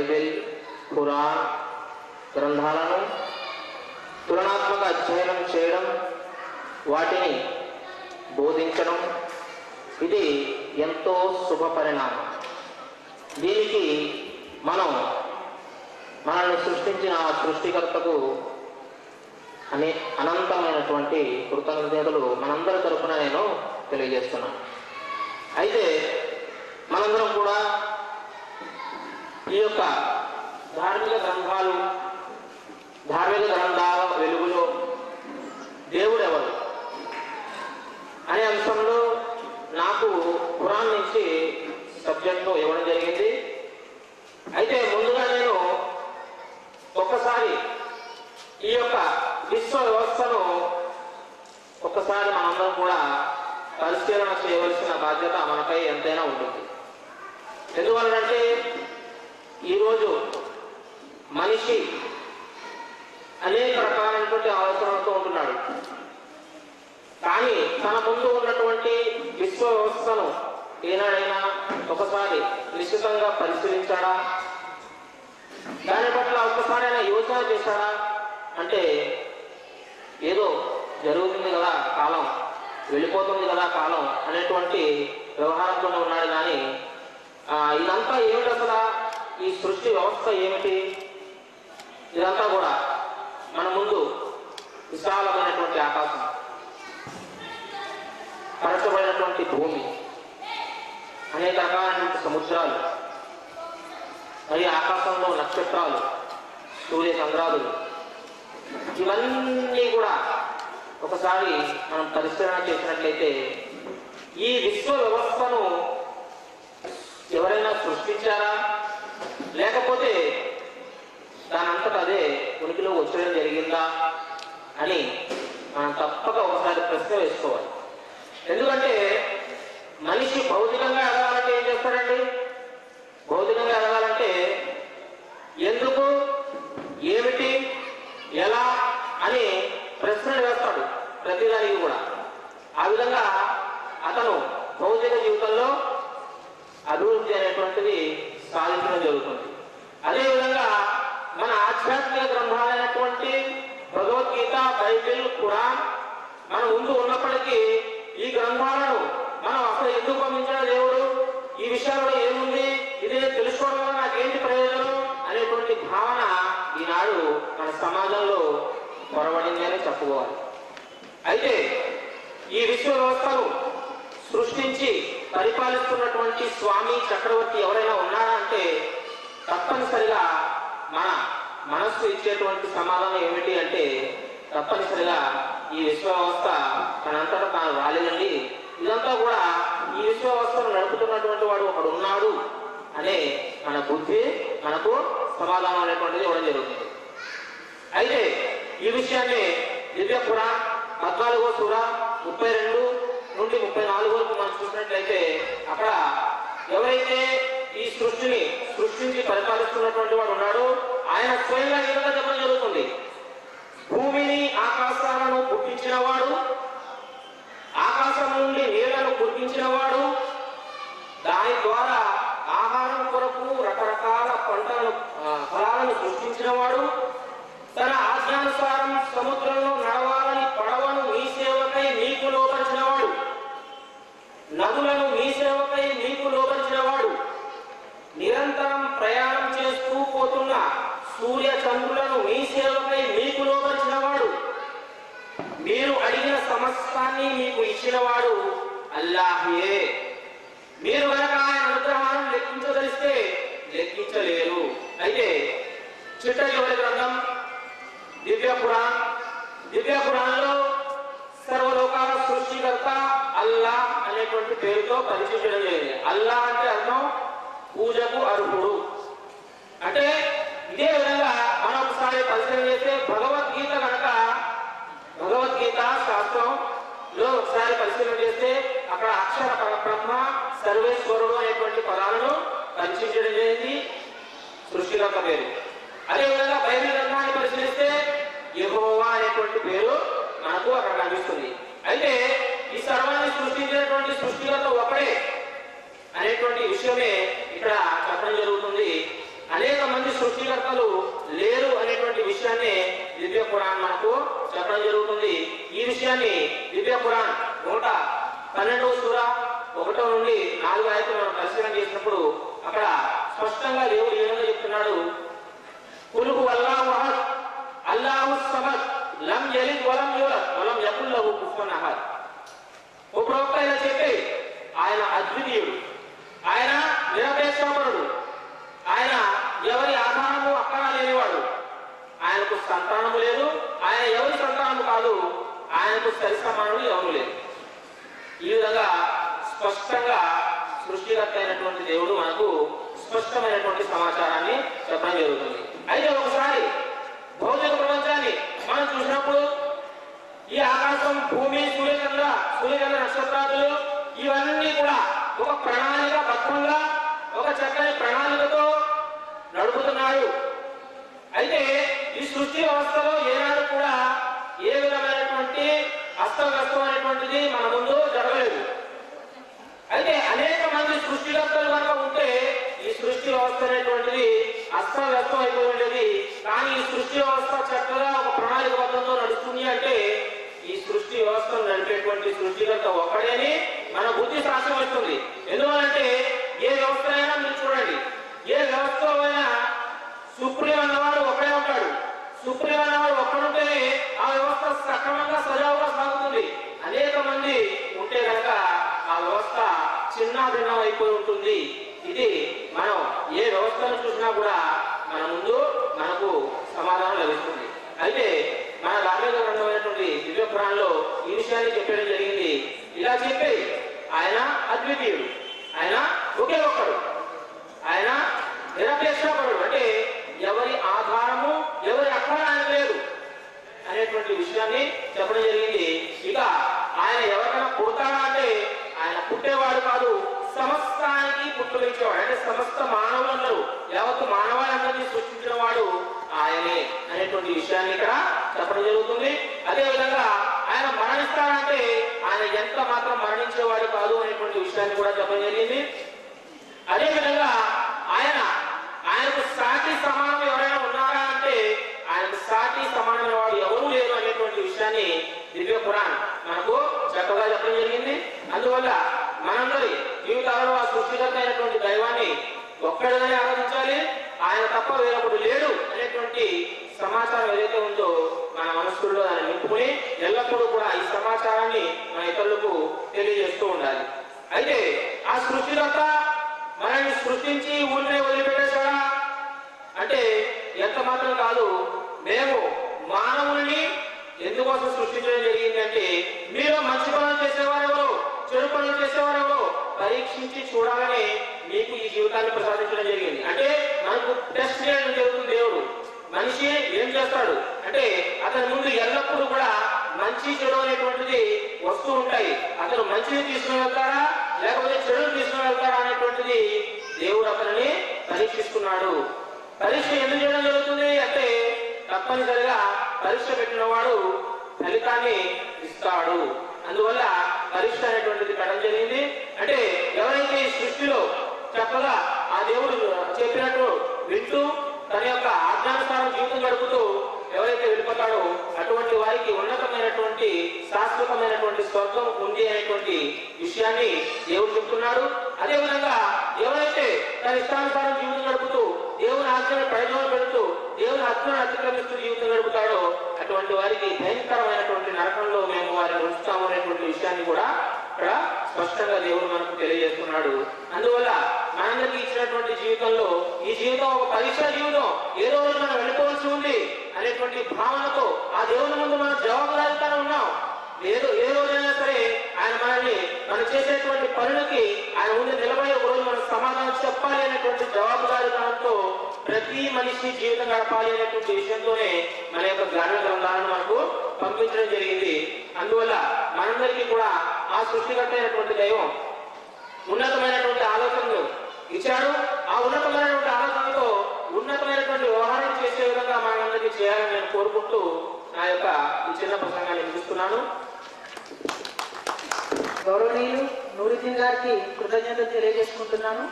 Bible Quran గ్రంథాలను తులనాత్మక అధ్యయనం చేయడం వాటిని బోధించడం ఇది ఎంతో శుభ పరిణామం. దీనికి మనం మనల్ని సృష్టించిన ఆ సృష్టికర్తకు అనే అనంతమైనటువంటి కృతజ్ఞతలు మనందరి తరఫున నేను తెలియజేస్తున్నాను. అయితే మనందరం కూడా ఈ యొక్క ధార్మిక గ్రంథాలు ధార్మిక గ్రంథాల వెలుగులో దేవుడు ఎవరు అనే అంశంలో నాకు ఖురాన్ నుంచి సబ్జెక్టు ఇవ్వడం జరిగింది. అయితే ముందుగా నేను ఒక్కసారి ఈ యొక్క విశ్వ వ్యవస్థను ఒక్కసారి మనందరం కూడా పరిశీలన చేయవలసిన బాధ్యత మనపై ఎంతైనా ఉంటుంది. ఎందువలనంటే ఈరోజు మనిషి అనేక రకాలైనటువంటి ఆలోచనలతో ఉంటున్నాడు. కానీ తన ముందు ఉన్నటువంటి విశ్వ వ్యవస్థను ఏనాడైనా ఒకసారి నిశ్చితంగా పరిశీలించాడా? దాని పట్ల ఒక్కసారి ఆయన యోచన చేశాడా? అంటే ఏదో జరుగుతుంది కదా కాలం వెళ్ళిపోతుంది కదా కాలం అనేటువంటి వ్యవహారంతోనే ఉన్నాడు. కానీ ఇదంతా ఏమిటి అసలు? ఈ సృష్టి వ్యవస్థ ఏమిటి? ఇదంతా కూడా మన ముందు విశాలమైనటువంటి ఆకాశం పరచబడినటువంటి భూమి అనేక రకాలైనటువంటి సముద్రాలు మరి ఆకాశంలో నక్షత్రాలు సూర్య చంద్రాలు ఇవన్నీ కూడా ఒకసారి మనం పరిశీలన చేసినట్లయితే ఈ విశ్వ వ్యవస్థను ఎవరైనా సృష్టించారా? లేకపోతే దానంతట అదే ఉనికిలో వచ్చేయడం జరిగిందా అని మనం తప్పక ఒకసారి ప్రశ్న వేసుకోవాలి. ఎందుకంటే మనిషి భౌతికంగా ఎదగాలంటే ఏం చేస్తాడండి? భౌతికంగా ఎదగాలంటే ఎందుకు ఏమిటి ఎలా అని ప్రశ్నలు వేస్తాడు ప్రతిదానికి కూడా. ఆ విధంగా అతను భౌతిక జీవితంలో అభివృద్ధి అనేటువంటిది సాధించడం జరుగుతుంది. అదేవిధంగా మన ఆధ్యాత్మిక గ్రంథాలైనటువంటి భగవద్గీత బైబిల్ ఖురాన్ మన ముందు ఉన్నప్పటికీ ఈ గ్రంథాలను మనం ఈ విషయంలో ఏముంది? ఇదే తెలుసుకోవడం వల్ల నాకేంటి ప్రయోజనం? అనేటువంటి భావన ఈనాడు మన సమాజంలో పొరబడింది అని చెప్పుకోవాలి. అయితే ఈ విశ్వ వ్యవస్థను సృష్టించి పరిపాలిస్తున్నటువంటి స్వామి చక్రవర్తి ఎవరైనా ఉన్నారా అంటే తప్పనిసరిగా మన మనస్సు ఇచ్చేటువంటి సమాధానం ఏమిటి అంటే తప్పనిసరిగా ఈ విశ్వ వ్యవస్థ తనంతటా తాను రాలేదండి. ఇదంతా కూడా ఈ విశ్వ వ్యవస్థను నడుపుతున్నటువంటి వాడు ఒకడు ఉన్నాడు అనే మన బుద్ధి మనకు సమాధానం అనేటువంటిది ఇవ్వడం జరుగుతుంది. అయితే ఈ విషయాన్ని దివ్య పురాణ పద్నాలుగో సూర ముప్పై రెండు నుండి ముప్పై నాలుగు వరకు మనం చూసినట్లయితే అక్కడ ఎవరైతే ఈ సృష్టిని సృష్టించి పరిపాలిస్తున్నటువంటి వాడు ఉన్నాడు. ఆయన స్వయంగా ఈ విధంగా చెప్పడం జరుగుతుంది. భూమిని ఆకాశాలను పుట్టించిన వాడు ఆకాశం నుండి నీళ్ళను కురిపించిన వాడు దాని ద్వారా ఆహారం కొరకు రకరకాల పంటలను ఫలాలను సృష్టించిన వాడు. తన ఆజ్ఞానుసారం సముద్రంలో నడవాలని పడవను నీ సేవకై నీకు లోపరిచినవాడు నదులను మీ సేవకై మీకు లోపరిచినవాడు నిరంతరం ప్రయాణం చేస్తూ పోతున్న సూర్య చంద్రులను మీ సేవకై మీకు లోపరిచినవాడు మీరు అడిగిన సమస్తాన్ని మీకు ఇచ్చినవాడు అల్లాహే మీరు కనుక ఆయన అనుగ్రహాలను లెక్కించదలిస్తే లెక్కించలేరు. అయితే చిట్ట గ్రంథం దివ్య పురాణ్ దివ్య పురాణంలో సర్వలోకాల సృష్టికర్త అల్లా అనేటువంటి పేరుతో పరిచయం చేయడం అల్లా అంటే అర్థం పూజకు అర్హుడు. అంటే ఇదే విధంగా మనం ఒకసారి పరిశీలన చేస్తే భగవద్గీత కనుక భగవద్గీత శాస్త్రం లో ఒకసారి పరిశీలన చేస్తే అక్కడ అక్షర పరబ్రహ్మ సర్వేశ్వరుడు అనేటువంటి పదాలను పరిచయించడం జరిగింది సృష్టికర్త పేరు. అదేవిధంగా బైబిల్ గ్రంథాన్ని పరిశీలిస్తే యహోవా అనేటువంటి పేరు మనకు అక్కడ కనిపిస్తుంది. అయితే ఈ సర్వాన్ని సృష్టించినటువంటి సృష్టికర్త ఒకడే అనేటువంటి విషయమే ఇక్కడ చెప్పడం జరుగుతుంది. అనేక మంది సృష్టికర్తలు లేరు అనేటువంటి విషయాన్ని దివ్య పురాణ్ మనకు చెప్పడం జరుగుతుంది. ఈ విషయాన్ని దివ్య పురాణ్ నూట పన్నెండవ సూర ఒకటో నుండి నాలుగు ఆయతలు మనం పరిశీలన చేసినప్పుడు అక్కడ స్పష్టంగా దేవుడు ఏ విధంగా చెప్తున్నాడు? కులుగు అల్లాహు అహద్ అల్లాహు సమద్ లం యలిద్ వలం యూలద్. వలం యకుల్ లహు కుఫువన్ అహద్? ఓ ప్రవక్త ఇలా చెప్పి ఆయన అద్వితీయుడు. ఆయన నిరపేక్షపరుడు ఆయన ఎవరి ఆధారము అక్కడ లేనివాడు. ఆయనకు సంతానము లేదు ఆయన ఎవరి సంతానము కాదు ఆయనకు సరి సమానుడు ఎవరు లేదు ఈ విధంగా స్పష్టంగా సృష్టికర్త అయినటువంటి దేవుడు మనకు స్పష్టమైనటువంటి సమాచారాన్ని చెప్పడం జరుగుతుంది. అయితే ఒకసారి భౌతిక ప్రపంచాన్ని మనం చూసినప్పుడు ఈ ఆకాశం భూమి సూర్యచంద్ర సూర్యచంద్ర నక్షత్రాలు ఇవన్నీ కూడా ఒక ప్రణాళిక బద్ధంగా ఒక చక్కని ప్రణాళికతో నడుపుతున్నాడు. అయితే ఈ సృష్టి వ్యవస్థలో ఏనాడు కూడా ఏ విధమైనటువంటి అస్తవ్యస్తమైనటువంటిది మన ముందు జరగలేదు. అయితే అనేక మంది సృష్టికర్తలు కనుక ఉంటే ఈ సృష్టి వ్యవస్థ అనేటువంటిది అస్తవ్యస్తం అయిపోయి ఉండేది కానీ ఈ సృష్టి వ్యవస్థ చక్కగా ఒక ప్రణాళికబద్ధంతో నడుస్తుంది అంటే ఈ సృష్టి వ్యవస్థను నడిపేటువంటి సృష్టికర్త ఒక్కడేని మన బుద్ధి శాస్త్రం వస్తుంది ఎందువలంటే ఏ వ్యవస్థ అయినా మీరు చూడండి. ఏ వ్యవస్థలో అయినా సుప్రీం అన్నవాడు ఒకడే ఉంటాడు. సుప్రీం అన్నవాడు ఒక్కడుంటేనే ఆ వ్యవస్థ సక్రమంగా సజావుగా సాగుతుంది. అనేక మంది ఉంటే కనుక ఆ వ్యవస్థ చిన్న భిన్నం అయిపోయి ఉంటుంది. ఇది మనం ఏ వ్యవస్థను చూసినా కూడా మన ముందు మనకు సమాధానం లభిస్తుంది. అయితే మన ధార్మిక గ్రంథమైనటువంటి దివ్య పురాణంలో ఈ విషయాన్ని చెప్పడం జరిగింది. ఇలా చెప్పి ఆయన అద్వితీయుడు. ఆయన ఒకే ఒక్కడు. ఆయన నిరపేక్షపరుడు అంటే ఎవరి ఆధారము ఎవరి అక్షరాన్ని లేదు అనేటువంటి విషయాన్ని చెప్పడం జరిగింది. ఇక ఆయన ఎవరికైనా పుడతాడా అంటే ఆయన పుట్టేవాడు కాదు. సమస్తానికి పుట్టుకొచ్చేవాడు అంటే సమస్త మానవులందరూ యావత్తు మానవాళందరినీ సృష్టించిన వాడు ఆయనే అనేటువంటి విషయాన్ని ఇక్కడ చెప్పడం జరుగుతుంది. అదే విధంగా ఆయన మరణిస్తాడంటే ఆయన ఎంత మాత్రం మరణించేవాడు కాదు అనేటువంటి విషయాన్ని కూడా చెప్పడం జరిగింది. అదేవిధంగా ఆయన ఆయనకు సాటి సమానం ఎవరైనా ఉన్నారా అంటే ఆయనకు సాటి సమానమైన వాడు ఎవరూ లేరు అనేటువంటి విషయాన్ని దివ్య పురాణ్ మనకు చక్కగా చెప్పడం జరిగింది. అందువల్ల మనందరి జీవితాలలో ఆ సృష్టికర్త అయినటువంటి దైవాన్ని ఒక్కడిగానే ఆరాధించాలి. ఆయన తప్ప వేరొకడు లేడు అనేటువంటి సమాచారం ఏదైతే ఉందో మన మనస్సుల్లో దాన్ని నింపుకుని ఎల్లప్పుడూ కూడా ఈ సమాచారాన్ని మన ఇతరులకు తెలియజేస్తూ ఉండాలి. అయితే ఆ సృష్టిదంతా మనల్ని సృష్టించి ఊరినే వదిలిపెట్టేశాడా? అంటే ఎంత మాత్రం కాదు మేము మానవుల్ని ఎందుకోసం సృష్టించడం జరిగింది అంటే మంచి పనులు చేసేవారెవరు చెడు పనులు చేసేవారెవరు? పరీక్షించి చూడాలని మీకు ఈ జీవితాన్ని ప్రసాదించడం జరిగింది. అంటే మనకు టెస్ట్ చేయడం జరుగుతుంది దేవుడు. మనిషి ఏం చేస్తాడు? అంటే అతని ముందు ఎల్లప్పుడూ కూడా మంచి చెడు అనేటువంటిది వస్తూ ఉంటాయి. అతను మంచిని తీసుకుని వెళ్తారా లేకపోతే చెడుని తీసుకుని వెళ్తారా అనేటువంటిది దేవుడు అతనిని పరీక్షిస్తున్నాడు. పరీక్ష ఎందుకు చేయడం జరుగుతుంది అంటే తప్పనిసరిగా పరీక్ష పెట్టిన వాడు ఫలితాన్ని ఇస్తాడు. అందువల్ల పరీక్ష అనేటువంటిది పెట్టడం జరిగింది. అంటే ఎవరైతే ఈ సృష్టిలో చక్కగా ఆ దేవుడు చెప్పినట్టు వింటూ తన యొక్క ఆజ్ఞానుసారం జీవితం గడుపుతూ ఎవరైతే వెళ్ళిపోతాడో అటువంటి వారికి ఉన్నతమైనటువంటి శాశ్వతమైనటువంటి స్వర్గం ఉంది అనేటువంటి విషయాన్ని దేవుడు చెప్తున్నాడు. అదేవిధంగా ఎవరైతే తన ఇష్టానుసారం జీవితం గడుపుతూ దేవుని ఆజ్ఞను ప్రయోజనం పెడుతూ దేవుని హక్కులను అతిక్రమిస్తూ జీవితం గడుపుతాడో అటువంటి వారికి భయంకరమైనటువంటి నరకంలో మేము వారిని ఉంచుతాము అనేటువంటి విషయాన్ని కూడా అక్కడ స్పష్టంగా దేవుడు మనకు తెలియజేస్తున్నాడు. అందువల్ల మనందరికి ఇచ్చినటువంటి జీవితంలో ఈ జీవితం ఒక పరీక్ష జీవితం. ఏ రోజు మనం వెళ్ళిపోవాల్సి ఉంది అనేటువంటి భావనతో ఆ దేవుని ముందు మనం జవాబుదారితనం ఉన్నాం. ఏదో ఏ రోజైనా సరే ఆయన మనల్ని మనం చేసేటువంటి పనులకి ఆయన ముందు నిలబడి ఒక రోజు మనం సమాధానం చెప్పాలి అనేటువంటి జవాబుదారితనంతో ప్రతి మనిషి జీవితం గడపాలి అనేటువంటి విషయంతోనే మన యొక్క జ్ఞాన గ్రంథాలను మనకు పంపించడం జరిగింది. అందువల్ల మనందరికీ కూడా ఆ సృష్టికర్త అయినటువంటి దైవం. ఉన్నతమైనటువంటి ఆలోచనలు ఇచ్చాడు. ఆ ఉన్నతమైనటువంటి ఆలోచనతో ఉన్నతమైనటువంటి వ్యవహారం చేసే విధంగా మనందరికీ చేయాలని నేను కోరుకుంటూ నా యొక్క ఈ చిన్న ప్రసంగాన్ని ముగిస్తున్నాను. గౌరవనీయులు నూరుద్దీన్ గారికి కృతజ్ఞతలు తెలియజేసుకుంటున్నాను.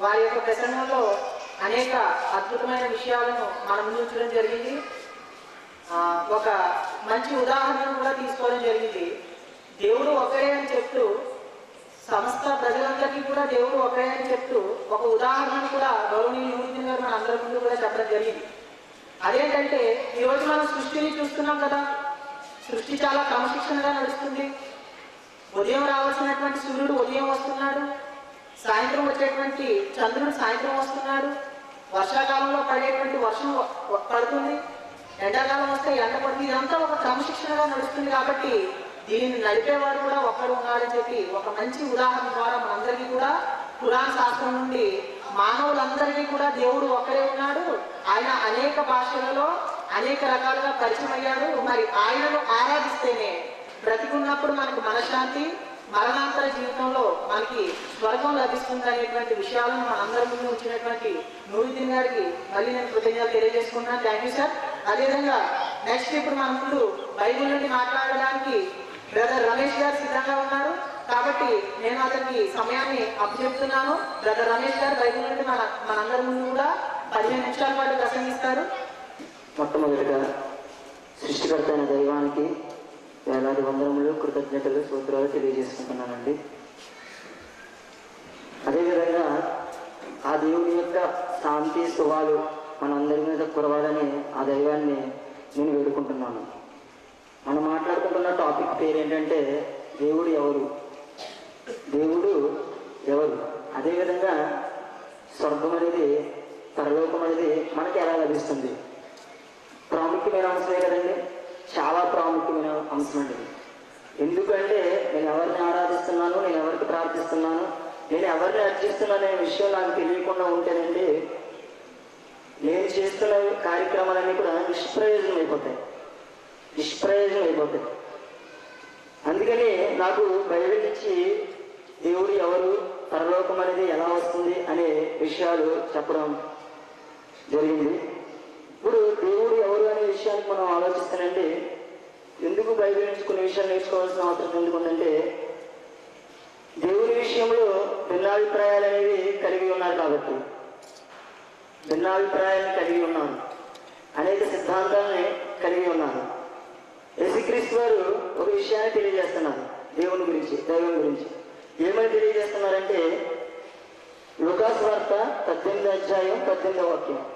వారి యొక్క ప్రసంగంలో అనేక అద్భుతమైన విషయాలను మనం ముందు ఉంచడం జరిగింది. ఒక మంచి ఉదాహరణను కూడా తీసుకోవడం జరిగింది. దేవుడు ఒకడే అని చెప్తూ సమస్త ప్రజలందరికీ కూడా దేవుడు ఒకడే అని చెప్తూ ఒక ఉదాహరణ కూడా గౌరవనీయులు నూరుద్దీన్ గారు మన అందరి ముందు కూడా చెప్పడం జరిగింది. అదేంటంటే ఈరోజు మనం సృష్టిని చూస్తున్నాం కదా. సృష్టి చాలా క్రమశిక్షణగా నడుస్తుంది. ఉదయం రావాల్సినటువంటి సూర్యుడు ఉదయం వస్తున్నాడు. సాయంత్రం వచ్చేటువంటి చంద్రుడు సాయంత్రం వస్తున్నాడు. వర్షాకాలంలో పడేటువంటి వర్షం పడుతుంది. ఎండాకాలం వస్తే ఎండ పడుతుంది ఇదంతా ఒక క్రమశిక్షణగా నడుస్తుంది కాబట్టి దీనిని నడిపేవాడు కూడా ఒక్కడు ఉన్నాడని చెప్పి ఒక మంచి ఉదాహరణ ద్వారా మనందరికీ కూడా పురాణ శాస్త్రం నుండి మానవులందరికీ కూడా దేవుడు ఒక్కడే ఉన్నాడు. ఆయన అనేక భాషలలో అనేక రకాలుగా పరిచయం అయ్యాడు మరి ఆయనను ఆరాధిస్తేనే బ్రతికున్నప్పుడు మనకు మనశ్శాంతి మరణాంతర జీవితంలో మనకి స్వర్గం లభిస్తుంది అనేటువంటి విషయాలను మనందరి ముందు ఉంచినటువంటి నూరుద్దీన్ గారికి మళ్ళీ నేను కృతజ్ఞతలు తెలియజేసుకుంటున్నాను. Thank you sir. అదేవిధంగా నెక్స్ట్ ఇప్పుడు మన ముందు బైబుల్ నుండి మాట్లాడడానికి బ్రదర్ రమేష్ గారు సిద్ధంగా ఉన్నారు. కాబట్టి నేను అతనికి సమయాన్ని అప్పచెప్తున్నాను. బ్రదర్ రమేష్ గారు బయట నుండి మన మనందరి ముందు కూడా పదిహేను నిమిషాల పాటు ప్రసంగిస్తారు. మొట్టమొదటిగా సృష్టికర్త అయిన దైవానికి వేలాది వందరములు కృతజ్ఞతలు సూత్రాలు తెలియజేసుకుంటున్నానండి. అదేవిధంగా ఆ దేవుని యొక్క శాంతి శుభాలు మనందరి మీద కురవాలని ఆ దైవాన్ని నేను వేడుకుంటున్నాను. మనం మాట్లాడుకుంటున్న టాపిక్ పేరు ఏంటంటే దేవుడు ఎవరు? దేవుడు ఎవరు? అదేవిధంగా స్వర్గం అనేది పరలోకం అనేది మనకి ఎలా లభిస్తుంది? ప్రాముఖ్యమైన అంశమే కదండి. చాలా ప్రాముఖ్యమైన అంశం అండి. ఎందుకంటే నేను ఎవరిని ఆరాధిస్తున్నాను నేను ఎవరికి ప్రార్థిస్తున్నాను నేను ఎవరిని అర్చిస్తున్నాను అనే విషయం నాకు తెలియకుండా ఉంటేనండి నేను చేస్తున్న కార్యక్రమాలన్నీ కూడా నిష్ప్రయోజనం అయిపోతాయి నిష్ప్రయోజనం అయిపోతుంది అందుకని నాకు బైబిల్ దేవుడు ఎవరు పరలోకం అనేది ఎలా వస్తుంది అనే విషయాలు చెప్పడం జరిగింది. ఇప్పుడు దేవుడు ఎవరు అనే విషయాన్ని మనం ఆలోచిస్తానండి ఎందుకు బైబిల్ నుంచి కొన్ని విషయాలు నేర్చుకోవాల్సిన అవసరం ఎందుకు ఉందంటే దేవుని విషయంలో భిన్నాభిప్రాయాలు అనేవి కలిగి ఉన్నారు కాబట్టి. భిన్నాభిప్రాయాలను కలిగి ఉన్నాను. అనేక సిద్ధాంతాలని కలిగి ఉన్నాను. యేసుక్రీస్తు వారు ఒక విషయాన్ని తెలియజేస్తున్నారు దేవుని గురించి దైవం గురించి. ఏమని తెలియజేస్తున్నారంటే లుకాస్ వార్త పద్దెనిమిది అధ్యాయం పద్దెనిమిది వాక్యం.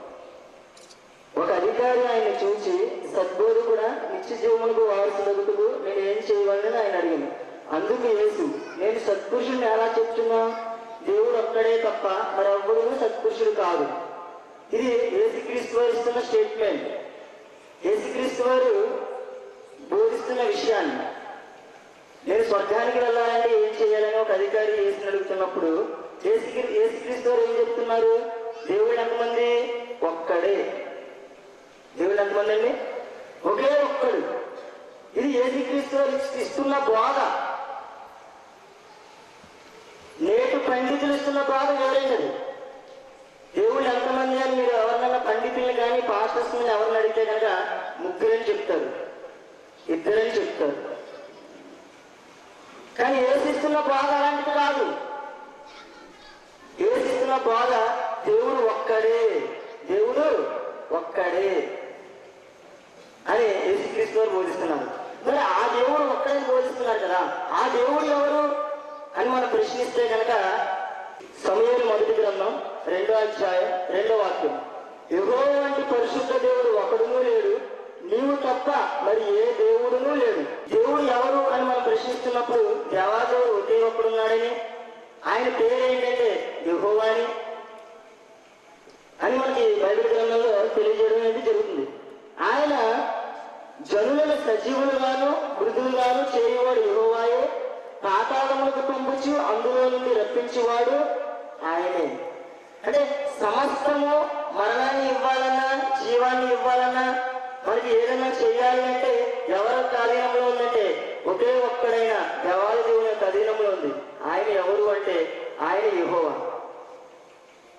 ఒక అధికారి ఆయన చూసి సద్బోధకుడా నిత్య వారికి దొరుకుతూ నేను ఏం చేయవాలని ఆయన అడిగింది. అందుకు యేసు నేను సత్పురుషుడిని ఎలా చెప్తున్నా దేవుడు ఒక్కడే తప్ప మరెవ్వరూ సత్పురుషుడు కాదు. ఇది యేసుక్రీస్తు వారు ఇస్తున్న స్టేట్మెంట్. యేసుక్రీస్తు వారు బోధిస్తున్న విషయాన్ని. నేను స్వర్గానికి వెళ్ళాలంటే ఏం చేయాలని ఒక అధికారి చేసి అడుగుతున్నప్పుడు ఏసుక్రీస్తు వారు ఏం చెప్తున్నారు? దేవుడు ఎంతమంది ఒక్కడే. దేవుడు ఎంతమంది అండి? ఒకే ఒక్కడు. ఇది ఏసుక్రీస్తు వారు ఇస్తున్న బోధ. నేటి పండితులు ఇస్తున్న బాధ ఎవరైనది దేవుళ్ళు ఎంతమంది అని మీరు ఎవరినైనా పండితుల్ని కానీ పాస్టర్స్ ఎవరిని అడిగితే కనుక ముగ్గురని చెప్తారు. ఇద్దరని చెప్తారు. కానీ ఏసిస్తున్న బాధ అలాంటిది కాదు. ఏసిస్తున్న బాధ దేవుడు ఒక్కడే దేవుడు ఒక్కడే అని యేసుక్రీస్తు వారు బోధిస్తున్నారు. మరి ఆ దేవుడు ఒక్కడే బోధిస్తున్నారు కదా. ఆ దేవుడు ఎవరు అని మనం ప్రశ్నిస్తే కనుక సమయంలో మొదటి గ్రంథం రెండో అధ్యాయం రెండో వాక్యం. ఎవరో వంటి పరిశుద్ధ దేవుడు ఒకడునూ లేడు. నీవు తప్ప మరి ఏ దేవుడునూ లేడు. దేవుడు ఎవరు అని మనం ప్రశ్నిస్తున్నప్పుడు దేవాదేవుడు ఒకే ఒక్కడున్నాడని ఆయన పేరు ఏంటంటే యహోవాని అని మనకి బైబిల్ గ్రంథంలో తెలియజేయడం అనేది జరుగుతుంది. ఆయన జనులను సజీవులుగాను మృదువుగాను చేయవాడు యహోవాయే. పాతాళములకు పంపించి అందులో నుండి రప్పించేవాడు ఆయనే. అంటే సమస్తము మరణాన్ని ఇవ్వాలన్నా జీవాన్ని ఇవ్వాలన్నా మనకి ఏదైనా చేయాలి అంటే ఎవరి అధీనంలో ఉందంటే ఒకే ఒక్కడైన దేవాల దేవుని యొక్క అధీనంలో ఉంది. ఆయన ఎవరు అంటే ఆయన యహోవ.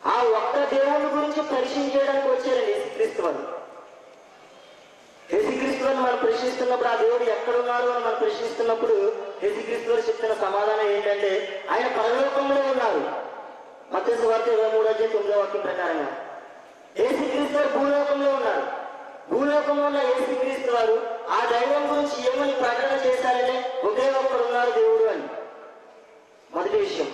ఆ ఒక్క దేవుని గురించి పరిచయం చేయడానికి వచ్చారండి యేసుక్రీస్తు వారు యేసుక్రీస్తు మనం ప్రశ్నిస్తున్నప్పుడు ఆ దేవుడు ఎక్కడున్నారు అని మనం ప్రశ్నిస్తున్నప్పుడు యేసుక్రీస్తు వారు చెప్తున్న సమాధానం ఏంటంటే ఆయన పరలోకంలో ఉన్నారు. మత్స్య వార్త ఇరవై మూడు అధ్యాయం తొమ్మిదో వాక్యం ప్రకారంగా. యేసుక్రీస్తు వారు భూలోకంలో ఉన్నారు. భూలోకంలో ఉన్న యేసుక్రీస్తు వారు ఆ దైవం గురించి ఏమని ప్రకటన చేశారంటే ఒకే ఒక్కడున్నారు దేవుడు అని. మొదటి విషయం.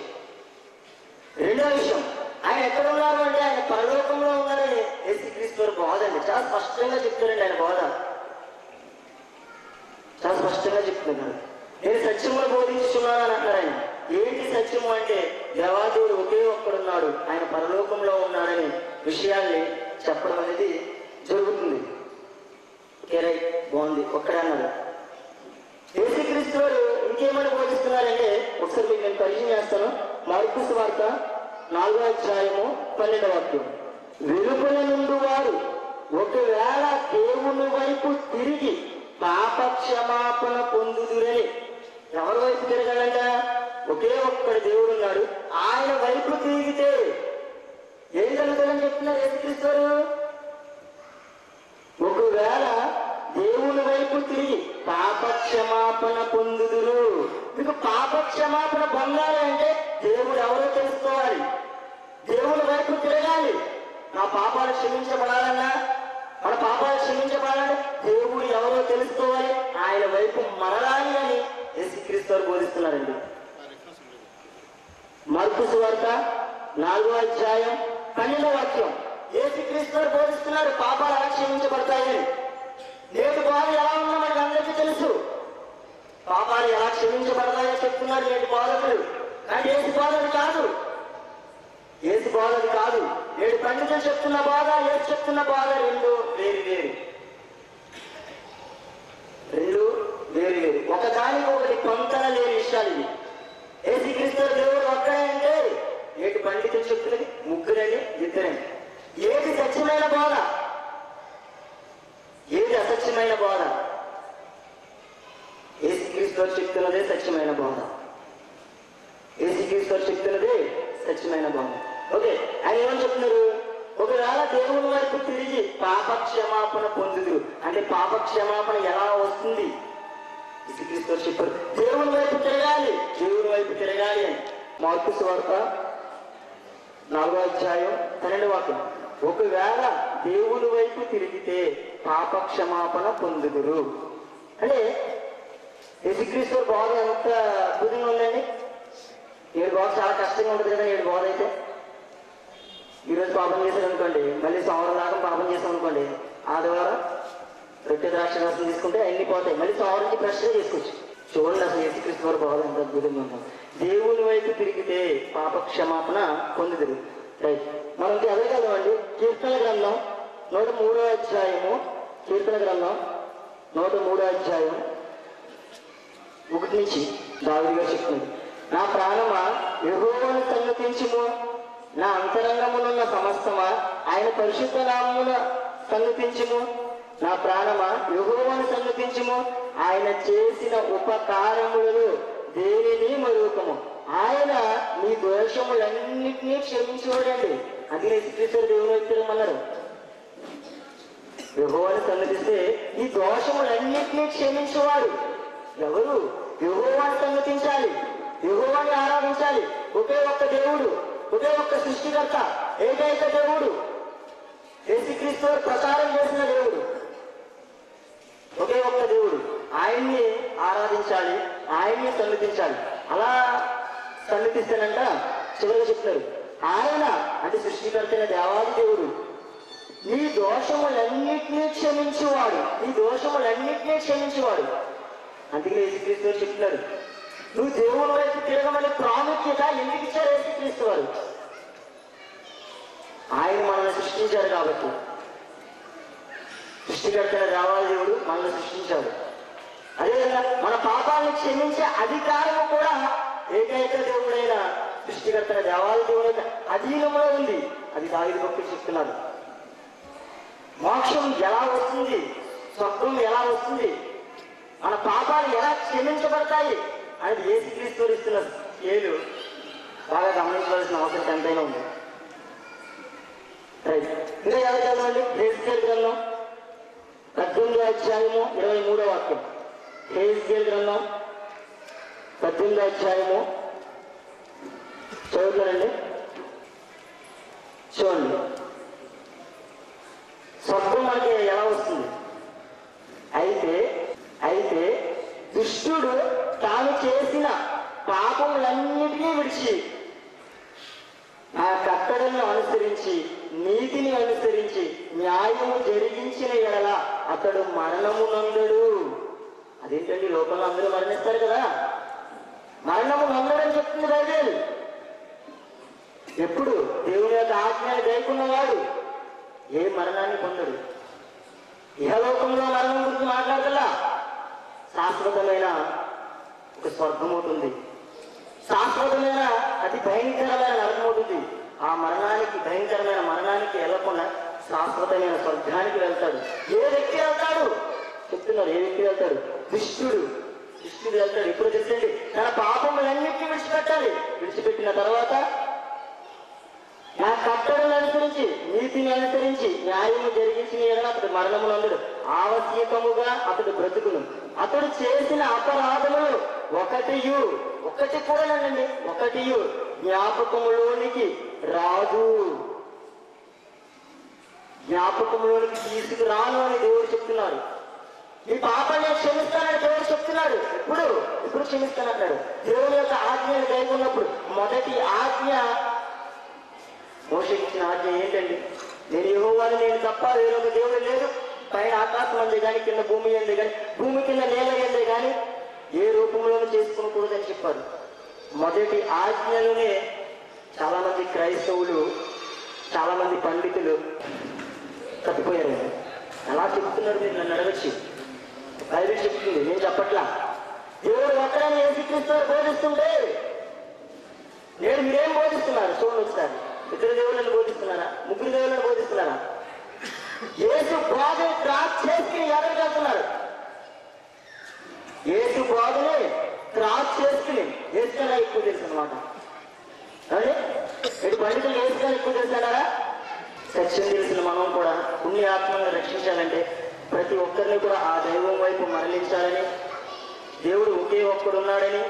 రెండో విషయం ఆయన ఎక్కడ ఉన్నారు అంటే ఆయన పరలోకంలో ఉన్నారని యేసుక్రీస్తు వారు బోధ అండి. చాలా స్పష్టంగా చెప్తారండి ఆయన బోధ. చాలా స్పష్టంగా చెప్తున్నారు. నేను సత్యంలో బోధించుతున్నాను అని అంటారు ఆయన. ఏంటి సత్యము అంటే దేవాదేవుడు ఒకే ఒక్కడున్నాడు ఆయన పరలోకంలో ఉన్నాడని విషయాల్ని చెప్పడం అనేది జరుగుతుంది ఓకే రైట్ బాగుంది ఒక్కడే యేసుక్రీస్తు వారు ఇంకేమని బోధిస్తున్నారంటే ఒకసారి మీకు నేను పరిచయం చేస్తాను. మార్కుస్ వార్త నాలుగో అధ్యాయము పన్నెండవ వాక్యం. వెలుపల నుండి వారు ఒకవేళ దేవుని వైపు తిరిగి పాప క్షమాపణ పొందుదురని ఎవరి వైపు తిరగాలంట? ఒకే ఒక్కడు దేవుడు ఉన్నాడు ఆయన వైపు తిరిగితే ఏం జరుగుతుందని చెప్తున్నారు యేసుక్రీస్తు ఒకవేళ దేవుని వైపు తిరిగి పాప క్షమాపణ పొందుదురు. మీకు పాప క్షమాపణ పొందాలి అంటే దేవుడు ఎవరో తెలుసుకోవాలి. దేవుని వైపు తిరగాలి. నా పాపాలు క్షమించబడాలన్నా మన పాపాలు క్షమించబడాలంటే దేవుడు ఎవరో తెలుసుకోవాలి. ఆయన వైపు మరలాలి అని యేసుక్రీస్తు బోధిస్తున్నారండి. మరుపు సువార్త నాలుగో అధ్యాయం పన్నెండో వాక్యం. యేసుక్రీస్తు బోధిస్తున్నారు పాపాలు అలా క్షమించబడతాయని. నేటి బాధ ఎలా ఉన్నా మనకు అందరికీ తెలుసు. పాపాలు ఎలా క్షమించబడతాయో చెప్తున్నారు నేటి బాధకులు కానీ ఏసు బాధలు కాదు. ఏసు బాధలు కాదు. నేడు పండితులు చెప్తున్న బాధ ఏసు చెప్తున్న బాధ రెండు వేరు వేరు. రెండు వేరు వేరు. ఒకదానికి ఒకటి పొంతన లేని విషయాలు ఇవి. ఏసుక్రీస్తు దేవుడు ఒక్కడే అంటే నేటి పండితులు చెప్తున్నది ముగ్గురని ఇద్దరని. ఏది సత్యమైన బాధ? ఏది అసత్యమైన బోధ. ఏసుక్రీస్తు శక్తులదే సత్యమైన బోధ. ఏసుక్రీస్తు శక్తులదే సత్యమైన బోధ. ఓకే ఆయన ఏమని చెప్తున్నారు? ఒకవేళ దేవుని వైపు తిరిగి పాప క్షమాపణ పొందుదురు. అంటే పాప క్షమాపణ ఎలా వస్తుంది? యేసుక్రీస్తు వారు చెప్పారు దేవుని వైపు తిరగాలి దేవుని వైపు తిరగాలి అని. మార్పు వార్త నాలుగో అధ్యాయం పన్నెండు వాక్యం. ఒకవేళ దేవుని వైపు తిరిగితే పాప క్షమాపణ పొందుదురు. అంటే యేసుక్రీస్తు బోధ ఎంత అద్భుతంగా ఉందండి? ఏడు బోధ చాలా కష్టంగా ఉంటుంది కదా ఏడు బోధ అయితే? ఈరోజు పాపం చేశారు అనుకోండి మళ్ళీ సోమవారం దాకా పాపం చేసాం అనుకోండి ఆదివారం రొట్టె ద్రాక్ష రసం తీసుకుంటే అన్ని పోతాయి. మళ్ళీ సోమవారం నుంచి ఫ్రెష్గా చేసుకోవచ్చు చూడండి అసలు యేసుక్రీస్తు వారు బాగా ఎంత అద్భుతంగా ఉంటాం దేవుని వైపు తిరిగితే పాప క్షమాపణ పొందుదురు. రైట్. మనం చదవగలమండి కీర్తన గ్రంథం నూట మూడో అధ్యాయము కీర్తన గ్రంథం నూట మూడో అధ్యాయం ఒకటి నుంచి దావిగా చెప్తుంది. నా ప్రాణమా? యెహోవాను సంగతించుము. నా అంతరంగమునున్న సమస్తమా? ఆయన పరిశుద్ధ నామమున సంగతించుము. నా ప్రాణమా? యెహోవాను సంగతించుము. ఆయన చేసిన ఉపకారములలో దేనిని మరువకము ఆయన మీ దోషములన్నిటినీ క్షమించుకోడండి అది యేసుక్రీస్తు దేవుని వ్యక్తులమన్నారు విభవాన్ని సంగతిస్తే ఈ దోషములన్నింటినీ క్షమించేవాడు. ఎవరు? యహోవాని సంగతించాలి. యహోవాని ఆరాధించాలి. ఒకే ఒక్క దేవుడు ఒకే ఒక్క సృష్టికర్త ఏకైక దేవుడు. యేసుక్రీస్తు ప్రచారం చేసిన దేవుడు. ఒకే ఒక్క దేవుడు. ఆయన్ని ఆరాధించాలి ఆయన్ని సన్నిధించాలి అలా సన్నిధిస్తానంట చివరిగా చెప్తారు ఆయన అంటే సృష్టికర్తైన దేవాది దేవుడు. నీ దోషములన్నింటినీ క్షమించేవాడు. నీ దోషములన్నింటినీ క్షమించేవాడు. అందుకే యేసుక్రీస్తు చెప్తున్నారు. నువ్వు దేవుని వైపు తిరగమని ప్రాముఖ్యత ఎందుకు ఇచ్చారు యేసుక్రీస్తు వారు ఆయన మనల్ని సృష్టించారు కాబట్టి. సృష్టికర్తన దేవాల దేవుడు మనల్ని సృష్టించాడు. అదేవిధంగా మన పాపాలను క్షమించే అధికారము కూడా ఏకైక దేవుడైన సృష్టికర్తన దేవాల దేవుడు అధీనంలో ఉంది. అది దావిది భక్తులు చెప్తున్నారు. మోక్షం ఎలా వస్తుంది? స్వర్గం ఎలా వస్తుంది? మన పాపాలు ఎలా క్షమించబడతాయి? అనేది ఏసుక్రీస్తు ఇస్తున్న ఏలు బాగా గమనించవలసిన అవసరం ఎంతైనా ఉంది. రైట్ ఇంకా ఎవరు చదవండి. హేజ్కేల్ గ్రంథం పద్దెనిమిదో అధ్యాయము ఇరవై మూడో వాక్యం. హేజ్కేల్ గ్రంథం పద్దెనిమిదో అధ్యాయము చదువుతానండి. చూడండి. స్వర్గం అంటే ఎలా వస్తుంది? అయితే అయితే దుష్టుడు తాను చేసిన పాపములన్నిటినీ విడిచి ఆ కట్టడలను అనుసరించి నీతిని అనుసరించి న్యాయము జరిగించిన ఎడల అతడు మరణము నందడు అదేంటండి లోకంలో అందరూ మరణిస్తారు కదా? మరణము నందడని చెప్తుంది బైబిల్. ఎప్పుడు? దేవుని యొక్క ఆజ్ఞలు గైకున్నవాడు ఏ మరణాన్ని పొందడు ఇహలోకంలో మరణం గురించి మాట్లాడతలా? శాశ్వతమైన ఒక స్వర్గం అవుతుంది శాశ్వతమైన అతి భయంకరమైన నరకం అవుతుంది ఆ మరణానికి భయంకరమైన మరణానికి వెళ్ళకుండా శాశ్వతమైన స్వర్గానికి వెళ్తాడు. ఏ వ్యక్తి వెళ్తాడు? చెప్తున్నారు ఏ వ్యక్తి వెళ్తాడు? దుష్టుడు. దుష్టుడు వెళ్తాడు. ఇప్పుడు తెలుసండి తన పాపములన్నింటినీ విడిచిపెట్టాలి. విడిచిపెట్టిన తర్వాత నా కట్టడలు అనుసరించి నీతిని అనుసరించి న్యాయము జరిగించిన ఎడల అతడు మరణమునందుడు. ఆవశ్యకముగా అతడు బ్రతుకును. అతడు చేసిన అపరాధములు ఒకటియు. ఒకటి కూడానండి ఒకటియు. జ్ఞాపకములోనికి రాదు జ్ఞాపకంలోనికి తీసుకురాను అని దేవుడు చెప్తున్నాడు. ఈ పాపాన్ని క్షమిస్తానని దేవుడు చెప్తున్నాడు. ఇప్పుడు ఇప్పుడు క్షమిస్తానంటాడు దేవుని యొక్క ఆజ్ఞను ఉన్నప్పుడు మొదటి ఆజ్ఞ మోషకి ఇచ్చిన ఆజ్ఞ ఏంటండి? నేను యెహోవాని నేను తప్ప వేరొక దేవుడు లేదు. పైన ఆకాశం అందే కానీ కింద భూమి అందే కానీ భూమి కింద నేల అందే కానీ ఏ రూపంలోనూ చేసుకోకూడదని చెప్పారు. మొదటి ఆజ్ఞలోనే చాలా మంది క్రైస్తవులు చాలా మంది పండితులు తప్పిపోయారు. ఎలా చెప్తున్నారు మీరు? నన్ను అడగచ్చు. బైబిల్ చెప్తుంది. నేను చెప్పట్లా? దేవుడు ఏం ఏసుక్రీస్తు బోధిస్తుంటే నేను మీరేం బోధిస్తున్నారు? చూడండి ఒకసారి. ఇద్దరు దేవుళ్ళని బోధిస్తున్నారా? ముగ్గురు దేవుళ్ళని బోధిస్తున్నారా? ఏసు బాధని క్రాస్ చేసుకుని ఎవరికి వెళ్తున్నారు? ఏసు బాధని క్రాస్ చేసుకుని ఏసుకన్నా ఎక్కువ తెలుసు అనమాట ఇటు పండితులు ఏసుకన్నా ఎక్కువ తెలుసారా సత్యం తెలిసిన మనం కూడా పుణ్య ఆత్మలను రక్షించాలంటే ప్రతి ఒక్కరిని కూడా ఆ దైవం వైపు మరలించాలని దేవుడు ఒకే ఒక్కడున్నాడని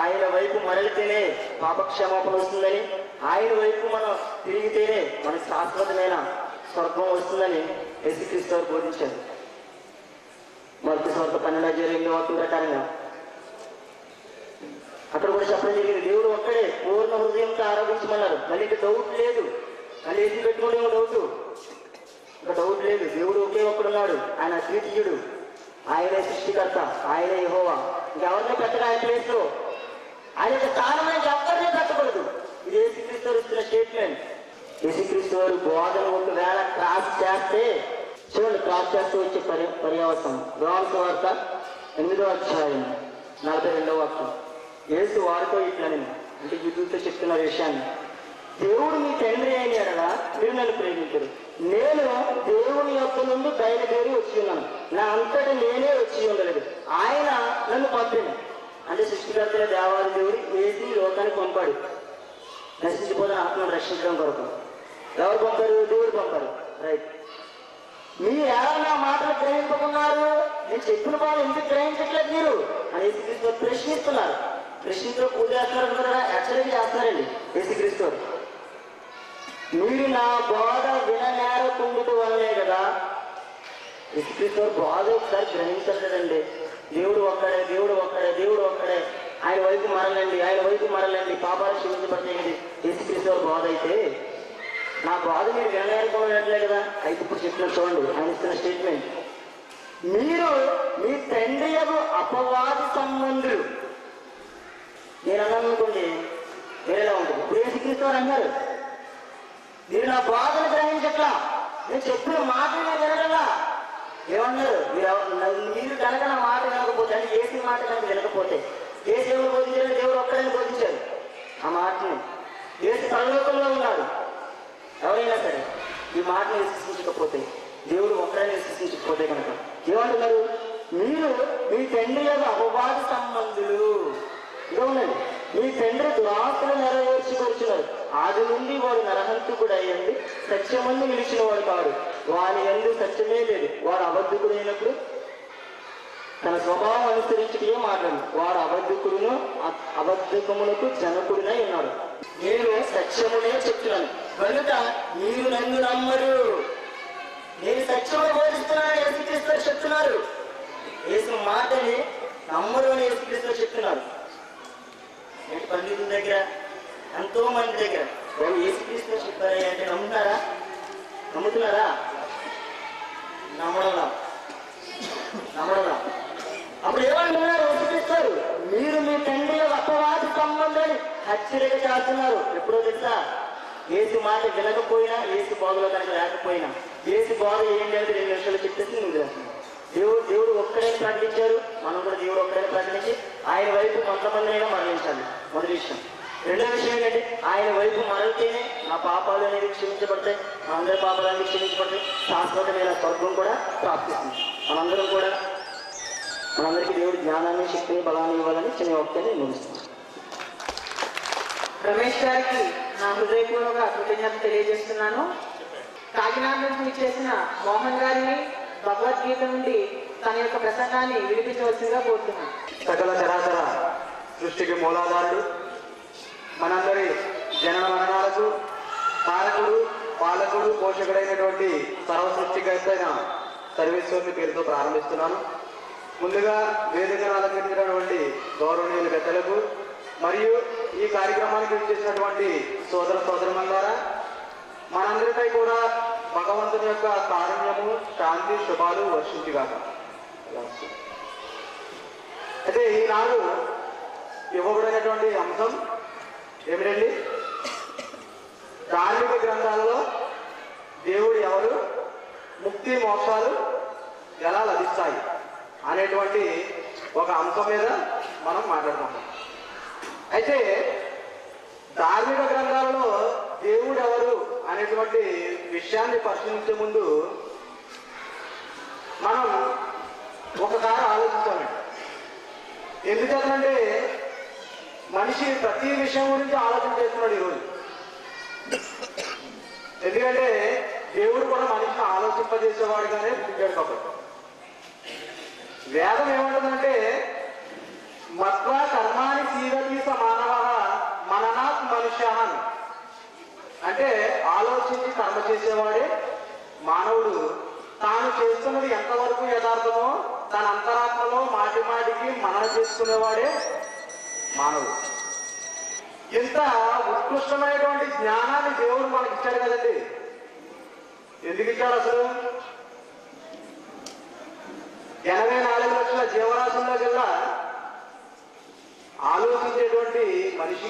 ఆయన వైపు మరలితేనే పాపక్షమాపణ వస్తుందని ఆయన వైపు మనం తిరిగితేనే మనకు శాశ్వతమైన స్వర్గం వస్తుందని యేసుక్రీస్తు వారు బోధించారు. మొదటి స్వర్గ పన్నెండు అధ్యాయులు ఎనిమిది వాక్యం ప్రకారంగా. అక్కడ కూడా చెప్పడం జరిగింది. దేవుడు ఒక్కడే పూర్ణ హృదయంతో ఆరోపించమన్నారు మళ్ళీ ఇంకా డౌట్ లేదు. మళ్ళీ ఏసీ పెట్టుకుంటే డౌట్. ఇంకా డౌట్ లేదు. దేవుడు ఒకే ఒక్కడున్నాడు. ఆయన అద్వితీయుడు. ఆయనే సృష్టికర్త. ఆయనే యహోవా. ఇంకెవరిని పెట్టడం ఆయన ప్లేస్లో ఆయన స్థానం ఎవరిని పెట్టకూడదు. ఇది యేసుక్రీస్తు ఇచ్చిన ఇస్తున్న స్టేట్మెంట్ యేసుక్రీస్తు వారు బోధన ఒకవేళ క్రాస్ చేస్తే చూడండి. క్రాస్ చేస్తూ వచ్చే పరి పర్యావసనం వ్యవహార వార్త ఎనిమిదో అధ్యాయం నలభై రెండవ వాక్యం యేసు వారితో ఇట్లని అంటే యూట్యూబ్తో చెప్తున్న విషయాన్ని దేవుడు మీ తండ్రి అయిన ఎడల మీరు నన్ను ప్రేమించరు నేను దేవుని యొక్క నుండి బయలుదేరి వచ్చి ఉన్నాను నా అంతటి నేనే వచ్చి ఉండలేదు ఆయన నన్ను పంపింది అంటే సృష్టికర్తల దేవాది దేవుడు వేసి లోకాన్ని పంపాడు నశించిపోతే ఆత్మను రక్షించడం కొరకు. ఎవరు పంపారు? దేవుడు పంపారు. రైట్ మీరు ఎలా నా మాటలు గ్రహింపకున్నారు? నేను చెప్పిన వాళ్ళు ఎందుకు గ్రహించట్లేదు మీరు? అని యేసుక్రీస్తు ప్రశ్నిస్తున్నారు. ప్రశ్నించో పూజ చేస్తున్నారు హెచ్చరిక చేస్తారండి యేసుక్రీస్తు మీరు నా బోధ విననేరకుండుట వల్లే కదా. యేసుక్రీస్తు బోధ ఒకసారి గ్రహించట్లేదండి దేవుడు ఒక్కడే దేవుడు ఒక్కడే దేవుడు ఒక్కడే. ఆయన వైపు మరలండి ఆయన వైపు మరలండి. పాపాలు క్షమించబడతాయి యేసుక్రీస్తు బాధ అయితే నా బాధ మీరు వినలేకపోయినట్లే కదా. అయితే ఇప్పుడు చెప్తున్నా చూడండి ఆయన ఇస్తున్న స్టేట్మెంట్ మీరు మీ తండ్రి యొక్క అపవాది సంబంధులు. నేను అన్నానుకోండి వేరేలా ఉంటుంది ఇప్పుడు ఏం శిక్షిస్తారు అన్నారు మీరు నా బాధను గ్రహించట్లా. నేను చెప్పిన మాట నేను వినగలా ఏమన్నారు? మీరు మీరు కనుక నా మాట వినకపోతే అంటే ఏసీ మాట కనుక వినకపోతే ఏ దేవుడు బోధించాడు దేవుడు ఒక్కడైనా బోధించాడు. ఆ మాటని ఏసు పరలోకంలో ఉన్నాడు. ఎవరైనా సరే ఈ మాటని విశ్వసించకపోతే దేవుడు ఒక్కడైనా విశ్వసించకపోతే కనుక ఏమంటున్నారు? మీరు మీ తండ్రి యొక్క అపవాద సంబంధులు. ఏమనండి మీ తండ్రి దురాస్తులు నెరవేర్చుకొచ్చున్నారు. ఆది నుండి వాడు నరహంతుకుడు అయ్యండి సత్యమందు నిలిచిన వాడు కాడు వాని ఎందు సత్యమే లేదు. వాడు అబద్ధకుడైనప్పుడు తన స్వభావం అనుసరించుటే మాట్లాడు వాడు అబద్ధకుడును అబద్ధకములకు అబద్ధకమునకు జనకుడినై ఉన్నాడు నేను సత్యమునే చెప్తున్నాను. కనుక మీరు నన్ను నమ్మరు. నేను సత్యమును బోధిస్తున్నాను యేసుక్రీస్తు చెప్తున్నారు. యేసు మాటని నమ్మరు అని యేసుక్రీస్తు చెప్తున్నారు. నేటి పండితుల దగ్గర ఎంతో మంది దగ్గర బాబు యేసుక్రీస్తు చెప్తారా అంటే నమ్ముతారా నమ్ముతున్నారా? నమ్మడం నమ్మడం అప్పుడు ఏమంటున్నారు యేసుక్రీస్తారు మీరు మీ తండ్రి యొక్క అపవాది సంబంధాన్ని హెచ్చరిక చేస్తున్నారు. ఎప్పుడో తెలుసా? ఏసు మాట వినకపోయినా ఏసు బాగులో కనుక లేకపోయినా ఏసు బాగు ఏం లేదు రెండు నిమిషాలు చెప్పేసి నువ్వు చేస్తున్నావు దేవుడు దేవుడు ఒక్కడే ప్రకటించారు మనం కూడా దేవుడు ఒక్కడే ప్రకటించి ఆయన వైపు కొంతమందినైనా మరణించాలి. మొదటి విషయం. రెండో విషయం ఏంటంటే ఆయన వైపు మరలితేనే నా పాపాలు అనేవి క్షమించబడతాయి. అందరి పాపాలు అనేవి క్షమించబడతాయి. శాశ్వతమైన స్వర్గం కూడా ప్రాప్తిస్తుంది. మనందరం కూడా మనందరికీ దేవుడు జ్ఞానాన్ని శక్తిని బలాన్ని ఇవ్వాలని చిన్న వాక్యాన్ని నిర్మిస్తున్నాను రమేష్ గారికి నా హృదయపూర్వక కృతజ్ఞత తెలియజేస్తున్నాను. కాకినాడ నుంచి చేసిన మోహన్ గారిని భగవద్గీత నుండి తన యొక్క ప్రసంగాన్ని వినిపించవలసిందిగా కోరుతున్నాను. సకల చరాచర సృష్టికి మూలాధారుడు మనందరి జనన మరణాలకు కారకుడు పాలకుడు పోషకుడైనటువంటి సర్వ సృష్టికర్త అయిన సర్వేశ్వరుని పేరుతో ప్రారంభిస్తున్నాను. ముందుగా వేదికను అలంకరించినటువంటి గౌరవనీయుల పెద్దలకు మరియు ఈ కార్యక్రమానికి చేసినటువంటి సోదర సోదరులందారా మనందరిపై కూడా భగవంతుని యొక్క కారుణ్యము శాంతి శుభాలు వర్షించుగాక. అయితే ఈనాడు ఇవ్వబడినటువంటి అంశం ఏమిటండి? ధార్మిక గ్రంథాలలో దేవుడు ఎవరు? ముక్తి మోక్షాలు ఎలా లభిస్తాయి? అనేటువంటి ఒక అంశం మీద మనం మాట్లాడుకుంటాం అయితే ధార్మిక గ్రంథాలలో దేవుడు ఎవరు అనేటువంటి విషయాన్ని పరిశీలించే ముందు మనం ఒకసారి ఆలోచించామండి ఎందుకంటే మనిషి ప్రతి విషయం గురించి ఆలోచన చేస్తున్నాడు ఈరోజు ఎందుకంటే దేవుడు కూడా మనిషిని ఆలోచింపజేసేవాడుగానే పుట్టాడు కాబట్టి. వేదం ఏమంటుందంటే మత్వా కర్మాని సీరతీస మానవ మననాత్ మనుష్య అంటే ఆలోచించి కర్మ చేసేవాడే మానవుడు. తాను చేస్తున్నది ఎంతవరకు యథార్థమో తన అంతరాత్మలో మాటి మాటికి మనన చేసుకునేవాడే మానవుడు. ఇంత ఉత్కృష్టమైనటువంటి జ్ఞానాన్ని దేవుడు మనకి ఇచ్చాడు కదండి. ఎందుకు ఇచ్చాడు అసలు? ఎనభై నాలుగు లక్షల జీవరాశుల్లోకెల్లా ఆలోచించేటువంటి మనిషి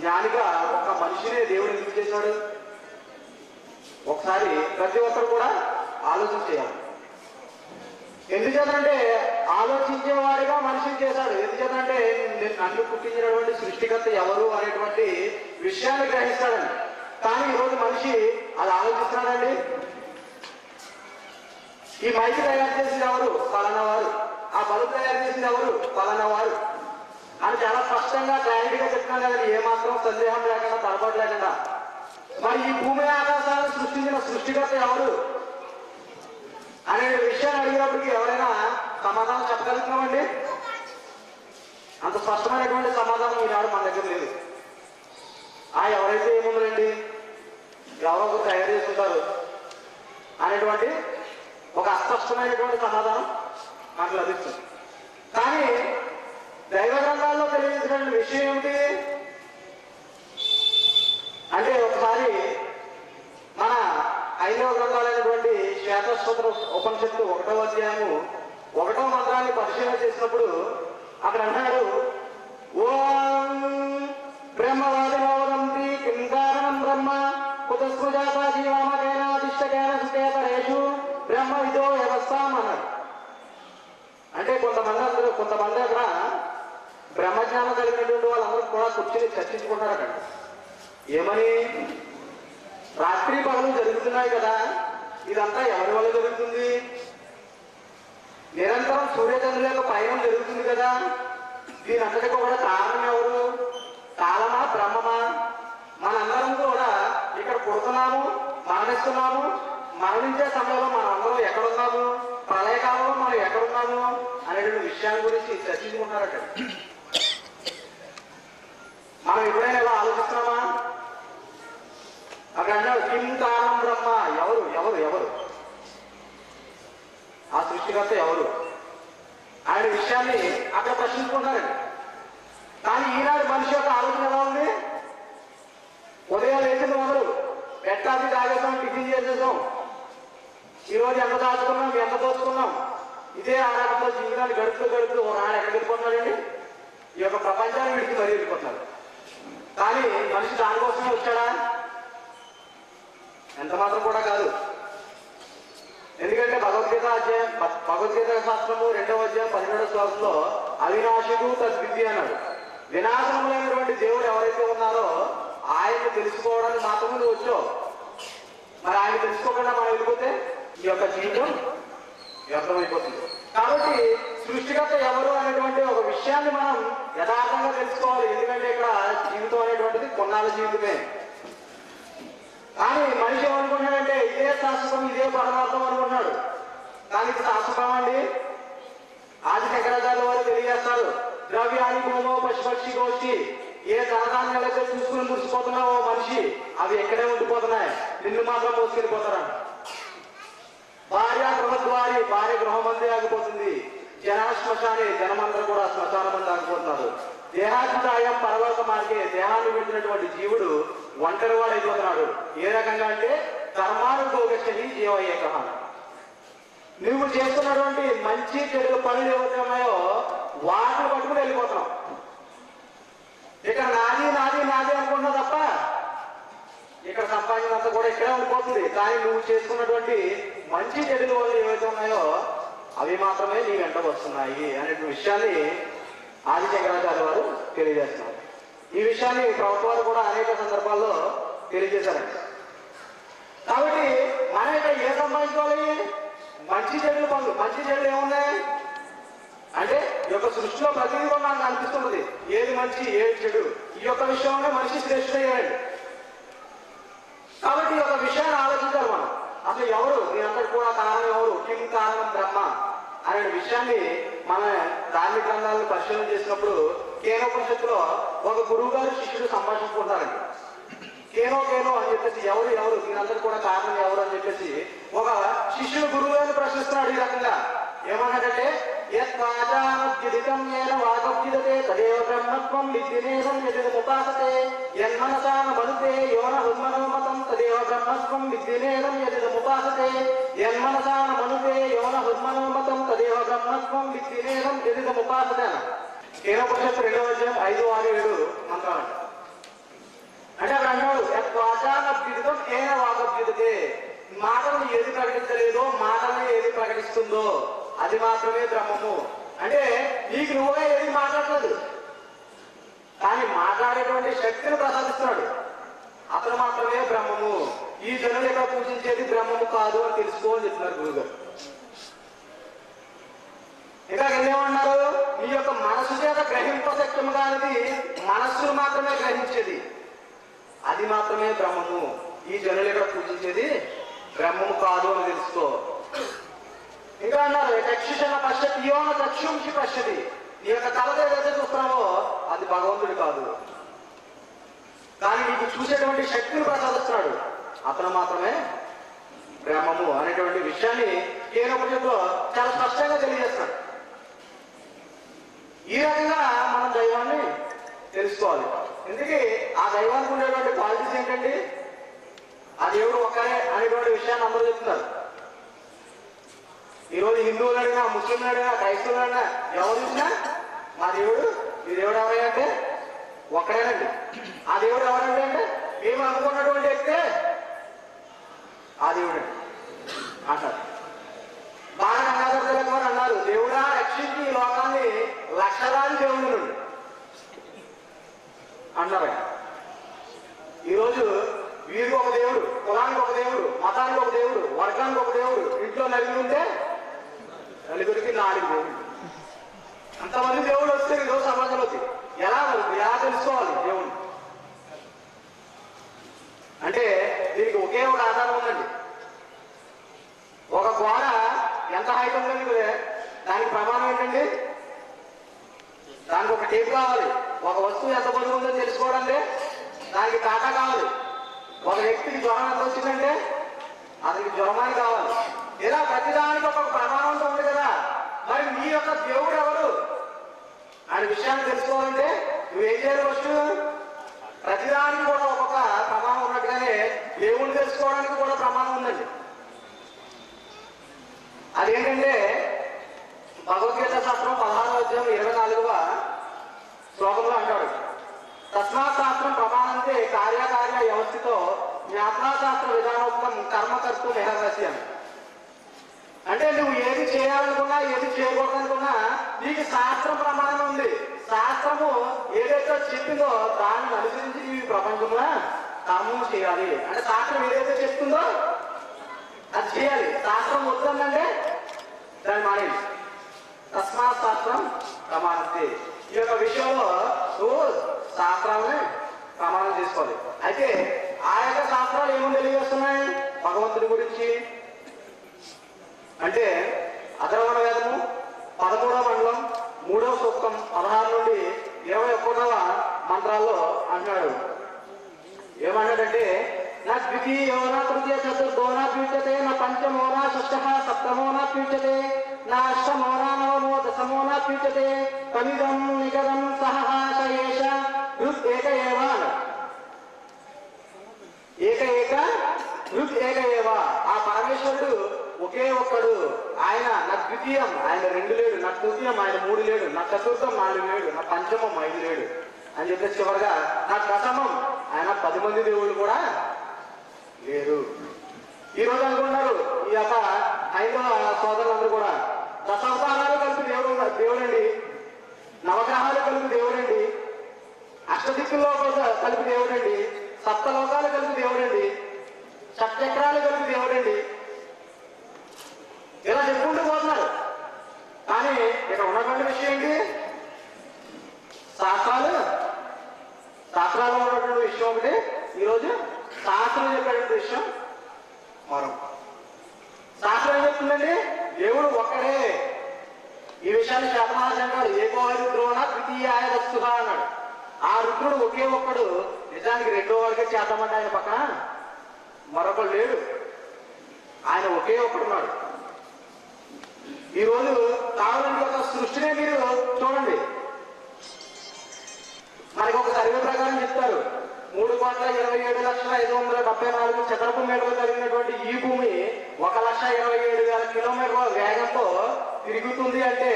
జ్ఞానిగా ఒక మనిషినే దేవుడు ఎందుకు చేశాడు? ఒకసారి ప్రతి ఒక్కరు కూడా ఆలోచన చేయాలి. ఎందుచేతంటే ఆలోచించేవాడిగా మనిషిని చేశాడు. ఎందుచేతంటే నేను నన్ను పుట్టించినటువంటి సృష్టికర్త ఎవరు అనేటువంటి విషయాన్ని గ్రహిస్తాడని కానీ ఈరోజు మనిషి అది ఆలోచిస్తున్నాడండి? ఈ మైక్ తయారు చేసిన ఎవరు పలానా వారు ఆ బలు తయారు చేసిన ఎవరు పలానా వారు అని చాలా స్పష్టంగా క్లారిటీగా చెప్తున్నాను కదండి ఏ మాత్రం సందేహం లేకుండా తలపాటు లేకుండా. మరి ఈ భూమి ఆకాశాలను సృష్టించిన సృష్టికర్త ఎవరు? అనే విషయాన్ని అడిగినప్పటికీ ఎవరైనా సమాధానం చెప్పగలుగుతున్నామండి? అంత స్పష్టమైనటువంటి సమాధానం ఈనాడు మన దగ్గర లేదు. ఆ ఎవరైతే ఏముందండి ఎవరో తయారు చేసుకుంటారు. అనేటువంటి ఒక అస్పష్టమైనటువంటి సమాధానం మనకు లభిస్తుంది. కానీ దైవ గ్రంథాల్లో తెలియజేసినటువంటి విషయం ఏమిటి? అంటే ఒకసారి మన ఐదవ గ్రంథాలైనటువంటి శ్వేతస్వత్ర ఉపనిషత్తు ఒకటో అధ్యాయము ఒకటో మంత్రాన్ని పరిశీలన చేసినప్పుడు అక్కడ అన్నాడు ఓం బ్రహ్మవాదినో కొంతమంది అందరూ కొంతమంది అక్కడ బ్రహ్మజ్ఞానం కలిగినటువంటి వాళ్ళందరూ కూడా కూర్చొని చర్చించుకుంటారు అక్కడ ఏమని? రాత్రి పనులు జరుగుతున్నాయి కదా ఇదంతా ఎవరి వల్ల జరుగుతుంది? నిరంతరం సూర్యచంద్రుల యొక్క పయనం జరుగుతుంది కదా దీనంతటికి కూడా కారణం ఎవరు? కాలమా బ్రహ్మమా? మనందరం కూడా ఇక్కడ పుడుతున్నాము మరణిస్తున్నాము మరణించే సమయంలో మనం అందరం ఎక్కడున్నాము ప్రళయకాలంలో మనం ఎక్కడున్నాము అనేటువంటి విషయాల గురించి చర్చించుకుంటున్నారట మనం ఎప్పుడైనా ఎలా ఆలోచిస్తున్నామా? అక్కడ అన్నాడు కిం కారణం బ్రహ్మ. ఎవరు? ఎవరు? ఎవరు? ఆ సృష్టికర్త ఎవరు? ఆయన విషయాన్ని అక్కడ ప్రశ్నించుకుంటారండి కానీ ఈనాడు మనిషి యొక్క ఆలోచన ఎలా ఉంది? ఉదయం లేచిన మొదలు పెట్టాలి తాగేసాం టిఫిన్ చేసేసాం ఈరోజు ఎంత దాచుకున్నాం ఎంత దోచుకున్నాం? ఇదే ఆరాటంలో జీవితాన్ని గడుపుతూ గడుపుతూ ఓ నాడు ఎక్కడ వెళ్ళిపోతున్నాడండి? ఈ యొక్క ప్రపంచాన్ని విడిచి మరీ వెళ్ళిపోతున్నారు కానీ మనిషి దానికోసమే వచ్చాడా? ఎంత మాత్రం కూడా కాదు. ఎందుకంటే భగవద్గీత అధ్యాయం భగవద్గీత శాస్త్రము రెండవ అధ్యాయం పన్నెండవ శ్లోకంలో అవినాశుడు తద్విద్య అన్నాడు. వినాశములైనటువంటి దేవుడు ఎవరైతే ఉన్నారో ఆయన్ని తెలుసుకోవడానికి మాత్రమే నువ్వు వచ్చావు. మరి ఆయన తెలుసుకోకుండా మనం వెళ్ళిపోతే? ఈ యొక్క జీవితం? వ్యర్థమైపోతుంది కాబట్టి సృష్టికర్త ఎవరు అనేటువంటి ఒక విషయాన్ని మనం యథార్థంగా తెలుసుకోవాలి. ఎందుకంటే ఇక్కడ జీవితం అనేటువంటిది కొన్నాళ్ళ జీవితమే. కానీ మనిషి ఏమనుకుంటాడంటే ఇదే శాశ్వతం ఇదే పరమార్థం అనుకున్నాడు కానీ ఇది శాశ్వతం అండి. ఆది శంకరాచార్య వారు తెలియజేస్తారు. ద్రవ్యాన్ని భూమో పశుపక్షి గోష్ఠి ఏ ధనధాన్యాలైతే చూసుకుని మురిసిపోతున్నావో మనిషి అవి ఎక్కడే ఉండిపోతున్నాయి. నిన్ను మాత్రం ప్రభుత్వాన్ని భార్య గృహం అందే ఆగిపోతుంది. జన శ్మశానే జనమందరూ కూడా శ్మశానం మంది ఆగిపోతున్నారు. దేహాభిప్రాయం పరలోక మార్గే దేహాన్ని విడిచినటువంటి జీవుడు ఒంటరి వాడు అయిపోతున్నాడు ఏ రకంగా అంటే కర్మానుభోగశని జీవ ఏక నువ్వు చేస్తున్నటువంటి మంచి చెడు పనులు ఏవైతే ఉన్నాయో వాటిని పట్టుకుని వెళ్ళిపోతున్నావు. ఇక్కడ నాది నాది నాది అనుకుంటున్నావు తప్ప ఇక్కడ సంపాదించినంత కూడా ఇక్కడే ఉండిపోతుంది. కానీ నువ్వు చేసుకున్నటువంటి మంచి చెడులు వల్ల ఏవైతే ఉన్నాయో అవి మాత్రమే నీ వెంట వస్తున్నాయి అనే విషయాన్ని ఆది శంకరాచార్య వారు తెలియజేస్తున్నారు. ఈ విషయాన్ని ప్రభుత్వాలు కూడా అనేక సందర్భాల్లో తెలియజేశారండి. కాబట్టి మన ఇక్కడ ఏ సంపాదించుకోవాలి? మంచి చెడులు పనులు. మంచి చెడులు ఏమున్నాయి? అంటే ఈ యొక్క సృష్టిలో ప్రతిదీ కూడా నాకు అనిపిస్తున్నది ఏది మంచి ఏది చెడు. ఈ యొక్క విషయంలో మనిషి శ్రేష్ఠయ్యాడు కాబట్టి ఈ యొక్క విషయాన్ని ఆలోచించాలి మనం. అసలు ఎవరు? దీనంతటి కూడా కారణం ఎవరు? కిం కారణం బ్రహ్మ అనే విషయాన్ని మన ధార్మిక గ్రంథాలను పరిశీలన చేసినప్పుడు కేనోపనిషత్తులో ఒక గురువు గారు శిష్యుడు సంభాషించుకుంటారండి. కేనో కేనో అని చెప్పేసి ఎవరు ఎవరు? దీనంతటి కూడా కారణం ఎవరు అని చెప్పేసి ఒక శిష్యుడు గురువు గారిని ప్రశ్నిస్తున్నాడు ఈ రకంగా. ఏమన్నాడంటే యత్వాచానద్యుదితం ఏన వాగబ్జిదతే తదేవ బ్రహ్మత్వం విద్యునేసం యదిముపాసతే యన్మనసా బ్రహ్మత్వం విద్యనేనం యదిదముపాసతే యన్మనసాన యోన హృన్మనోమతం తదేవ బ్రహ్మత్వం విద్యనేనం యదిదముపాసతే కేనోపనిషత్తు రెండవ అధ్యాయం ఐదు ఆరు ఏడు మంత్రాలు. అంటే అక్కడ అన్నాడు ఏన మాటలను ఏది ప్రకటించలేదో మాటలను ఏది ప్రకటిస్తుందో. అది మాత్రమే బ్రహ్మము. అంటే నీకు నువ్వే ఏది మాట్లాడలేదు. కానీ మాట్లాడేటువంటి శక్తిని ప్రసాదిస్తున్నాడు. అతను మాత్రమే బ్రహ్మము. ఈ జనులు ఇక్కడ పూజించేది బ్రహ్మము కాదు అని తెలుసుకో అని చెప్తున్నారు గురుగారు ఇంకా ఎన్నేమన్నారు నీ యొక్క మనసు చేత గ్రహింపశక్యము కానిది మనస్సును మాత్రమే గ్రహించేది. అది మాత్రమే బ్రహ్మము. ఈ జనులు ఇక్కడ పూజించేది బ్రహ్మము కాదు అని తెలుసుకో. ఇంకా అన్నారు యక్షిషణ పశ్యతి యోన చక్షుంషి పశ్యతి నీ యొక్క కళ ఏదైతే చూస్తున్నావో అది భగవంతుడు కాదు కానీ నీకు చూసేటువంటి శక్తిని ప్రసాదిస్తున్నాడు అతను మాత్రమే బ్రహ్మము అనేటువంటి విషయాన్ని కేనోపనిషత్తులో చాలా స్పష్టంగా తెలియజేస్తాడు ఈ రకంగా మనం దైవాన్ని తెలుసుకోవాలి ఎందుకే ఆ దైవానికి ఉండేటువంటి క్వాలిటీస్ ఏంటండి ఆ దేవుడు ఒక్కరే అనేటువంటి విషయాన్ని అందరూ చెప్తున్నారు ఈరోజు హిందువులు అడిగినా ముస్లింలు అడిగినా క్రైస్తవులు అడిగినా ఎవరు చూసినా మా దేవుడు మీ దేవుడు ఎవరయ్యా అంటే ఒక్కడేనండి. ఆ దేవుడు ఎవరండి అంటే మేము అనుకున్నటువంటి వ్యక్తే ఆ దేవుడు అంటారు. బాగా గంగాధర అన్నారు? దేవుడా రక్షించి ఈ లోకాన్ని లక్షలాది దేవుడు అన్నారు ఈరోజు వీరికి ఒక దేవుడు కులానికి ఒక దేవుడు మతానికి ఒక దేవుడు వర్గానికి ఒక దేవుడు ఇంట్లో నలిగి ఉంటే నలుగురికి నాలుగు దేవుడు అంతమంది దేవుడు వస్తే ఈరోజు సమాజంలోకి ఎలా ఎలా తెలుసుకోవాలి దేవుడు అంటే దీనికి ఒకే ఒక ఆధారం ఉందండి. ఒక గోడ ఎంత హైట్ ఉందండి దానికి ప్రమాణం ఏంటండి? దానికి ఒక టేప్ కావాలి. ఒక వస్తువు ఎంత బరువు ఉందో తెలుసుకోవడండి దానికి కాటా కావాలి. ఒక వ్యక్తికి జ్వరం ఎంత వచ్చిందంటే అతనికి జ్వరమాని కావాలి. ఇలా ప్రతిదానికి ఒక ప్రమాణంతో ఉంది కదా. మరి నీ యొక్క దేవుడు ఎవరు? అనే విషయాన్ని తెలుసుకోవాలంటే నువ్వేం చేయాలి ఫస్ట్? ప్రతిదానికి కూడా ఒక్కొక్క ప్రమాణం ఉన్నట్టుగానే దేవుణ్ణి తెలుసుకోవడానికి కూడా ప్రమాణం ఉందండి. అదేంటంటే భగవద్గీత శాస్త్రం పదహారవ అధ్యాయం ఇరవై నాలుగవ శ్లోకంలో అంటాడు. తస్మాత్ శాస్త్రం ప్రమాణంతే కార్యకార్య వ్యవస్థతో జ్ఞాపనాశాస్త్ర విధానోక్తం కర్మకర్తు నిహరసి అని. అంటే నువ్వు ఏది చేయాలనుకున్నా ఏది చేయకూడదనుకున్నా నీకు శాస్త్రం ప్రమాణం ఉంది. శాస్త్రము ఏదైతే చెప్పిందో దాన్ని అనుసరించి ఈ ప్రపంచంలో కర్మం చేయాలి. అంటే శాస్త్రం ఏదైతే చెప్తుందో అది చేయాలి. శాస్త్రం వద్దంటే దాన్ని మానేది తస్మాత్ శాస్త్రం ప్రమాణిస్తే. ఈ యొక్క విషయంలో నువ్వు శాస్త్రాన్ని ప్రమాణం చేసుకోవాలి. అయితే ఆ యొక్క శాస్త్రాలు ఏమని తెలియజేస్తున్నాయి? భగవంతుడి గురించి అంటే అధర్వణ వేదము పదమూడవ మండలం మూడవ సూక్తం పదహారు నుండి ఇరవై ఒకటవ మంత్రాల్లో అంటున్నాడు. ఏమన్నాడంటే నా ద్వితీయో నా తృతీయ చతుర్థో నా ప్యూజ్యతే నా పంచమో నా షష్ఠ సప్తమో నా ప్యూజ్యతే నా అష్టమో నా నవమో దశమో నా ప్యూజ్యతే తమిదం నిగదం సహ శయేష ఏక ఏవ. ఏక ఏక రుత్ ఏక ఏవ. ఆ పరమేశ్వరుడు ఒకే ఒక్కడు ఆయన నా ద్వితీయం ఆయన రెండు లేడు నా తృతీయం ఆయన మూడు లేడు నా చతుర్థం నాలుగు లేడు నా పంచమం ఐదు లేడు అని చెప్పేసి చివరిగా నా దశమం ఆయన పది మంది దేవుళ్ళు కూడా లేరు ఈ రోజు అనుకుంటున్నారు ఈ యొక్క హైందవ సోదరులందరూ కూడా దశావతారాలు కలిపి దేవుడు ఉన్నారు. దేవుడండి నవగ్రహాలు కలిపి దేవుడండి అష్టదిక్కుల్లో కలిపి దేవుడండి సప్తలోకాలు కలిపి దేవుడండి షట్చక్రాలు కలిపి దేవుడండి ఇలా చెప్పుకుంటూ పోతున్నారు. కానీ ఇక్కడ ఉన్నటువంటి విషయం ఏంటి? శాస్త్రాలు. శాస్త్రాల్లో ఉన్నటువంటి విషయం ఒకటి ఈరోజు శాస్త్రం చెప్పేటువంటి విషయం మరొక శాస్త్రం ఏం చెప్తుందండి? దేవుడు ఒక్కడే. ఈ విషయాన్ని శాతమహాశం గారు ఏకో రుద్రోణ ద్వితీయాయ వస్తుగా అన్నాడు. ఆ రుద్రుడు ఒకే ఒక్కడు. నిజానికి రెండో వాడికే చేద్దామంటే ఆయన పక్కన. మరొకడు లేడు. ఆయన ఒకే ఒక్కడున్నాడు. ఈ రోజు కావాలంటే ఒక సృష్టినే మీరు చూడండి. మనకి ఒక సర్వే ప్రకారం చెప్తారు. మూడు కోట్ల ఇరవై ఏడు లక్షల ఐదు వందల డెబ్బై నాలుగు చదరపు మీటర్లు కలిగినటువంటి ఈ భూమి ఒక లక్ష ఇరవై ఏడు వేల కిలోమీటర్ల వేగంతో తిరుగుతుంది అంటే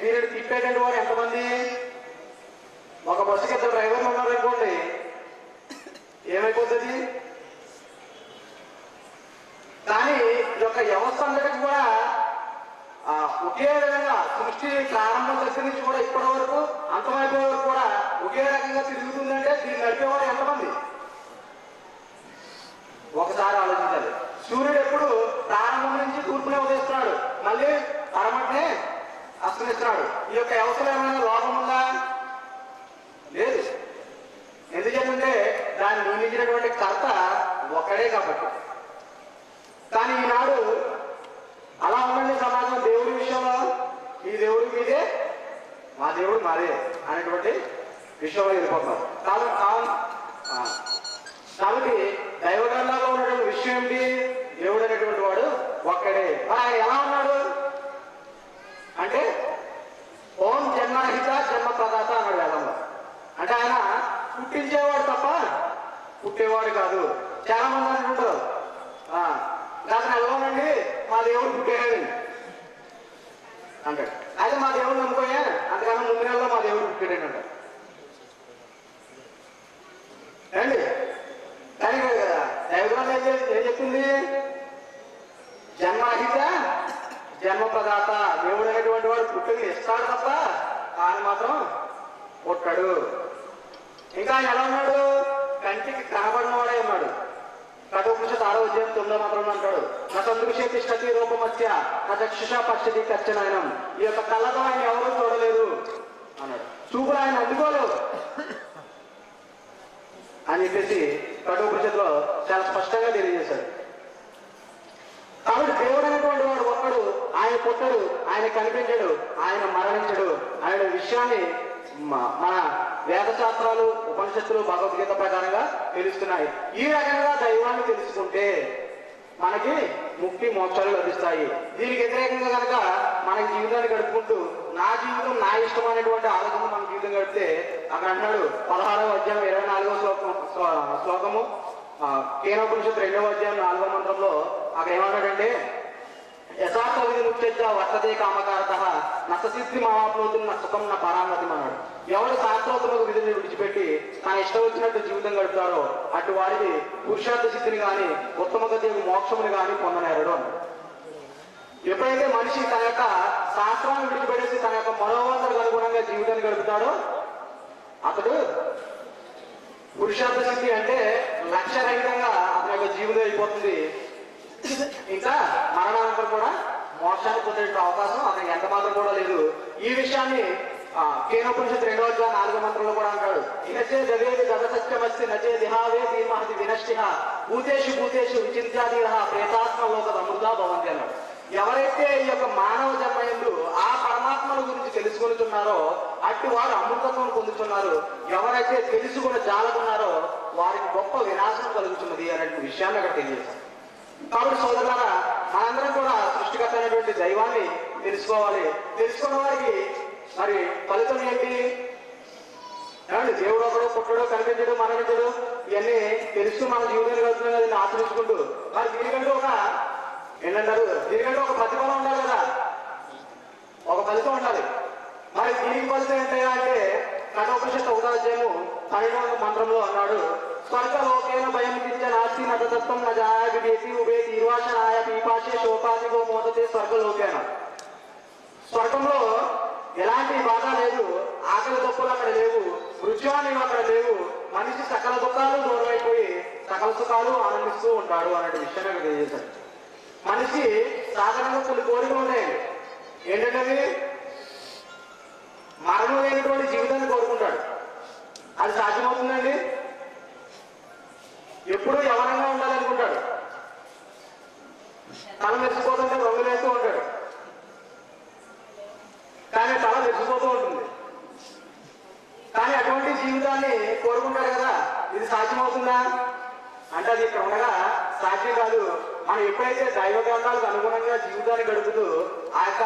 దీనిని తిప్పేటువంటి వారు ఎంతమంది? ఒక బస్సుకి ఇద్దరు డ్రైవర్లు ఉన్నారనుకోండి ఏమైపోతుంది? కానీ ఈ యొక్క వ్యవస్థ అందరికి కూడా ఒకే విధంగా సృష్టి ప్రారంభం దగ్గర నుంచి కూడా ఇప్పటి వరకు అంతమైపోయే వరకు కూడా ఒకే రకంగా తిరుగుతుందంటే దీన్ని నడిపేవారు ఎంతమంది? ఒకసారి ఆలోచించాలి. సూర్యుడు ఎప్పుడు ప్రారంభం నుంచి తూర్పునే ఉదయిస్తున్నాడు. మళ్ళీ పరమట్నే అస్తమిస్తున్నాడు. ఈ యొక్క వ్యవస్థలో ఏమైనా లోపం ఉందా? లేదు. ఎందుకంటే దాన్ని నిర్మించినటువంటి కర్త ఒకడే కాబట్టి. కానీ ఈనాడు అలా ఉండండి సమాజం. దేవుడి విషయంలో ఈ దేవుడి మీదే మా దేవుడు మాదే అనేటువంటి విషయంలో వెళ్ళిపోతాం కాదు కాబట్టి దైవ గ్రంథాల్లో ఉన్నటువంటి విషయం ఏంటి? దేవుడు అనేటువంటి వాడు ఒక్కడే. మరి ఆయన ఎలా ఉన్నాడు? అంటే ఓం జన్మరహిత జన్మ ప్రదాత అన్నాడు వేదంలో. అంటే ఆయన పుట్టించేవాడు తప్ప పుట్టేవాడు కాదు. చాలా మంది అంటుంటారు ఆ, గత నెలలోనండి మా దేవుడు పుట్టాడని అంటాడు. అయితే మా దేవుడు నమ్ముకోయా? అంతకన్నా ముందు నెలలో మా దేవుడు పుట్టాడని అంటాడు ఏమండి కానీ దైవగ్రంథం ఏం చెప్- ఏం చెప్తుంది జన్మరహిత జన్మ ప్రదాత దేవుడు అనేటువంటి వాడు పుట్టుకు ఇస్తాడు తప్ప ఆయన మాత్రం పుట్టాడు. ఇంకా ఆయన ఎలా ఉన్నాడు? కంటికి కనబడిన వాడే ఉన్నాడు. కఠోపనిషత్ ఆరో అధ్యాయం తొమ్మిదో మాత్రం అంటాడు. నా సందృశ్య తిష్టతి రూపమత్య నక్షుష చక్షుష కచ్చనాయనం ఈ యొక్క కళ్ళతో ఆయన ఎవరూ చూడలేదు అన్నాడు. చూపులు ఆయన అందుకోలేదు. అని చెప్పేసి కఠోపనిషత్తులో చాలా స్పష్టంగా తెలియజేశాడు. కాబట్టి దేవుడు అనేటువంటి వాడు ఒక్కడు. ఆయన పుట్టడు ఆయన కనిపించడు ఆయన మరణించడు. ఆయన విషయాన్ని మన వేద శాస్త్రాలు ఉపనిషత్తులు భగవద్గీత ప్రకారంగా తెలుస్తున్నాయి. ఈ రకంగా దైవాన్ని తెలుసుకుంటే మనకి ముక్తి మోక్షాలు లభిస్తాయి. దీనికి వ్యతిరేకంగా కనుక మన జీవితాన్ని గడుపుకుంటూ నా జీవితం నా ఇష్టం అనేటువంటి ఆలోచన మన జీవితం గడిపితే అక్కడ అంటున్నాడు పదహారవ అధ్యాయం ఇరవై నాలుగవ శ్లోకం శ్లోకము కేనోపనిషత్తు రెండవ అధ్యాయం నాలుగో మంత్రంలో అక్కడ ఏమన్నాడంటే యథార్థ విధి ముఖ్యత వర్తతే కామకారత. నససిద్ధి మావాప్నోతులు సుఖం నా పరామతి అన్నాడు ఎవరు శాస్త్రోత్తమకు విధిని విడిచిపెట్టి తన ఇష్టం వచ్చినట్టు జీవితం గడుపుతారో అటు వారిని పురుషార్థ సిద్ధిని గాని ఉత్తమ గతి మోక్షముని గాని పొందనేరడు అన్నాడు ఎప్పుడైతే మనిషి తన యొక్క శాస్త్రాన్ని విడిచిపెట్టేసి తన యొక్క మనోవంతకు అనుగుణంగా జీవితాన్ని గడుపుతాడో అతడు పురుషార్థ సిద్ధి అంటే లక్ష్యరహితంగా అతని యొక్క జీవితం అయిపోతుంది. ఇంకా మరణానంతరం కూడా మోక్షానికి పొందే అవకాశం అతనికి ఎంత మాత్రం కూడా లేదు. ఈ విషయాన్ని ఆ, కేనోపనిషత్ రెండవ అధ్యాయ నాలుగో మంత్రంలో కూడా అంటాడు. ఇనచే దవేది గత సత్యమస్తి నచే దిహావే ధీమహతి వినష్టిహ భూతేషు భూతేషు విచింత్యాధీర ప్రేతాత్మ లోక అమృతా భవంతి అన్నాడు. ఎవరైతే ఈ యొక్క మానవ జన్మయందు ఆ పరమాత్మను గురించి తెలుసుకుంటున్నారో అట్టి వారు అమృతత్వం పొందుతున్నారు ఎవరైతే తెలుసుకుని జాలకున్నారో వారికి గొప్ప వినాశం కలుగుతున్నది అనే విషయాన్ని అక్కడ తెలియజేశారు. కాబట్టి సోదరులారా మనందరం కూడా సృష్టికర్త అయినటువంటి దైవాన్ని తెలుసుకోవాలి. తెలుసుకున్న వారికి మరి ఫలితం ఏంటి? ఏమండి దేవుడు ఒకడు పుట్టడు కనిపించడు మరణించడు ఇవన్నీ తెలుసు మన జీవితంలో కలుగుతున్నాం కదా ఆచరించుకుంటూ. మరి దీనికంటే ఒక ఏంటంటారు? దీనికంటే ఒక ప్రతిఫలం ఉండాలి కదా. ఒక ఫలితం ఉండాలి. మరి దీనికి ఫలితం ఏంటంటే అంటే కఠోపనిషత్ ఒకటో అధ్యాయము మంత్రంలో అన్నాడు. స్వర్గలోకేన భయం కించ నాస్తి నతత్వం నజాయ విభేతి ఉభేతి ఇర్వాసనాయ పీపాశే శోకాదిగో మోదతే స్వర్గలోకేన స్వర్గంలో ఎలాంటి బాధ లేదు ఆకలి దప్పులు అక్కడ లేవు మృత్యువాన్ని అక్కడ లేవు మనిషి సకల దుఃఖాలు దూరమైపోయి సకల సుఖాలు ఆనందిస్తూ ఉంటాడు అనే విషయాన్ని అక్కడ తెలియజేశాడు మనిషి సాధారణంగా కొన్ని కోరికలు ఉన్నాయి ఏంటంటే మరణం లేనటువంటి జీవితాన్ని కోరుకుంటాడు. అది సాధ్యమవుతుందండి? ఎప్పుడూ యవనంగా ఉండాలనుకుంటాడు. తల మెచ్చిపోతుంటే రంగులు వేస్తూ ఉంటాడు. కానీ తల మెచ్చిపోతూ ఉంటుంది. కానీ అటువంటి జీవితాన్ని కోరుకుంటాడు కదా. ఇది సాధ్యమవుతుందా? అంటే అది ఇక్కడ ఉండగా సాధ్యం కాదు. మనం ఎప్పుడైతే దైవ గ్రంథాలకు అనుగుణంగా జీవితాన్ని గడుపుతూ ఆ యొక్క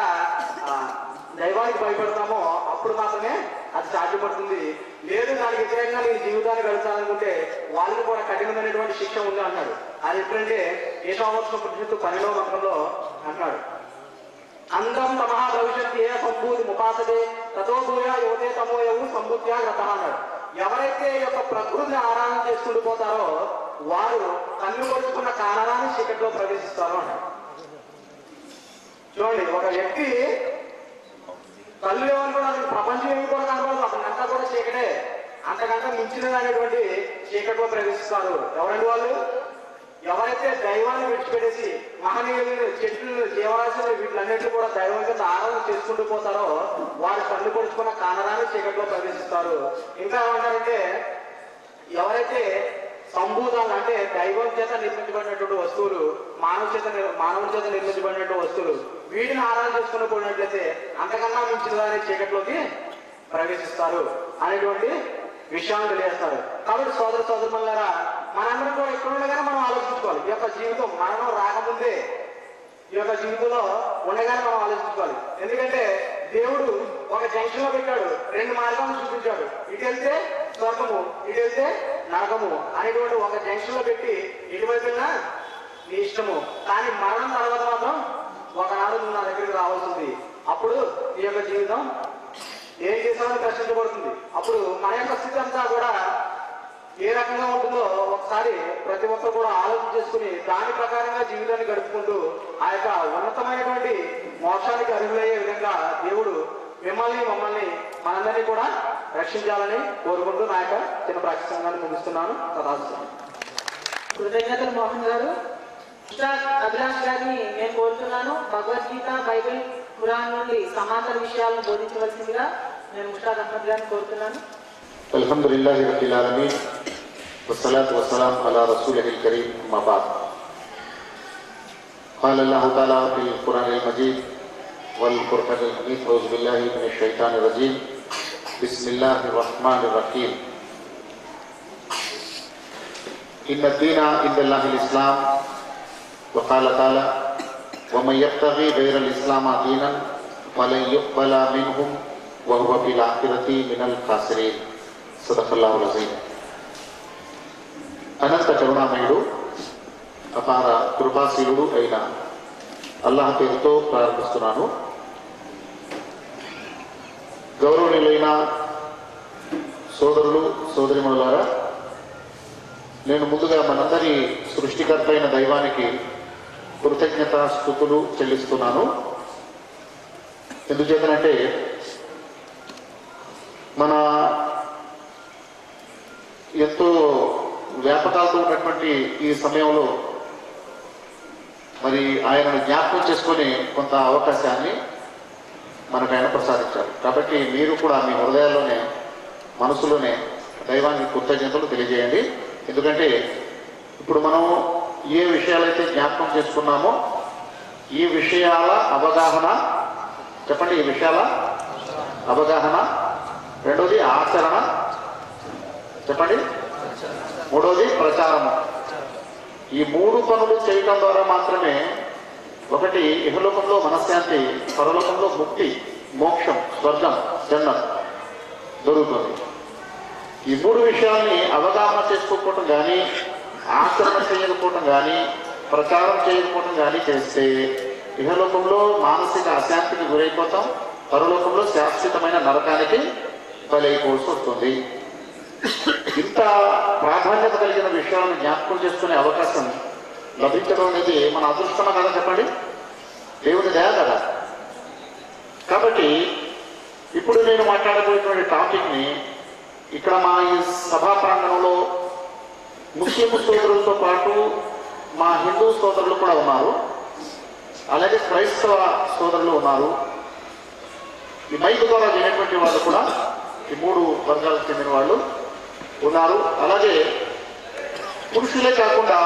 దైవానికి భయపడతామో అప్పుడు మాత్రమే అది సాధ్యపడుతుంది. లేదు దానికి వ్యతిరేకంగా నీ జీవితాన్ని గడచాలనుకుంటే వాళ్ళకి కూడా కఠినమైనటువంటి శిక్ష ఉంది అన్నాడు. అది ఎప్పుడంటే ఏషావర్షం పుట్టినట్టు పనిలో మంత్రంలో అన్నాడు అందం తమహ భవిష్యత్ ఏ సంభూతి ముపాసదే తతో భూయ యువతే తమోయవు సంబుద్ధ్యా గత అన్నాడు. ఎవరైతే యొక్క ప్రకృతిని ఆరాధన చేసుకుంటూ పోతారో వారు కన్ను కొడుకున్న కారణాన్ని చీకట్లో ప్రవేశిస్తారు అన్నాడు. చూడండి ఒక వ్యక్తి కళ్ళు అసలు ప్రపంచం ఏమి కూడా కనబడదు అతనంతా కూడా చీకటే. అంతకంటే మించినది అనేటువంటి చీకట్లో ప్రవేశిస్తారు. ఎవరండి వాళ్ళు? ఎవరైతే దైవాన్ని విడిచిపెట్టేసి మహనీయులను చెట్లు జీవరాశులు వీటిలన్నింటినీ కూడా దైవం కింద ఆరాధన చేసుకుంటూ పోతారో వారు కళ్ళు పొడుచుకున్న కానరాన్ని చీకట్లో ప్రవేశిస్తారు. ఇంకా ఏమంటారంటే ఎవరైతే సంభూతాలు అంటే దైవం చేత నిర్మించబడినటువంటి వస్తువులు మానవ చేత మానవుల చేత నిర్మించబడినటువంటి వస్తువులు. వీటిని ఆరాధన చేసుకుని పోయినట్లయితే అంతకన్నా మించిన చీకట్లోకి ప్రవేశిస్తారు అనేటువంటి విషయాన్ని తెలియజేస్తారు. కాబట్టి సోదర సోదరులారా మనందరం కూడా ఎక్కడుండగానే మనం ఆలోచించుకోవాలి. ఈ యొక్క జీవితం మరణం రాకముందే ఈ యొక్క జీవితంలో ఉండగానే మనం ఆలోచించుకోవాలి. ఎందుకంటే దేవుడు ఒక జంక్షన్లో పెట్టాడు రెండు మార్గాలను చూపించాడు. ఇటు వెళ్తే స్వర్గము ఇటు వెళ్తే నరకము అనేటువంటి ఒక జంక్షన్లో పెట్టి ఇటువైపు నీ ఇష్టము. కానీ మరణం తర్వాత మాత్రం ఒకనాడు నువ్వు నా దగ్గరికి రావాల్సింది. అప్పుడు నీ యొక్క జీవితం ఏం చేసామని ప్రశ్నించబడుతుంది. అప్పుడు మన యొక్క స్థితి అంతా కూడా ఏ రకంగా ఉంటుందో ఒకసారి ప్రతి ఒక్కరు కూడా ఆలోచన చేసుకుని దాని ప్రకారంగా జీవితాన్ని గడుపుకుంటూ ఆ యొక్క ఉన్నతమైనటువంటి మోక్షానికి అర్హులయ్యే విధంగా దేవుడు మిమ్మల్ని మమ్మల్ని మనందరినీ కూడా రక్షించాలని కోరుకుంటూ నా యొక్క చిన్న ప్రసంగాన్ని ముగిస్తున్నాను. తదాస్తు కృతజ్ఞతలు మోహన్ గారు. అభిలాష్ గారిని నేను కోరుతున్నాను భగవద్గీత బైబిల్ ఖురాన్ నుండి సమాంతర విషయాలను బోధించవలసిందిగా నేను ముస్తాద్ అహ్మద్ గారిని కోరుతున్నాను الحمد لله رب العالمين والصلاة والسلام على رسوله الكريم أما بعد قال الله تعالى في القرآن المجيد والقرآن الحميد أعوذ بالله من الشيطان الرجيم بسم الله الرحمن الرحيم إن الدين عند الله الإسلام وقال تعالى ومن يبتغي غير الإسلام دينا فلن يقبل منهم وهو في الآخرة من الخاسرين సదఫల్లాహు అజీం అనంత కరుణామయుడు అపార కృపాశీలుడు అయిన అల్లాహ్ పేరుతో ప్రారంభిస్తున్నాను గౌరవనీయులైన సోదరులు సోదరిమణులారా నేను ముందుగా మనందరి సృష్టికర్త అయిన దైవానికి కృతజ్ఞత స్థుతులు చెల్లిస్తున్నాను. ఎందుచేతనంటే మన ఎంతో వ్యాపకాలతో ఉన్నటువంటి ఈ సమయంలో మరి ఆయనను జ్ఞాపకం చేసుకొని కొంత అవకాశాన్ని మనకు ఆయన ప్రసాదించారు. కాబట్టి మీరు కూడా మీ హృదయాల్లోనే మనసులోనే దైవానికి కృతజ్ఞతలు తెలియజేయండి. ఎందుకంటే ఇప్పుడు మనం ఏ విషయాలైతే జ్ఞాపకం చేసుకున్నామో ఈ విషయాల అవగాహన చెప్పండి ఈ విషయాల అవగాహన. రెండోది ఆచరణ చెప్పండి. మూడోది ప్రచారము. ఈ మూడు పనులు చేయటం ద్వారా మాత్రమే ఒకటి ఇహలోకంలో మనశ్శాంతి పరలోకంలో ముక్తి మోక్షం స్వర్గం జన్నం దొరుకుతుంది. ఈ మూడు విషయాల్ని అవగాహన చేసుకోకపోవటం కానీ ఆచరణ చేయకపోవటం కానీ ప్రచారం చేయకపోవటం కానీ చేస్తే ఇహలోకంలో మానసిక అశాంతికి గురైపోతాం పరలోకంలో శాశ్వతమైన నరకానికి బలైపోవలసి వస్తుంది. ఇంత ప్రాధాన్యత కలిగిన విషయాలను జ్ఞాపకం చేసుకునే అవకాశం లభించడం అనేది మన అదృష్టమా కదా చెప్పండి? దేవుని దయ కదా? కాబట్టి ఇప్పుడు నేను మాట్లాడబోయేటువంటి టాపిక్ని ఇక్కడ మా ఈ సభా ప్రాంగణంలో ముస్లిం సోదరులతో పాటు మా హిందూ సోదరులు కూడా ఉన్నారు. అలాగే క్రైస్తవ సోదరులు ఉన్నారు. ఈ మైక్ ద్వారా వినేటువంటి వాళ్ళు కూడా ఈ మూడు వర్గాలకు చెందిన వాళ్ళు ఉన్నారు. అలాగే పురుషులే కాకుండా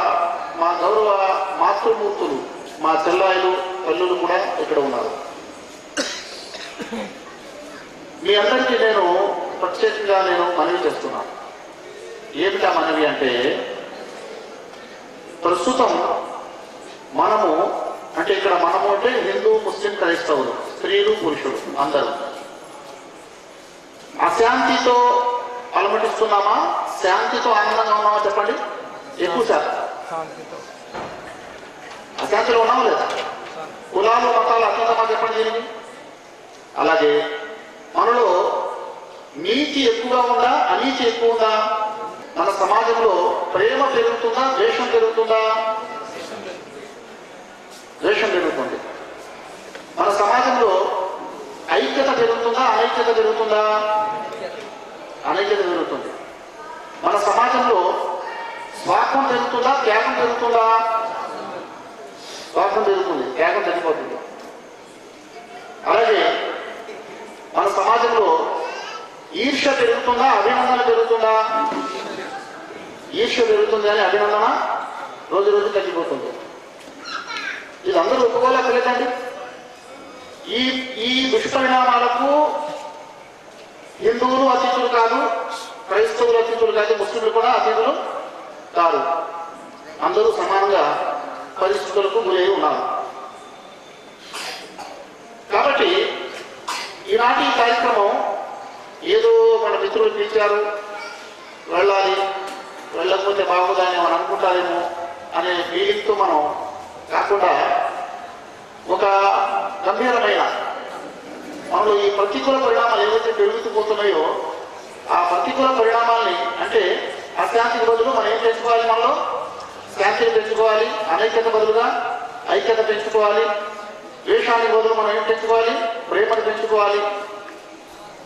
మా గౌరవ మాతృమూర్తులు మా చెల్లాయిలు తల్లులు కూడా ఇక్కడ ఉన్నారు. మీ అందరికీ నేను ప్రత్యేకంగా నేను మనవి చేస్తున్నాను. ఏమిటా మనవి అంటే ప్రస్తుతం మనము అంటే ఇక్కడ మనము అంటే హిందూ ముస్లిం క్రైస్తవులు స్త్రీలు పురుషులు అందరూ. అశాంతితో అలమటిస్తున్నామా? శాంతితో ఆనందంగా ఉన్నామా చెప్పండి? ఎక్కువ శాతం. అశాంతిలో ఉన్నామా లేదా? కులాలు మతాలు అత్యంతమా చెప్పండి దీనికి? అలాగే మనలో నీతి ఎక్కువగా ఉందా? అనీతి ఎక్కువ ఉందా? మన సమాజంలో ప్రేమ పెరుగుతుందా ద్వేషం పెరుగుతుందా? ద్వేషం పెరుగుతుంది. మన సమాజంలో ఐక్యత పెరుగుతుందా అనైక్యత పెరుగుతుందా? అనైక్యత పెరుగుతుంది. మన సమాజంలో స్వార్థం పెరుగుతుందా త్యాగం పెరుగుతుందా? స్వార్థం పెరుగుతుంది త్యాగం తగ్గిపోతుంది. అలాగే మన సమాజంలో ఈర్ష్య పెరుగుతుందా అభినందన పెరుగుతుందా? ఈర్ష్య పెరుగుతుంది అని అభినందన రోజు రోజు తగ్గిపోతుంది. ఇది అందరూ ఒప్పుకోలేకలేదండి ఈ ఈ దుష్పరిణామాలకు హిందువులు అతిథులు కాదు క్రైస్తవులు అతిథులు కాదు ముస్లింలు కూడా అతిథులు కాదు. అందరూ సమానంగా పరిస్థితులకు గురై ఉన్నారు. కాబట్టి ఈనాటి కార్యక్రమం ఏదో మన మిత్రులు పిలిచారు వెళ్ళాలి వెళ్ళకపోతే బాగుందని మనం అనుకుంటారేమో అనే ఫీలింగ్తో మనం కాకుండా ఒక గంభీరమైన మనలో ఈ ప్రతికూల పరిణామాలు ఏవైతే పెరుగుతుపోతున్నాయో ఆ ప్రతికూల పరిణామాల్ని అంటే అశాంతికి బదులు మనం ఏం పెంచుకోవాలి మనలో? శాంతిని పెంచుకోవాలి అనైక్యత బదులుగా ఐక్యత పెంచుకోవాలి ద్వేషానికి బదులు మనం ఏం పెంచుకోవాలి ప్రేమను పెంచుకోవాలి.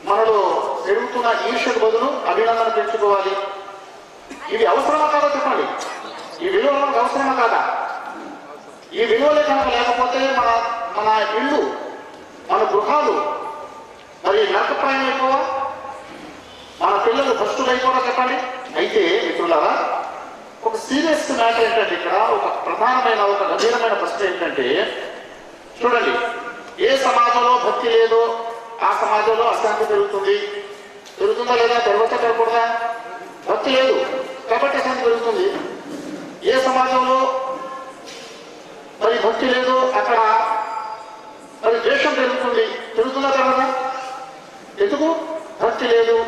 మనలో పెరుగుతున్న ఈర్ష్యకు బదులు అభినందన పెంచుకోవాలి. ఇవి అవసరమా కాదా చెప్పండి? ఈ విలువ మనకు అవసరమా కాదా? ఈ విలువలే కనుక లేకపోతే మన మన ఇల్లు మన గృహాలు మరి నరకప్రాయం అయిపోవా మన పిల్లలు భ్రష్టులు అయిపోవా చెప్పండి. అయితే మిత్రులారా ఒక సీరియస్ మ్యాటర్ ఏంటంటే ఇక్కడ ఒక ప్రధానమైన ఒక గంభీరమైన ప్రశ్న ఏంటంటే చూడండి ఏ సమాజంలో భక్తి లేదో? ఆ సమాజంలో అశాంతి పెరుగుతుంది. పెరుగుతుందా లేదా? పెరగచ్చా? పెరగకూడదా? భక్తి లేదు. కాబట్టి అశాంతి పెరుగుతుంది ఏ సమాజంలో మరి భక్తి లేదు అక్కడ మరి ద్వేషం పెరుగుతుంది పెరుగుతుందా కదా ఎందుకు? భక్తి లేదు.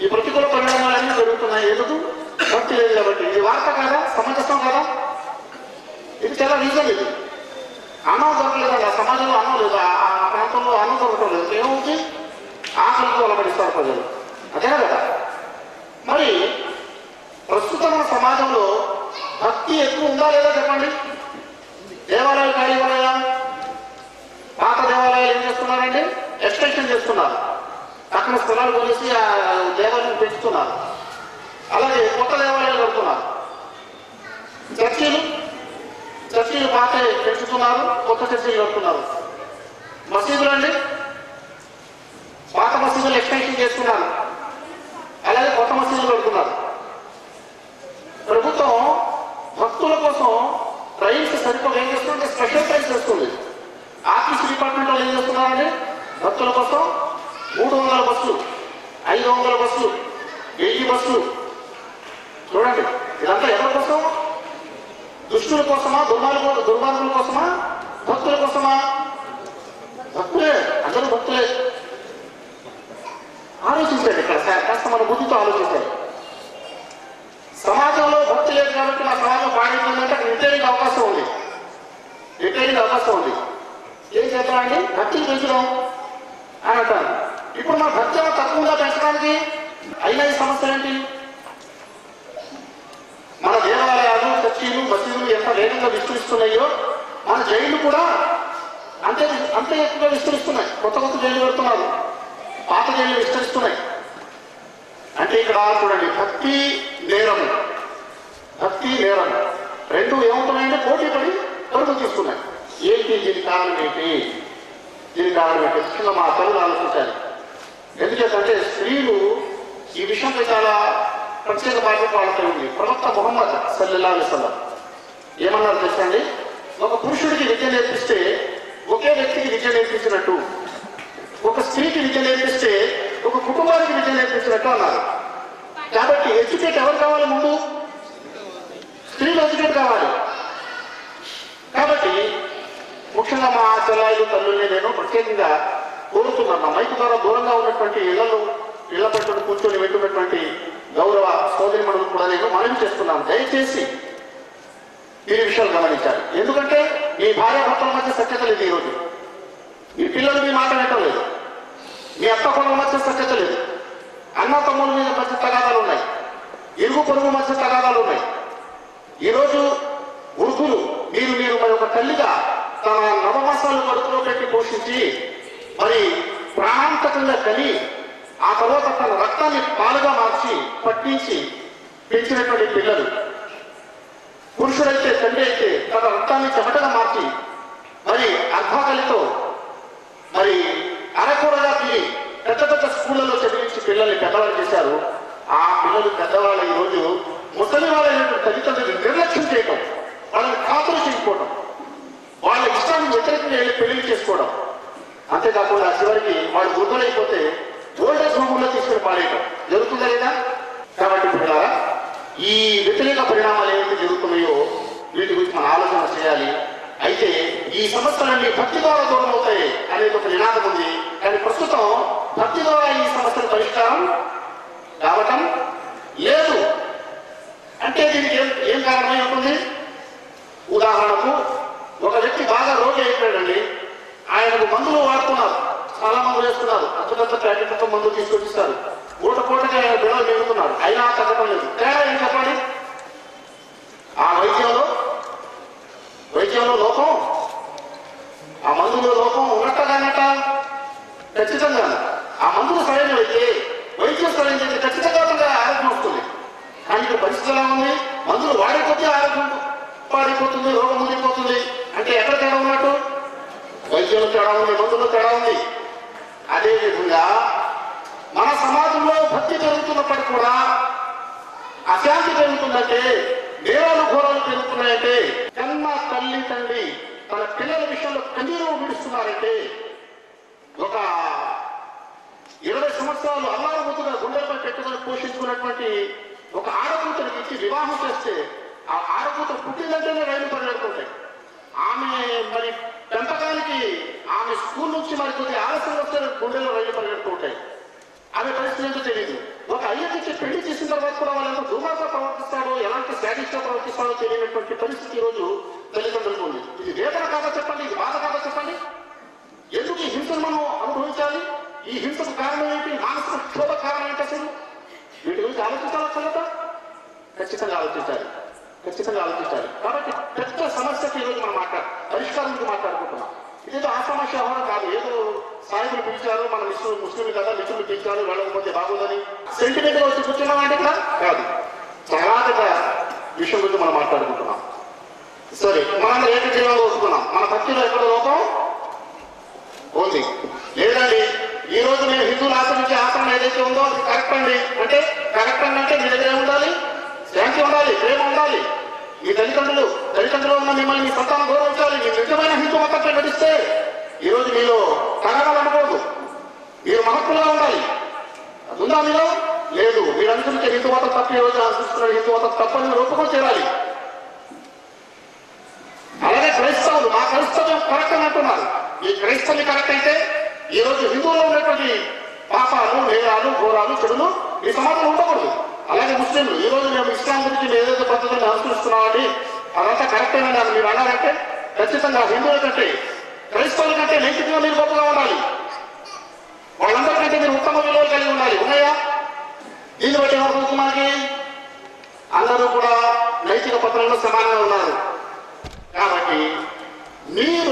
ఈ ప్రతికూల పరిణామాలన్నీ పెరుగుతున్నాయి. ఎందుకు? భక్తి లేదు కాబట్టి. ఇది వార్త కాదా? సమంజసం కాదా? ఇది చాలా రీజన్ ఇది. అన్నం దొరకలేదు ఆ సమాజంలో అన్నం లేదు. ఆ ప్రాంతంలో అన్నం దొరకటం లేదు. ఏమవుతుంది? ఆకలితో అలవడిస్తారు ప్రజలు. అదేనా కదా? మరి ప్రస్తుతం మన సమాజంలో భక్తి ఎక్కువ ఉందా లేదా చెప్పండి? దేవాలయాలు ఖాళీ ఉన్నాయా? పాత దేవాలయాలు ఏం చేస్తున్నారండి? ఎక్స్టెన్షన్ చేస్తున్నారు. అక్కడ స్థలాలు కొలిసి ఆ దేవాలయం పెంచుతున్నారు. అలాగే కొత్త దేవాలయాలు కడుతున్నారు. చర్చీలు చర్చీలు పాత పెంచుతున్నారు కొత్త చర్చీలు కడుతున్నారు. మసీదులు అండి. పాత మసీదులు ఎక్స్టెన్షన్ చేస్తున్నారు. అలాగే కొత్త మసీదులు కడుతున్నారు. ప్రభుత్వం భక్తుల కోసం ట్రైన్స్ సరిపోగా ఏం చేస్తుంటే స్పెషల్ ట్రైన్స్ చేస్తుంది ఆర్టీసీ డిపార్ట్మెంట్ వాళ్ళు ఏం చేస్తున్నారండి? భక్తుల కోసం మూడు వందల బస్సులు ఐదు వందల బస్సులు వెయ్యి బస్సులు చూడండి ఇదంతా ఎవరి కోసం? దుష్టుల కోసమా? దుర్మార్గుల దుర్మార్గుల కోసమా? భక్తుల కోసమా? భక్తులే అందరూ భక్తులే. ఆలోచించండి ఇక్కడ కాస్త మన బుద్ధితో ఆలోచించండి. సమాజంలో భక్తి లేదు కాబట్టి మా సమాజం పాడైపోయిందంటే అక్కడ రిటైరింగ్ అవకాశం ఉంది. రిటైరింగ్ అవకాశం ఉంది. ఏం చెప్పాలండి భక్తిని పెంచడం అని అంటారు. ఇప్పుడు మన భక్తి తక్కువగా పెంచడానికి? అయిన సమస్య ఏంటి? మన దేవాలయాలు చర్చీలు మసీదులు ఎంత వేగంగా విస్తరిస్తున్నాయో మన జైళ్ళు కూడా అంతే అంతే ఎక్కువగా విస్తరిస్తున్నాయి. కొత్త కొత్త జైలు పెడుతున్నారు. పాత జైలు విస్తరిస్తున్నాయి. అంటే ఇక్కడ చూడండి భక్తి నేరం. భక్తి నేరం. రెండు ఏమవుతున్నాయంటే పోటీ పడి పరుగు తీస్తున్నాయి. ఏంటి? దీని కారణం ఏంటి? దీని కారణం ఏంటి? ముఖ్యంగా మా తల్లి ఆలోచించాలి. ఎందుకంటే స్త్రీలు ఈ విషయంలో చాలా ప్రత్యేక బాధ్యత వాళ్ళతో ఉంది. ప్రవక్త మొహమ్మద్ సల్లల్లా అలిసల్లం ఏమన్నారు తెలుసండి ఒక పురుషుడికి విద్య నేర్పిస్తే ఒకే వ్యక్తికి విద్య నేర్పించినట్టు ఒక స్త్రీకి విద్య నేర్పిస్తే ఒక కుటుంబానికి విద్య నేర్పించినట్టు అన్నారు కాబట్టి ఎడ్యుకేట్ ఎవరు కావాలి ముందు? స్త్రీలు ఎడ్యుకేట్ కావాలి. కాబట్టి ముఖ్యంగా మా చెల్లాయిలు తల్లుల్ని నేను ప్రత్యేకంగా కోరుతున్నాను. మా మైకు ద్వారా దూరంగా ఉన్నటువంటి ఇళ్ళలో ఇళ్ళ పెట్టుకుని కూర్చొని వింటున్నటువంటి గౌరవ సోదరి మనులు కూడా నేను మనవి చేస్తున్నాను. దయచేసి ఈ విషయాలు గమనించాలి. ఎందుకంటే మీ భార్య భర్తల మధ్య సత్యత లేదు ఈరోజు. మీ పిల్లలు మీ మాట లేదు. మీ అత్త కొడుల మధ్య సఖ్యత లేదు. అన్న తమ్ముల మీద మధ్య తగాదాలు ఉన్నాయి. ఇరుగు పొరుగు మధ్య తగాదాలు ఉన్నాయి. ఈరోజు ఉడుకులు మీరు మీరు మరి ఒక తల్లిగా తన నవమాసాలు కడుపులో పెట్టి పోషించి మరి ప్రాణాంతకంగా కని ఆ తర్వాత తన రక్తాన్ని పాలుగా మార్చి పట్టించి పెంచినటువంటి పిల్లలు. పురుషుడైతే తండ్రి అయితే తన రక్తాన్ని చెమటగా మార్చి మరి అర్ధాకలితో మరి అరకూరగా తిరిగి పెద్ద పెద్ద స్కూళ్ళలో చదివించి పిల్లల్ని పెద్దవాళ్ళు చేశారు. ఆ పిల్లలు పెద్దవాళ్ళ ఈరోజు ముసలి వాళ్ళైనటువంటి తల్లిదండ్రులు నిర్లక్ష్యం చేయటం వాళ్ళని కాపులు చేయకపోవడం వాళ్ళ ఇష్టాన్ని వ్యతిరేకంగా వెళ్ళి పెళ్ళి చేసుకోవడం. అంతేకాకుండా చివరికి వాళ్ళు వృద్ధులైపోతే ఓల్డేజ్ హోమ్లో తీసుకుని పాడేయటం జరుగుతుందా లేదా? కాబట్టి పిల్లలారా ఈ వ్యతిరేక పరిణామాలు ఏవైతే జరుగుతున్నాయో వీటి గురించి మనం ఆలోచన చేయాలి. అయితే ఈ సమస్యలన్నీ భక్తి ద్వారా దూరం అవుతాయి అనేది ఒక నినాదం ఉంది. కానీ ప్రస్తుతం భక్తి ద్వారా ఈ సమస్యల పరిష్కారం రావటం లేదు. అంటే దీనికి ఏం ఏం కారణమై ఉంటుంది? ఉదాహరణకు ఒక వ్యక్తి బాగా రోగి అయిపోయాడండి. ఆయనకు మందులు వాడుతున్నారు. చాలా మందులు వేస్తున్నారు. అంతకంత ప్యాకెట్లతో మందులు తీసుకొచ్చిస్తారు. పూట పూటగా ఆయన బిడలు మిగులుతున్నాడు అయినా తగ్గటం లేదు. తేడా ఏం చెప్పండి? ఆ వైద్యంలో వైద్యంలో లోపం. ఆ మందులో లోపం ఉన్నట్టగానట ఖచ్చితంగా. ఆ మందులు సరైన అయితే వైద్య వైద్యం అయితే ఖచ్చితంగా ఆరోగ్యం వస్తుంది. కానీ ఇక్కడ పరిస్థితి ఎలా ఉంది? మందులు వాడిపోతే ఆరోగ్యం పాడిపోతుంది రోగం ముదిరిపోతుంది అంటే ఎక్కడ తేడా ఉన్నట్టు? వైద్యంలో తేడా ఉంది మందుల్లో తేడా ఉంది. అదేవిధంగా మన సమాజంలో భక్తి పెరుగుతున్నప్పటికీ కూడా అశాంతి పెరుగుతుందంటే నేరాలు ఘోరాలు పెరుగుతున్నాయంటే కన్న తల్లి తండ్రి తన పిల్లల విషయంలో కన్నీరు విడుస్తున్నారంటే ఒక ఇరవై సంవత్సరాలు అల్లారు ముద్దుగా గుండెలపై పెట్టుకొని పోషించుకున్నటువంటి ఒక ఆడకూతురికి ఇచ్చి వివాహం చేస్తే ఆ ఆడకూతురు పుట్టిందంటేనే రైలు పరిగెడుతుంటాయి ఆమె మరి పెంపకానికి ఆమె స్కూల్ నుంచి మరి కొద్ది ఆలస్యం వస్తే గుండెలో రైలు పరిగెడుతూ ఉంటాయి ఆమె పరిస్థితి ఏంటో తెలియదు ఒక అయ్యకి పెళ్ళి చేసిన తర్వాత కూడా వాళ్ళు ఎంత దుమాగా ప్రవర్తిస్తాడో ఎలాంటి శాడిస్ట్ ప్రవర్తిస్తాడో తెలియనటువంటి పరిస్థితి ఈరోజు రోజు తల్లిదండ్రులకు ఉంది. ఇది వేదన కాదా చెప్పండి? ఇది బాధ కాదా చెప్పండి? ఎందుకు ఈ హింసను మనం అనుభవించాలి? ఈ హింసకు కారణం ఏంటి? మానసిక క్షోభ కారణం ఏంటి అసలు? వీటి గురించి ఆలోచించాలి కలత ఖచ్చితంగా ఆలోచించాలి. ఖచ్చితంగా ఆలోచించాలి. కాబట్టి పెద్ద సమస్యకి ఈరోజు మనం మాట్లాడు పరిష్కారం గురించి మాట్లాడుకుంటున్నాం. ఇదేదో ఆ సమస్య అవడం కాదు. ఏదో సాయిబులు పిలిచారు మన ముస్లిం ముస్లింలు కదా మిత్రులు పిలిచారు వెళ్ళకపోతే బాగుందని. సెంటిమెంట్ వచ్చి కూర్చున్నాం అంటే కదా కాదు. చాలా పెద్ద విషయం గురించి మనం మాట్లాడుకుంటున్నాం. సరే మనందరం ఏకగ్రీవంగా వస్తున్నాం మన భక్తిలో ఎక్కడ లోపం? ఉంది లేదండి ఈ రోజు మేము హిందువులు ఆచరించే ఆచరణ ఏదైతే ఉందో అది కరెక్ట్ అండి. అంటే కరెక్ట్ అండి అంటే మీ దగ్గర ఉండాలి? శాంతి ఉండాలి ప్రేమ ఉండాలి. మీ తల్లిదండ్రులు తల్లిదండ్రులు ఉన్న మిమ్మల్ని మీ సంతానం గౌరవించాలి. మీ నిజమైన హిందూ మతంపై నడిస్తే ఈ రోజు మీలో కలగాలు అనకూడదు మీరు మహత్తులుగా ఉండాలి. అది ఉందా మీలో? లేదు. మీరు అనుకుంటే హిందూ మతం తప్ప ఈ రోజు అనుకుంటున్న హిందూ మతం తప్పని మీరు ఒప్పుకొని చేరాలి. అలాగే క్రైస్తవులు మా క్రైస్తవం కరెక్ట్ అని అంటున్నారు. ఈ క్రైస్తవం కరెక్ట్ అయితే ఈ రోజు హిందువులో ఉన్నటువంటి పాపాలు నేరాలు ఘోరాలు చెడులు ఈ సమాజంలో ఉండకూడదు. అలాగే ముస్లింలు ఈ రోజు మేము ఇస్లాం గురించి మేము ఏదైతే పద్ధతిని అనుసరిస్తున్నామని అదంతా కరెక్టేనని అని మీరు అన్నారంటే ఖచ్చితంగా హిందువుల కంటే క్రైస్తవుల కంటే నైతికంగా మీరు గొప్పగా ఉండాలి. వాళ్ళందరికంటే మీరు ఉత్తమ విలువలు కలిగి ఉండాలి. ఉన్నాయా? దీన్ని బట్టి ఏమవుతుంది మనకి? అందరూ కూడా నైతిక పత్రంలో సమానంగా ఉన్నారు. కాబట్టి మీరు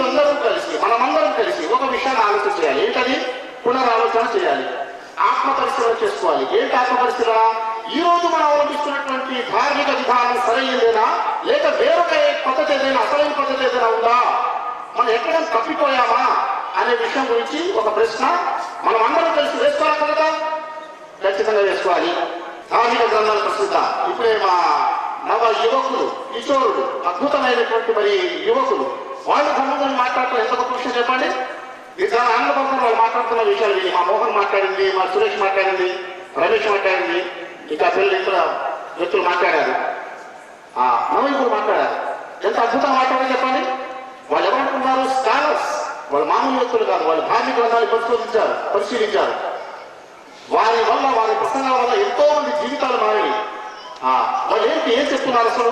కలిసి మనమందరం కలిసి ఒక విషయాన్ని ఆలోచన చేయాలి. ఏంటది? పునరాలోచన చేయాలి. ఆత్మ పరిశీలన చేసుకోవాలి. ఏంటి ఆత్మ పరిశీలన? ఈ రోజు మనం అవలంబిస్తున్నటువంటి ధార్మిక విధానం సరైనదేనా? లేక వేరొక పద్ధతి ఏదైనా అసలైన పద్ధతి ఏదైనా ఉందా? మనం ఎక్కడైనా తప్పిపోయామా? అనే విషయం గురించి ఒక ప్రశ్న మనం అందరం కలిసి వేసుకోవాలి కదా? ఖచ్చితంగా వేసుకోవాలి. ధార్మిక గ్రంథాలు ప్రస్తుత. ఇప్పుడే మా నవ యువకులు కిషోరుడు అద్భుతమైనటువంటి మరి యువకులు వాళ్ళ సంబంధం మాట్లాడటం ఎంత గొప్ప విషయం చెప్పండి? ఇది చాలా ఆనందపడుతున్న వాళ్ళు మాట్లాడుతున్న విషయాలు విని. మా మోహన్ మాట్లాడింది మా సురేష్ మాట్లాడింది రమేష్ మాట్లాడింది ఇంకా పిల్లలు ఇతర వ్యక్తులు మాట్లాడారు. ఆ నవయుకులు మాట్లాడారు. ఎంత అద్భుతంగా మాట్లాడారు చెప్పండి? వాళ్ళు ఎవరనుకున్నారు స్కాలర్స్. వాళ్ళు మామూలు వ్యక్తులు కాదు. వాళ్ళు ధార్మిక గ్రంథాన్ని పరిశోధించారు పరిశీలించారు. వారి వల్ల వారి ప్రసంగాల వల్ల ఎంతో మంది జీవితాలు మారాయి వాళ్ళు ఏంటి ఏం చెప్తున్నారు అసలు?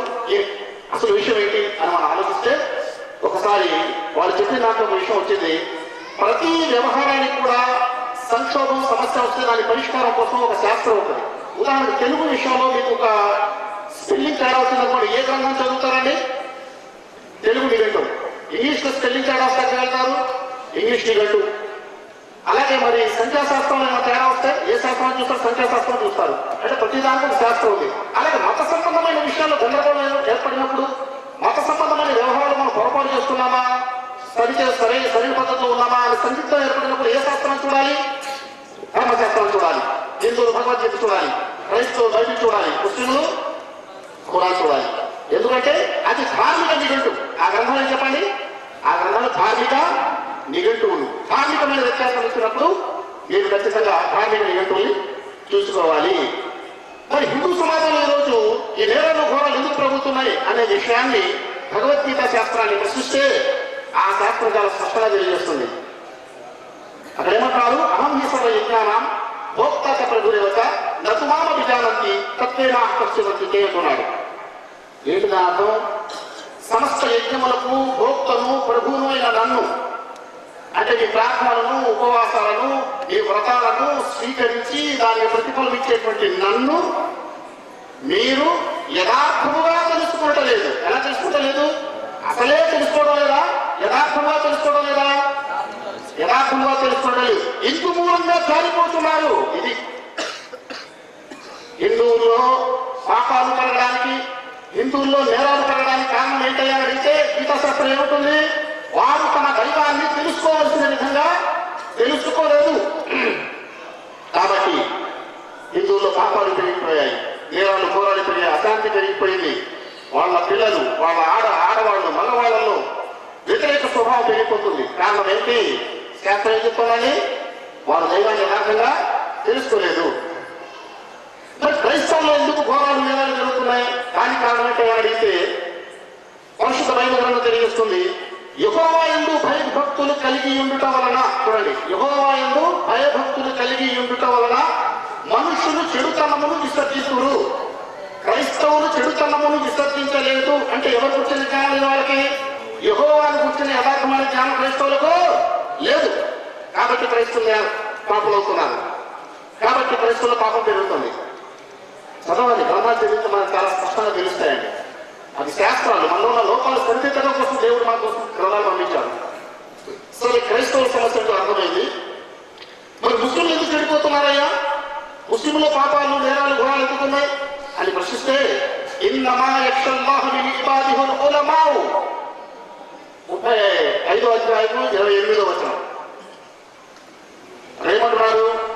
అసలు విషయం ఏంటి అని మనం ఆలోచిస్తే ఒకసారి వాళ్ళు చెప్పిన దాంట్లో ఒక విషయం వచ్చింది. ప్రతి వ్యవహారానికి కూడా సంక్షోభం సమస్య వస్తే దాని పరిష్కారం కోసం ఒక శాస్త్రం ఉంటుంది. ఉదాహరణకు తెలుగు విషయంలో మీకు ఒక స్పెల్లింగ్ తేడా వచ్చిందనుకోండి ఏ గ్రంథం చదువుతారండి తెలుగు నిఘంటు ఇంగ్లీష్లో స్పెల్లింగ్ తేడా వస్తే వెళ్తారు. ఇంగ్లీష్ నిఘంటు అలాగే మరి సంఖ్యాశాస్త్రం ఏమైనా తేడా వస్తే ఏ శాస్త్రం చూస్తారు సంఖ్యాశాస్త్రం చూస్తారు. అంటే ప్రతి దానికి ఒక శాస్త్రం ఉంది. అలాగే మత సంబంధమైన విషయాల్లో గందరగోళం ఏర్పడినప్పుడు మత సంబంధమైన వ్యవహారాలు మనం పొరపాటు చేస్తున్నామా? సరి సరైన సరైన పద్ధతిలో ఉన్నామా? అని సందిగ్ధం ఏర్పడినప్పుడు ఏ శాస్త్రం చూడాలి? ధర్మశాస్త్రం చూడాలి. హిందువులు భగవద్గీత చూడాలి. క్రైస్తవులు బైబిల్ చూడాలి. ముస్లింలు ఖురాన్ చూడాలి. ఎందుకంటే అది ధార్మిక నిఘంటు ఆ గ్రంథం ఏం చెప్పండి? ఆ గ్రంథాలు ధార్మిక నిఘంటువులు. ధార్మికమైన వ్యత్యాసం ఇచ్చినప్పుడు మీరు ఖచ్చితంగా ధార్మిక నిఘంటువుని చూసుకోవాలి. మరి హిందూ సమాజంలో ఈరోజు ఈ నేరాలు ఘోరాలు ఎందుకు ప్రభుత్వమై అనే విషయాన్ని భగవద్గీత శాస్త్రాన్ని ప్రశ్నిస్తే ఆ శాస్త్రం చాలా స్పష్టంగా తెలియజేస్తుంది. అక్కడ ఏమంటారు అహం హి యజ్ఞానం భోక్త ప్రభుదేవత నతుమామ విజానంతి తత్వేన ఆకర్షవంతి చేయకున్నాడు ఏంటి దాని అర్థం? సమస్త యజ్ఞములకు భోక్తను ప్రభువును అయిన నన్ను అంటే ఈ ప్రార్థనలను ఉపవాసాలను ఈ వ్రతాలను స్వీకరించి దానికి ప్రతిఫలం ఇచ్చేటువంటి నన్ను మీరు యథార్థముగా తెలుసుకుంటలేదు. ఎలా తెలుసుకుంటలేదు? అసలే తెలుసుకోవడం లేదా? యథార్థంగా తెలుసుకోవడం లేదా? యథార్థంగా తెలుసుకోవడం లేదు. ఇందు మూలంగా జారిపోతున్నారు ఇది. హిందువుల్లో పాపాలు కలగడానికి హిందువుల్లో నేరాలు కలగడానికి కారణం ఏంటయ్యా అడిగితే గీతాశాస్త్రం ఏముంటుంది? వారు తమ దైవాన్ని తెలుసుకోవాల్సిన విధంగా తెలుసుకోలేదు. కాబట్టి హిందువుల్లో పాపాలు పెరిగిపోయాయి నేరాలు ఘోరాలు పెరిగాయి అశాంతి పెరిగిపోయింది. వాళ్ళ పిల్లలు వాళ్ళ ఆడ ఆడవాళ్ళు మగవాళ్ళలో వ్యతిరేక స్వభావం పెరిగిపోతుంది. కారణం ఏంటి? శాస్త్రం ఏం చెప్తుందని వారు దైవాన్ని యథార్థంగా తెలుసుకోలేదు. మరి క్రైస్తవంలో ఎందుకు ఘోరాలు నేరాలు జరుగుతున్నాయి? దానికి కారణం ఏంటో అడిగితే పరిశుద్ధ బైబిల్ గ్రంథం తెలియజేస్తుంది. యహోవా భయభక్తులు కలిగి ఉండుట వలన చూడండి యహోవా భయభక్తులు కలిగి ఉండుట వలన మనుషులు చెడుతనమును విసర్జిస్తురు క్రైస్తవులు చెడుతనమును విసర్జించలేదు. అంటే ఎవరు కూర్చున్న జ్ఞానం వాళ్ళకి? యహోవాని కూర్చున్న యథార్థమైన జ్ఞానం క్రైస్తవులకు లేదు. కాబట్టి క్రైస్తవులు పాపలు అవుతున్నారు కాబట్టి క్రైస్తవుల పాపం పెరుగుతుంది. చదవాలి గ్రంథాలు చదివితే మనకు చాలా స్పష్టంగా తెలుస్తాయండి. అది శాస్త్రాలు. మనలో ఉన్న లోపాలు సరిదిద్దడం కోసం దేవుడు మన కోసం గ్రంథాలు పంపించాడు. సరే క్రైస్తవుల సమస్య అర్థమైంది. మరి ముస్లింలు ఎందుకు చెడిపోతున్నారయ్యా? ముస్లింల పాపాలు నేరాలు గుణాలు ఎందుకున్నాయి? అని ప్రశ్నిస్తే ఇన్నమా యక్షల్లాహు ముప్పై ఐదో అధ్యాయము ఇరవై ఎనిమిదో వచనం. ఏమంటున్నారు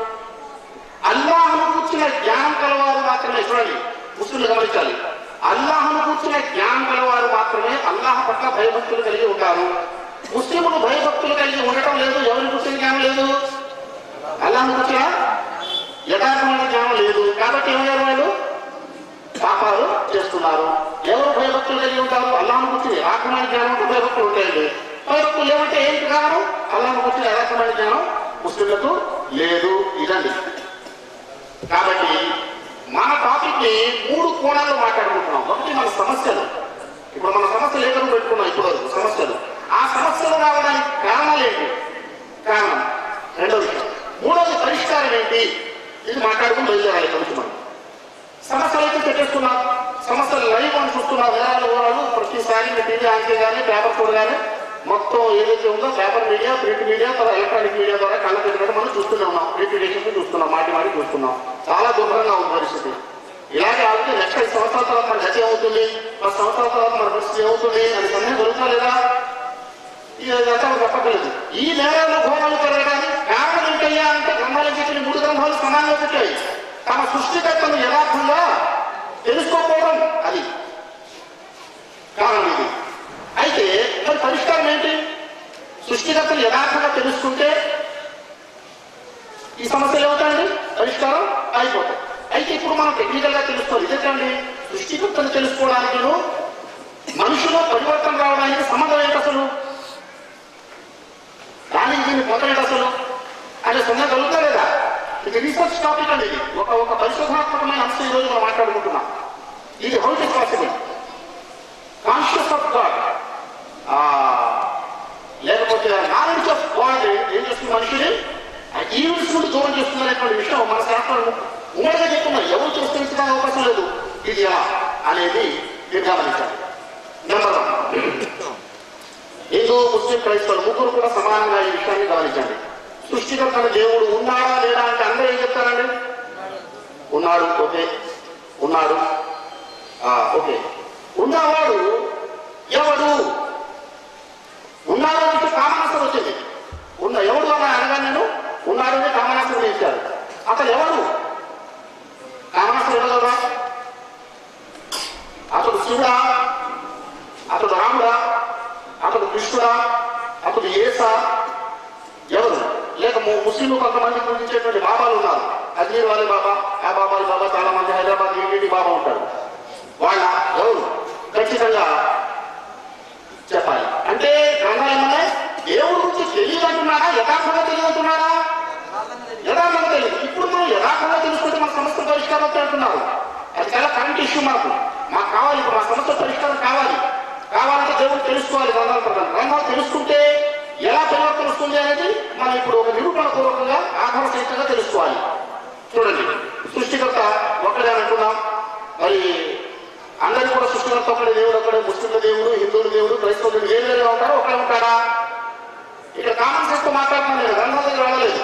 అల్లాహను కూర్చున్న జ్ఞానం కలవారు మాత్రమే. చూడండి ముస్లింలు గమనించాలి. అల్లాహను కూర్చున్న జ్ఞానం గలవారు మాత్రమే అల్లాహ్ పట్ల భయభక్తులు కలిగి ఉంటారు. ముస్లిములు భయభక్తులు కలిగి ఉండటం లేదు. ఎవరి కూర్చున్న జ్ఞానం లేదు? అల్లాహను కూర్చున్న యథార్థమైన జ్ఞానం లేదు. కాబట్టి ఏమయ్యారు వాళ్ళు? పాపాలు చేస్తున్నారు. ఎవరు భయభక్తులు కలిగి ఉంటారు? అల్లాహను కూర్చుని యథార్థమైన జ్ఞానం ఉంటే భయభక్తులు ఉంటాయండి భయభక్తులు ఏమంటే ఏంటి కారణం? అల్లాహను కూర్చుని యథార్థమైన జ్ఞానం ముస్లింలకు లేదు. ఇదండి. కాబట్టి మన టాపిక్ని మూడు కోణాల్లో మాట్లాడుకుంటున్నాం. ఒకటి మన సమస్యలు. ఇప్పుడు మన సమస్యలు ఏదో పెట్టుకున్నాం? ఇప్పుడు సమస్యలు. ఆ సమస్యలు రావడానికి కారణాలు ఏంటి? కారణం. రెండవది మూడవది మూడోది పరిష్కారం ఏంటి? ఇది మాట్లాడుకుని బయలుదేరాలి కొంచెం మనం. సమస్యలు అయితే పెట్టేస్తున్నాం సమస్యలు లైవ్ అని చూస్తున్నాం. వివరాలు వివరాలు. ప్రతిసారి టీవీ ఆంకే కానీ పేపర్ చూడగానే మొత్తం ఏదైతే ఉందో పేపర్ మీడియా ప్రింట్ మీడియా తర్వాత ఎలక్ట్రానిక్ మీడియా ద్వారా కళ్ళ పెట్టినట్టు మనం చూస్తూనే ఉన్నాం రిప్యూటేషన్ చూస్తున్నాం. మాటి మాటి చూస్తున్నాం. చాలా దుర్భరంగా ఉంది పరిస్థితి. ఇలాగే ఆగితే నెక్స్ట్ ఐదు సంవత్సరాల తర్వాత మన గతి ఏమవుతుంది పది సంవత్సరాల తర్వాత మన పరిస్థితి ఏమవుతుంది అని సమయం దొరుకుతా లేదా? ఇదంతా చెప్పట్లేదు ఈ నేరాలు ఘోరాలు పెరగడానికి కారణం ఏంటయ్యా అంటే గ్రంథాలు చెప్పిన మూడు గ్రంథాలు సమానంగా పెట్టాయి. తమ సృష్టికర్తను యథార్థంగా తెలుసుకోకపోవడం అది. కారణం ఇది. మరి పరిష్కారం ఏంటి? సృష్టికర్తలు యథార్థంగా తెలుసుకుంటే ఈ సమస్యలు ఏమవుతాయండి? పరిష్కారం అయిపోతాయి. అయితే ఇప్పుడు మనం టెక్నికల్గా తెలుసుకోవాలి. ఎందుకండి సృష్టికర్తను తెలుసుకోవడానికి మనుషులో పరివర్తన రావడానికి సంబంధం ఏంటి అసలు? దానికి దీన్ని పోతాడు అసలు? అనే సంబంధం కలుగుతా లేదా? ఇది రీసెర్చ్ టాపిక్ అండి ఒక ఒక పరిశోధనాత్మకమైన అంశం ఈరోజు మనం మాట్లాడుకుంటున్నాం. ఇది how's possible conscious of God లేకపోతే నాలెడ్జ్ ఆఫ్ గాడ్ ఏం చేస్తుంది మనిషిని ఆ ఈవెంట్స్ నుండి దూరం చేస్తుందనేటువంటి విషయం మన శాస్త్రాలు ఉమ్మడిగా చెప్తున్నారు ఎవరు చూస్తే అవకాశం లేదు. ఇది ఎలా అనేది మీరు గమనించాలి నెంబర్ వన్ హిందూ ముస్లిం క్రైస్తవులు ముగ్గురు కూడా సమానంగా ఈ విషయాన్ని గమనించండి. సృష్టికర్తన దేవుడు ఉన్నాడా లేడా అంటే అందరూ ఏం చెప్తారండి? ఉన్నాడు ఓకే. ఉన్నాడు. ఓకే. ఉన్నవాడు ఎవడు? ఉన్నారో నుంచి కామనాశం వచ్చింది. ఉన్న ఎవడు అని అనగా నేను? ఉన్నాడు అని కామనాస్తం అతను ఎవడు కామనాశం ఇవ్వగలరా అతడు శివుడా? అతడు రాముడా? అతడు కృష్ణుడా? అతడు ఏసా? ఎవరు? లేక ముస్లింలు కొంతమంది పూజించేటువంటి బాబాలు ఉన్నారు. అజ్మీర్ వాలి బాబా ఆ బాబాలు బాబా చాలా మంది హైదరాబాద్ ఇంటి బాబా ఉంటారు. వాళ్ళ ఎవరు? ఖచ్చితంగా చెప్పాలి. అంటే గ్రంథాలు దేవుడి గురించి తెలియదు అంటున్నారా యథార్థంగా తెలియదు అంటున్నారా యథార్థంగా తెలియదు. ఇప్పుడు మనం యథార్థంగా తెలుసుకుంటే మన సమస్య పరిష్కారం అవుతాయి అంటున్నారు అది చాలా కరెంట్ ఇష్యూ మాకు. మాకు కావాలి. ఇప్పుడు మా సమస్య పరిష్కారం కావాలి. కావాలంటే దేవుడు తెలుసుకోవాలి. గ్రంథాల ప్రకారం గ్రంథాలు తెలుసుకుంటే ఎలా పరివర్తన వస్తుంది అనేది మనం ఇప్పుడు ఒక నిరూపణ పూర్వకంగా ఆధార సహితంగా తెలుసుకోవాలి. చూడండి. సృష్టికర్త ఒకడే అనుకున్నాం మరి అందరికీ కూడా సృష్టికర్త ఒకడే దేవుడు ఒకడే ముస్లింల దేవుడు హిందువుల దేవుడు క్రైస్తవులు వేరు వేరుగా ఉంటారా ఒకడే ఉంటారా ఇక్కడ కామన్ సెన్స్తో మాట్లాడుతున్నాను నేను గ్రంథం దగ్గర వెళ్ళలేదు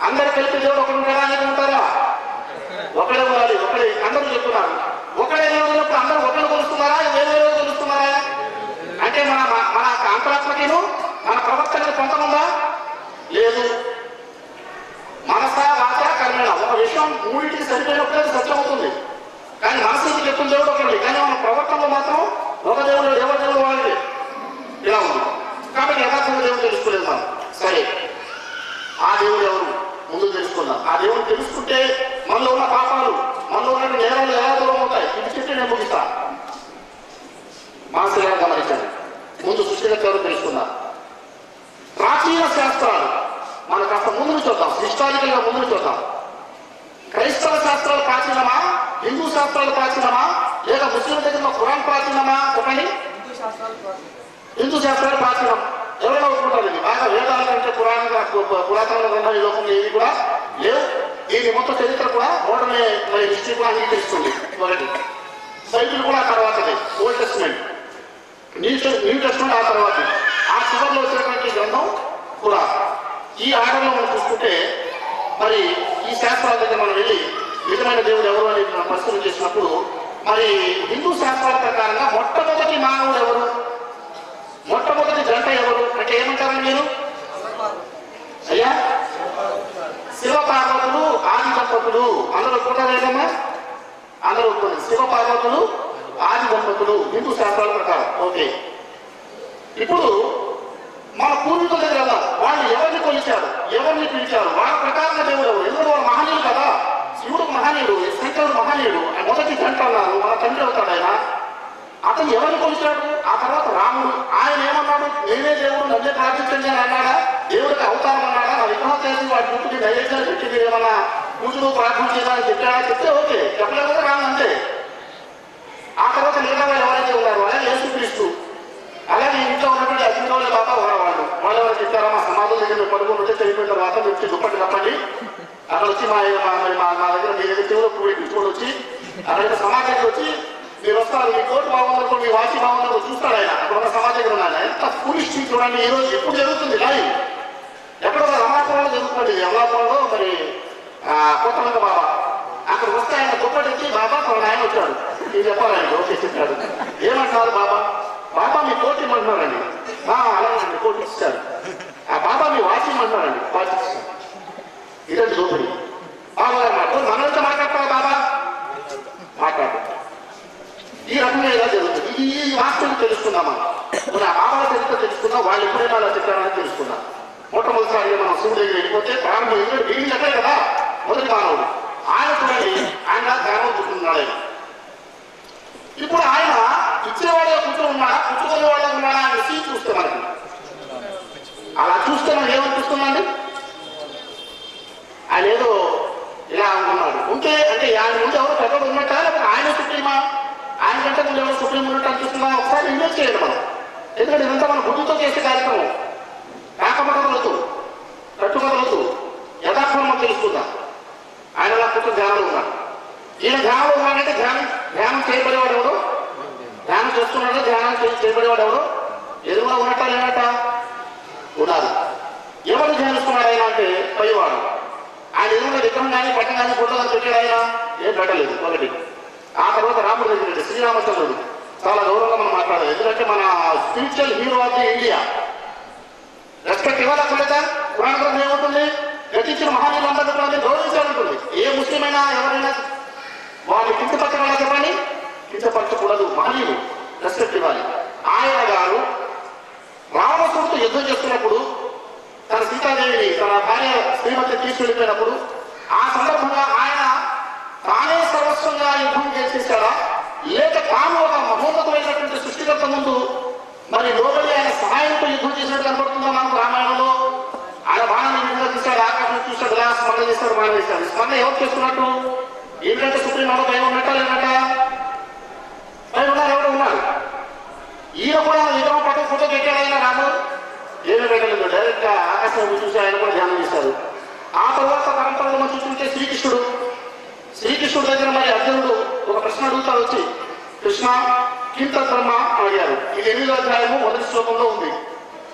అందరు కలిపి దేవుడు ఒకడు ఉంటారా అనేది ఉంటారా ఒకడే ఉండాలి ఒకడే. అందరూ చెప్తున్నారు. ఒకడే దేవుడు ఉన్నప్పుడు అందరూ ఒకరు కొలుస్తున్నారా? వేరు వేరు కొలుస్తున్నారా? అంటే మన మన అంతరాత్మకిను మన ప్రవర్తనకు పొందనుందా లేదు. మనస వాచ కర్మేణ. ఒక విషయం మూడింటికి సరిపోయినప్పుడే సత్యం అవుతుంది కానీ మనసుకి చెప్తున్న దేవుడు ఒకటి కానీ మన ప్రవర్తనలో మాత్రం ఒక దేవుడు ఎవరి దేవుడు వాళ్ళది. ఇలా ఉంది. కాబట్టి యథార్థంగా దేవుడు తెలుసుకోలేదు మనం. సరే. ఆ దేవుడు ఎవరు? ముందు తెలుసుకుందాం. ఆ దేవుడు తెలుసుకుంటే మనలో ఉన్న పాపాలు మనలో ఉన్న నేరాలు ఎలా దూరం అవుతాయి? ఇది చెప్తే నేను ముగిస్తా. మనసుగా గమనించండి. ముందు సృష్టిగత ఎవరు తెలుసుకుందాం? ప్రాచీన శాస్త్రాలు. మనం కాస్త ముందు చూద్దాం హిస్టారికల్గా ముందు చూద్దాం క్రైస్తవ శాస్త్రాలు ప్రాచీనమా? హిందూ శాస్త్రాలు ప్రాచీనమా? లేదా ముస్లిం దగ్గర ఖురాన్ ప్రాచీనమా? చెప్పండి. హిందూ శాస్త్రాలు ప్రాచీనం. ఎవరైనా ఒప్పుకుంటారు ఇది? బాగా వేదాల కంటే పురాణ పురాతన గ్రంథాలు ఈ లోకంలో ఏవి కూడా లేవు. దీని మొత్తం చరిత్ర కూడా మోడర్న్ మరి హిస్టరీ కూడా అంగీకరిస్తుంది. ఒకటి. బైబిల్ కూడా ఆ తర్వాతది. Old Testament. New New Testament ఆ తర్వాత ఆ చివరిలో వచ్చినటువంటి గ్రంథం కూడా ఈ ఆర్డర్లో మనం చూసుకుంటే మరి ఈ శాస్త్రాల దగ్గర మనం వెళ్ళి నిజమైన దేవుడు ఎవరు అని మనం పరిశీలన చేసినప్పుడు మరి హిందూ శాస్త్రాల ప్రకారంగా మొట్టమొదటి మానవుడు ఎవరు? మొట్టమొదటి జంట ఎవరు? అంటే ఏమంటారని మీరు? అయ్యా? శివ పార్వతులు ఆది దంపతులు అందరూ ఒప్పుకుంటారేదమ్మా అందరూ ఒప్పుకుంటారు శివ పార్వతులు ఆది దంపతులు హిందూ శాస్త్రాల ప్రకారం. ఓకే. ఇప్పుడు మన పూర్వీకుల దగ్గర కదా వాళ్ళు ఎవరిని కొలిచారు? ఎవరిని పిలిచారు? వాళ్ళ ప్రకారంగా దేవుడు ఎవరు? ఎందుకంటే వాళ్ళు మహనీయులు కదా. శివుడు మహనీయుడు శంకరుడు మహనీయుడు. మొదటి జంట అన్నారు మన తండ్రి అవుతాడు ఆయన. అతను ఎవరిని కొలిచాడు? ఆ తర్వాత రాముడు. ఆయన ఏమన్నాడు? నేనే దేవుడు నన్నే ప్రార్థించండి అని అన్నాడా? దేవుడికి అవతారం అన్నాడా? నా విగ్రహం చేసి వాడి గుర్తుకి దయచేసి పెట్టి ఏమన్నా పూజలు ప్రార్థన చేయాలని చెప్పాడా? చెప్తే ఓకే. చెప్పలేదు కదా రాము అంతే. ఆ తర్వాత మిగతా ఎవరైతే ఉన్నారు అలాగే యేసుక్రీస్తు. అలాగే ఇంట్లో ఉన్నటువంటి ఐదు అగ్నిలోనే బాబా వాళ్ళు వాళ్ళు. ఎవరు చెప్పారా మా సమాధుల దగ్గర మీరు పడుకుని ఉంటే చనిపోయిన తర్వాత మీరు వచ్చి దుప్పటి కప్పండి. అక్కడ వచ్చి మా మా మా దగ్గర మీ దగ్గర చెవులు పువ్వు వచ్చి అక్కడ సమాజానికి వచ్చి మీరు వస్తారు మీ కోర్టు బాగుందనుకో మీ వాసి బాగుందనుకో చూస్తాడు ఆయన. అక్కడ ఉన్న సమాజం దగ్గర ఉన్నాడు ఎంత ఫూలిష్ చూడండి ఈ రోజు ఎప్పుడు జరుగుతుంది లైవ్ ఎక్కడో అమలాపురంలో జరుగుతుంది అమలాపురంలో మరి ఆ, బాబా. అక్కడ వస్తే ఆయన దుప్పటి వచ్చి బాబా తన ఆయన వచ్చాడు. ఇది చెప్పాలండి ఓకే చెప్పాడు. ఏమంటున్నారు బాబా? బాబా మీ కోటి ఇమ్మంటున్నారండి. ఆ, అలాగండి కోటి ఇచ్చారు ఆ బాబా మీ వాచి ఇమ్మంటున్నారండి. వాచి ఇచ్చారు ఇదండి దోపిడి బాబా గారు మనతో మాట్లాడతారా బాబా? మాట్లాడు ఈ రకంగా ఇలా జరుగుతుంది? ఇది ఈ వాస్తవం తెలుసుకుందాం మనం మన ఆ బాబాల చరిత్ర తెలుసుకుందాం. వాళ్ళు ఎప్పుడైనా అలా చెప్పారని తెలుసుకుందాం. మొట్టమొదటిసారిగా మనం శివుడు దగ్గర వెళ్ళిపోతే ప్రారంభం ఎందుకంటే వీళ్ళు కదా మొదటి మానవుడు. ఆయన కూడా ఆయన ధ్యానం చూస్తున్నాడు ఆయన ఇప్పుడు ఆయన ఇచ్చినవాడే కూర్చొని ఉన్నాడా పుచ్చుకునేవాడే ఉన్నాడా అని సీ చూస్తే అలా చూస్తే మనకి ఏమనిపిస్తుందండి ఆయన ఏదో ఇలా అనుకున్నాడు. ఉంటే అంటే ఆయన ముందు ఎవరు పెద్దలు ఉన్నట్టా? లేకపోతే ఆయన సుప్రీమా? ఆయన కంటే ముందు ఎవరు సుప్రీం ఉన్నట్టు అనిపిస్తున్నా ఒకసారి ఇన్వెస్ట్ చేయండి మనం. ఎందుకంటే ఇదంతా మన గుర్తుతో చేసే కార్యక్రమం. కాకపడవలదు కట్టుబడవలదు యథాక్రమం తెలుసుకుందాం. ఆయన అలా కూర్చొని ధ్యానంలో ఉన్నాడు. ఈయన ధ్యానంలో ఉన్నాడంటే ధ్యానం ధ్యానం చేయబడేవాడు ఎవరు? ధ్యానం చేస్తున్నాడు ధ్యానం చేయబడేవాడు ఎవరు? ఎదురుగా ఉన్నట్ట లేనట్ట? ఉండాలి. ఎవరు ధ్యానిస్తున్నాడు ఆయన అంటే పైవాడు. ఆయన ఎదురుగా విగ్రహం కానీ పట్టం కానీ ఫోటో పెట్టాడు ఆయన? ఏం పెట్టలేదు ఒకటి. ఆ తర్వాత రాముడు దగ్గర శ్రీరామచంద్రుడు. చాలా గౌరవంగా మనం మాట్లాడాలి. ఎందుకంటే మన spiritual hero of the India. Respect ఇవ్వాలనుకుంటే పురాణ గ్రంథం ఏముంటుంది? గతించిన మహానీయులందరినీ కూడా గౌరవించాలంటుంది ఏ ముస్లిమైనా ఎవరైనా ఎవరైనా వారిని కించపరచగల చెప్పండి పట్టకూడదు మహనీయులు రెస్పెక్ట్ ఇవ్వాలి. ఆయన గారు రావణసుడితో యుద్ధం చేస్తున్నప్పుడు తన సీతాదేవిని తన భార్య శ్రీమతి తీసుకెళ్ళిపోయినప్పుడు ఆ సందర్భంగా ఆయన తానే సర్వస్వంగా యుద్ధం చేసేసాడా లేక తాను ఒక మహోన్నతమైనటువంటి సృష్టికర్త ముందు మరి లోబడి ఆయన సహాయంతో యుద్ధం చేసినట్టు కనపడుతుందా మనకు రామాయణంలో? ఆయన బాణం చూశాడు ఆకాశం చూశాడు? స్మరణ చేశాడు? బాణం చేశాడు స్మరణ ఎవరు చేస్తున్నట్టు? ఏంటంటే సుప్రీం కోర్టు దైవం ఉన్నట్ట లేనట్ట భయం ఉన్నారు ఎవరు ఉన్నారు? ఈయన కూడా విగ్రహం పక్కన ఫోటో పెట్టాడు ఆయన రాము. ఏమీ పెట్టలేదు డైరెక్ట్గా ఆకాశం చూసి ఆయన కూడా ధ్యానం చేశారు. ఆ తర్వాత పరంపరలో మనం చూస్తుంటే శ్రీకృష్ణుడు శ్రీకృష్ణుడు దగ్గర మరి అర్జునుడు ఒక ప్రశ్న అడుగుతాడు వచ్చి కృష్ణ కింత బ్రహ్మ అడిగారు. ఇది ఎనిమిదో అధ్యాయము మొదటి శ్లోకంలో ఉంది.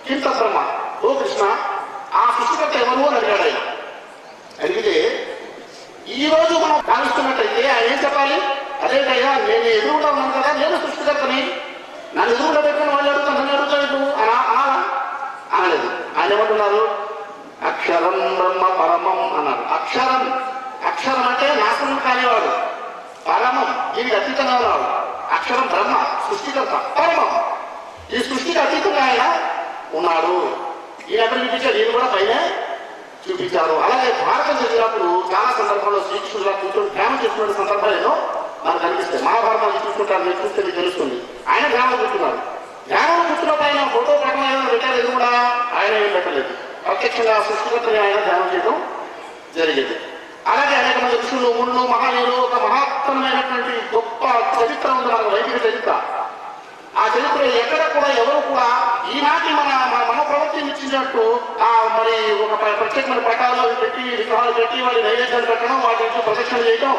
కింత బ్రహ్మ ఓ కృష్ణ ఆ సృష్టికర్త ఎవరు? అని అడిగాడు ఆయన. అడిగితే ఈ రోజు మనం భావిస్తున్నట్టయితే ఆయన ఏం చెప్పాలి? అదేంటయ్యా నేను ఎదురుగా ఉన్నాను కదా నేను సృష్టికర్తని. నన్ను ఎదురుగా పెట్టుకుని వాళ్ళు అడుగుతాను నన్ను అడుగుతాడు అనా అనాలా అనలేదు. ఆయన ఏమంటున్నారు? అక్షరం బ్రహ్మ పరమం అన్నారు. అక్షరం అక్షరం అంటే నాశనం కానివాడు. పరమం దీనికి అతీతంగా ఉన్నవాడు. అక్షరం బ్రహ్మ సృష్టికర్త పరమం. ఈ సృష్టికి అతీతంగా ఆయన ఉన్నాడు. ఈయన అక్కడ చూపించాడు ఈయన కూడా పైన చూపించారు. అలాగే భారతం చదివినప్పుడు చాలా సందర్భాల్లో శ్రీకృష్ణుడు కూర్చొని ప్రేమ చేస్తున్న సందర్భాలు ఎన్నో మనకు కనిపిస్తాయి. మహాభారతాలు చూసుకుంటారు మీరు చూస్తే మీకు తెలుస్తుంది. ఆయన ధ్యానం చూస్తున్నారు. ధ్యానం చూస్తున్నప్పుడు ఆయన ఫోటో పక్కన ఏమైనా పెట్టారు ఇది కూడా? ఆయన ఏం పెట్టలేదు. ప్రత్యక్షంగా సృష్టికర్తని ఆయన ధ్యానం చేయడం జరిగేది. అలాగే అనేక మంది ఋషులు ముళ్ళు మహానీయులు ఒక మహత్తరమైనటువంటి గొప్ప చరిత్ర ఉంది మన వైదిక చరిత్ర. ఆ చరిత్ర ఎక్కడ కూడా ఎవరు కూడా ఈనాటి మన మన ప్రభుత్వం ఇచ్చినట్టు ఆ మరి ఒక ప్రత్యేకమైన ప్రకారాలు పెట్టి విగ్రహాలు పెట్టి వారి నైవేద్యాలు పెట్టడం వాటి నుంచి ప్రదక్షిణ చేయడం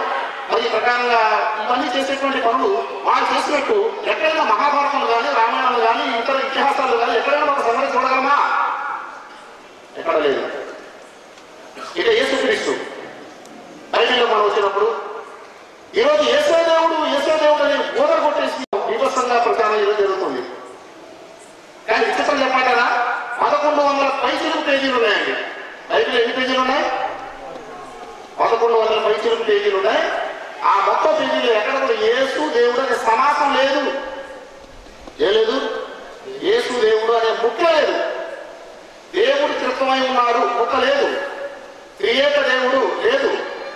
మరి ఈ ప్రకారంగా ఇవన్నీ చేసేటువంటి పనులు వాళ్ళు చేసినట్టు ఎక్కడైనా మహాభారతంలో కానీ రామాయణంలో కానీ ఇతర ఇతిహాసాలు కానీ ఎక్కడైనా ఒక సంగతి చూడగలమా? ఎక్కడ లేదు. ఇక యేసుక్రీస్తు. బైబిల్లో మనం వచ్చినప్పుడు ఈరోజు ఏసే దేవుడు ఏసే దేవుడు అనే బోధన కొట్టేసి విభత్సంగా ప్రచారం ఈరోజు జరుగుతుంది. కానీ విచిత్రం చెప్పమంటారా? పదకొండు వందల పైచిలుకు పేజీలు ఉన్నాయండి. బైబిల్ ఎన్ని పేజీలు ఉన్నాయి? పదకొండు వందల పైచిలుకు పేజీలు ఉన్నాయి. ఆ మొత్తం పేజీలు ఎక్కడ కూడా యేసు దేవుడు అనే సమాసం లేదు. ఏ లేదు? యేసు దేవుడు అనే ముక్క లేదు. దేవుడు కృతమై ఉన్నారు ముక్క లేదు. క్రియేట దేవుడు లేదు.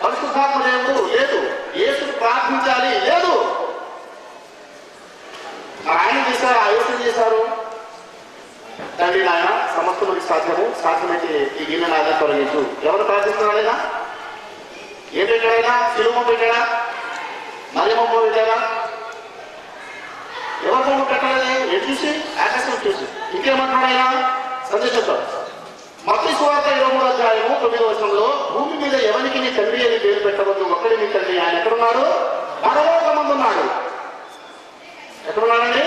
పరిశుద్ధాత్మ దేవుడు లేదు. యేసుని ప్రార్థించాలి లేదు. ఆయన చేశారు ఆ చేశారు తండ్రి నాయన సమస్తమునికి సాధ్యము సాధ్యమైతే ఈ దీని నాయన తొలగించు. ఎవరు ప్రార్థిస్తున్నాడు ఆయన ఏం పెట్టాడైనా? ఆయన పెట్టాడా? మరి పెట్టాడా? ఎవరి బొమ్మ పెట్టాలి ఎటు చూసి? ఆకాశం చూసి? ఇంకేమంటున్నాడైనా? ఆయన సందేశంతో మత్తి సువార్త ఇరవై మూడు అధ్యాయము తొమ్మిది వర్షంలో భూమి మీద ఎవరికి నీ తండ్రి అని పేరు పెట్టవద్దు ఒక్కడి నీ తండ్రి. ఆయన ఎక్కడున్నాడు? పరలోకమందు ఉన్నాడు ఎక్కడున్నాడండి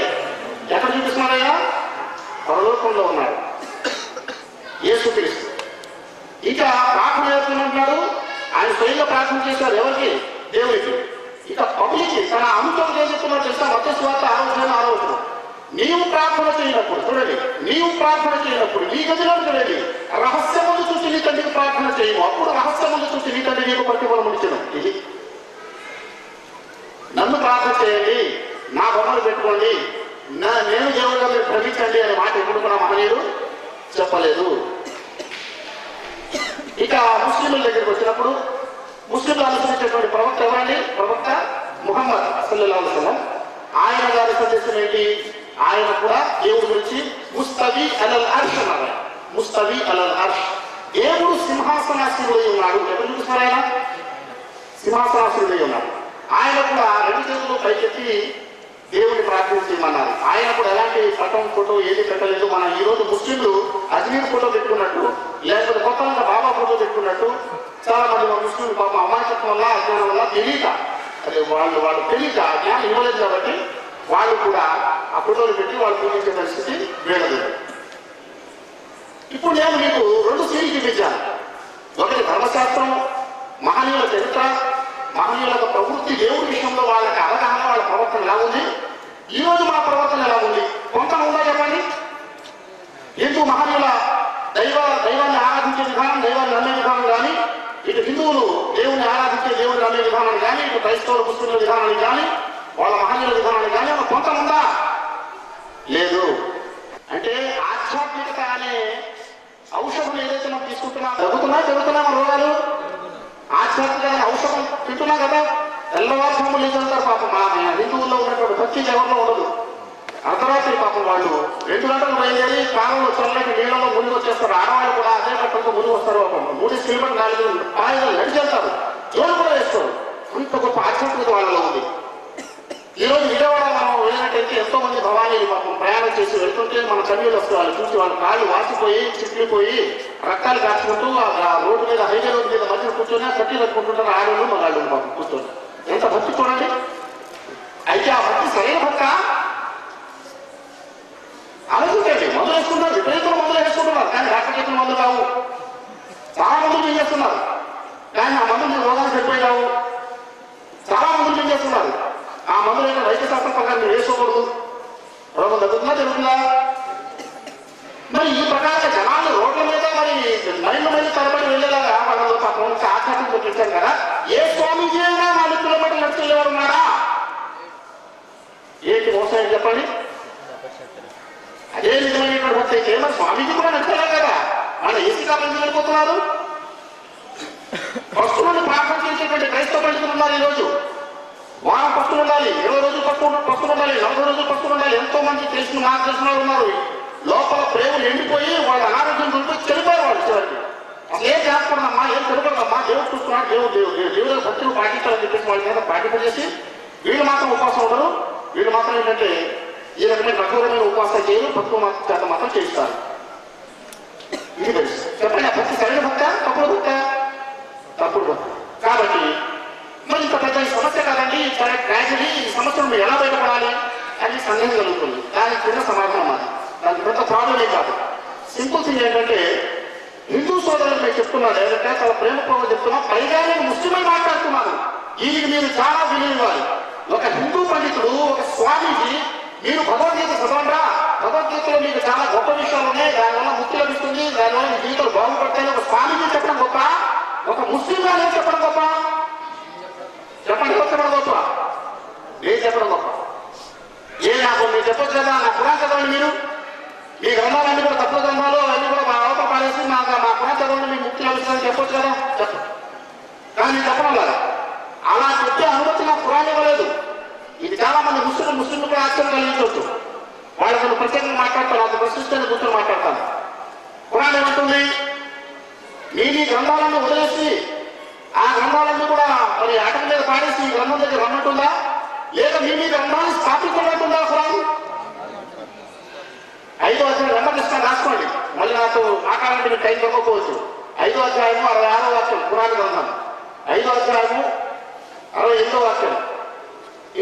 ఎక్కడ చూపిస్తున్నాడు పరలోకంలో ఉన్నాడు యేసుక్రీస్తు. ఇక ప్రార్థన చేస్తున్నట్టున్నాడు. ఆయన స్వయంగా ప్రార్థన చేశారు ఎవరికి? దేవుడికి ఇక పబ్లిక్ తన అంశం ఏం చెప్తున్నాడు తెలుసా? మత్స్య స్వార్థ ఆలోచన ఆలోచన నీవు ప్రార్థన చేయనప్పుడు చూడండి నీవు ప్రార్థన చేయనప్పుడు నీ గదిలో చూడండి రహస్యములు చూసి నీ తండ్రికి ప్రార్థన చేయము. అప్పుడు రహస్యములు చూసి నీ తండ్రి నీకు ప్రతిఫలం ఇచ్చిన. ఇది నన్ను ప్రార్థన చేయండి. నా బొమ్మలు పెట్టుకోండి. నా నేను దేవుడిగా మీరు భ్రమించండి అనే మాట ఎప్పుడు కూడా మహనీయుడు చెప్పలేదు. ఇక ముస్లింల దగ్గరికి వచ్చినప్పుడు ముస్లింలు అనుసరించేటువంటి ప్రవక్త ఎవరండి? ప్రవక్త ముహమ్మద్ సల్లల్లాహు ఆయన గారి సందేశం ఏంటి? ఆయన కూడా దేవుడి గురించి ముస్తవి అలల్ అర్ష్ అన్నారు ముస్తవి అలల్ అర్ష్. దేవుడు సింహాసనాశీనుడై ఉన్నాడు. ఎక్కడ చూసారు ఆయన? సింహాసనాసురుడై ఉన్నాడు. ఆయన కూడా రెండు చేతులు పైకెత్తి దేవుని ప్రార్థించమన్నారు. ఆయన కూడా ఎలాంటి పటం ఫోటో ఏది పెట్టలేదు. మన ఈ రోజు ముస్లింలు అజ్మీర్ ఫోటో పెట్టుకున్నట్టు లేకపోతే కొత్తగా బాబా ఫోటో పెట్టుకున్నట్టు చాలా మంది మన ముస్లింలు పాపం అమాయకత్వం వల్ల అజ్ఞానం వల్ల తెలియక అదే వాళ్ళు వాళ్ళు తెలియక జ్ఞానం ఇవ్వలేదు కాబట్టి వాళ్ళు కూడా ఆ ఫోటోలు పెట్టి వాళ్ళు పూజించే పరిస్థితి వీళ్ళదు. ఇప్పుడు నేను మీకు రెండు సీలు చూపించాను. ఒకటి ధర్మశాస్త్రం మహనీయుల చరిత్ర మహనీయుల యొక్క ప్రవృత్తి దేవుడి విషయంలో వాళ్ళకి అవగాహన వాళ్ళ ప్రవర్తన ఎలా ఉంది? ఈ రోజు మన ప్రవర్తన ఎలా ఉంది? కొంత ఉందా చెప్పండి? హిందూ మహనీయుల దైవ దైవాన్ని ఆరాధించే విధానం దైవాన్ని నమ్మే విధానం కానీ ఇటు హిందువులు దేవుని ఆరాధించే దేవుని నమ్మే విధానం కానీ ఇటు క్రైస్తవుల ముస్లింల విధానాన్ని కానీ వాళ్ళ మహనీయుల విధానాన్ని కానీ కొంత ఉందా లేదు. అంటే ఆధ్యాత్మికత అనే ఔషధం ఏదైతే మనం తీసుకుంటున్నా తగ్గుతున్నా జరుగుతున్నా మన రోగాలు ఆధ్యాత్మికమైన ఔషధం తింటున్నా కదా. తెల్లవారుజాములు లేదంటారు పాపం. మా హిందువుల్లో ఉన్నటువంటి భక్తి ఎవరిలో ఉండదు. అర్ధరాత్రి పాపం వాళ్ళు రెండు గంటలు బయలుదేరి కాలంలో చల్లటి నీళ్ళలో ముందుకు వచ్చేస్తారు. ఆడవాళ్ళు కూడా అదే గంటలతో ముందుకు వస్తారు పాపం. మూడు కిలోమీటర్ నాలుగు పాయలు నడిచేస్తారు. జోలు కూడా వేస్తారు. అంత గొప్ప ఆధ్యాత్మికత వాళ్ళలో ఉంది. ఈ రోజు విజయవాడ మనం వెళ్ళినట్టయితే ఎంతో మంది భవానీలు పాపం ప్రయాణం చేసి వెళ్తుంటే మన కన్నీళ్ళు వస్తే వాళ్ళు చూసి వాళ్ళ కాళ్ళు వాసిపోయి చిట్లిపోయి రక్తాలు కాచుకుంటూ ఆ రోడ్డు మీద హైవే రోడ్డు మీద మధ్యన కూర్చొని కట్టి కట్టుకుంటున్నారు ఆడోళ్ళు మగాళ్ళు పాపం కూర్చొని. ఎంత భక్తి చూడండి. అయితే ఆ భక్తి సరైన భక్త? ఆలోచించండి. మందులు వేసుకుంటారు విపరీతంగా మందులు వేసుకుంటున్నారు. కానీ డాక్టర్ మందులు కావు. చాలా మందులు ఏం చేస్తున్నారు. కానీ ఆ మందులు రోగాలు సరిపోయావు చాలా మందులు ఏం చేస్తున్నారు. ఆ మందులైన అయినా వైద్య శాస్త్రం ప్రకారం మీరు వేసుకోకూడదు. రోగం తగ్గుతుందా జరుగుతుందా మరి ఈ ప్రకారంగా జనాలు రోడ్ల మీద మరి మైళ్ళు మైలు తరబడి వెళ్ళేలాగా వాళ్ళలో పాపం నుంచి ఆధ్యాత్మిక చూపించారు కదా. ఏ స్వామీజీ అయినా నాలుగు కిలోమీటర్లు నడిచి వెళ్ళేవారు ఉన్నారా? ఏంటి మోసం చెప్పండి? అదే నిజమైనటువంటి భక్తి కేవలం స్వామీజీ కూడా నచ్చలేదు కదా. మన ఏసీ కాలేజీ వెళ్ళిపోతున్నారు? ఫస్ట్ ప్రార్థన చేసేటువంటి క్రైస్తవ పండితులు ఉన్నారు ఈరోజు. వారం పస్తులు ఉండాలి ఇరవై రోజులు పస్తు పస్తులు ఉండాలి నలభై రోజులు పస్తులు ఉండాలి. ఎంతో మంది తెలిసిన నాకు తెలిసిన వాళ్ళు ఉన్నారు? లోపల ప్రేమలు ఎండిపోయి వాళ్ళ అనారోగ్యం చూస్తే చనిపోయారు వాళ్ళు చివరికి. అసలు ఏం చేస్తున్నామ్మా ఏం తిరగడమ్మా దేవుడు చూస్తున్నాడు దేవుడు దేవుడు దేవుడు దేవుడు భక్తులు పాటించాలని చెప్పేసి వాళ్ళ మీద పాటింపజేసి వీళ్ళు మాత్రం ఉపవాసం ఉండరు. వీళ్ళు మాత్రం ఏంటంటే ఈ రకమైన రకమైన ఉపవాసం చేయరు భక్తులు మాత్రం చేత మాత్రం చేయిస్తారు. ఇది తెలుసు చెప్పండి ఆ భక్తి సరైన భక్త తప్పుడు భక్త? తప్పుడు భక్త. కాబట్టి మరి ఇంత పెద్ద ఈ సమస్య కాదండి. ట్రాజడీ ఈ సమస్య మీరు ఎలా బయటపడాలి అని సందేహం కలుగుతుంది. దానికి కూడా సమాధానం అది దానికి పెద్ద ప్రాబ్లం ఏం కాదు. సింపుల్ థింగ్ ఏంటంటే హిందూ సోదరులు మీరు చెప్తున్నారు ఏంటంటే చాలా ప్రేమపూర్వకంగా చెప్తున్నా పైగా నేను ముస్లిమై మాట్లాడుతున్నాను. దీనికి మీరు చాలా విలువ ఇవ్వాలి. ఒక హిందూ పండితుడు ఒక స్వామికి మీరు భగవద్గీత చదవండా భగవద్గీతలో మీకు చాలా గొప్ప విషయాలు ఉన్నాయి. దానివల్ల ముక్తి లభిస్తుంది. దానివల్ల మీ జీవితాలు బాగుపడతాయి ఒక స్వామిని చెప్పడం గొప్ప. ఒక ముస్లింగా నేను చెప్పడం గొప్ప. చెప్పండి ఎవరు చెప్పడం గొప్ప నేను చెప్పడం గొప్ప. ఏ నాకు మీరు చెప్పొచ్చు కదా నా పురాణ చదవండి మీరు. మీ గ్రంథాలన్నీ కూడా తప్పుల గ్రంథాలు అన్ని కూడా మా అవతల పాడేసి మా మా పురాణ చదవండి మీ ముక్తి లభిస్తుందని చెప్పొచ్చు కదా చెప్ప కానీ చెప్పడం లేదా? అలా చెప్పే అనుమతి నాకు కురాన్ ఇవ్వలేదు. ఇది చాలా మంది ముస్లిం ముస్లింలు కూడా ఆశ్చర్యం కలిగించవచ్చు. వాళ్ళు నేను ప్రత్యేకంగా మాట్లాడతాను నాకు ప్రశ్నిస్తే కూర్చొని మాట్లాడతాను. కురాన్ ఏమంటుంది? మీ మీ గ్రంథాలను వదిలేసి ఆ గ్రంథాలన్నీ కూడా మరి ఆటల మీద పాడేసి ఈ గ్రంథం దగ్గర రమ్మంటుందా? లేదా మీ మీద గ్రంథాన్ని స్థాపించమంటుందా ఖురాన్ ఐదో అధ్యాయం నెంబర్ ఇస్తాను రాసుకోండి. మళ్ళీ నాకు మాట్లాడాలంటే మీకు టైం దొరకకపోవచ్చు ఐదో అధ్యాయము అరవై ఆరో వాక్యం పురాణ గ్రంథం. ఐదో అధ్యాయము అరవై ఎనిమిదో వాక్యం.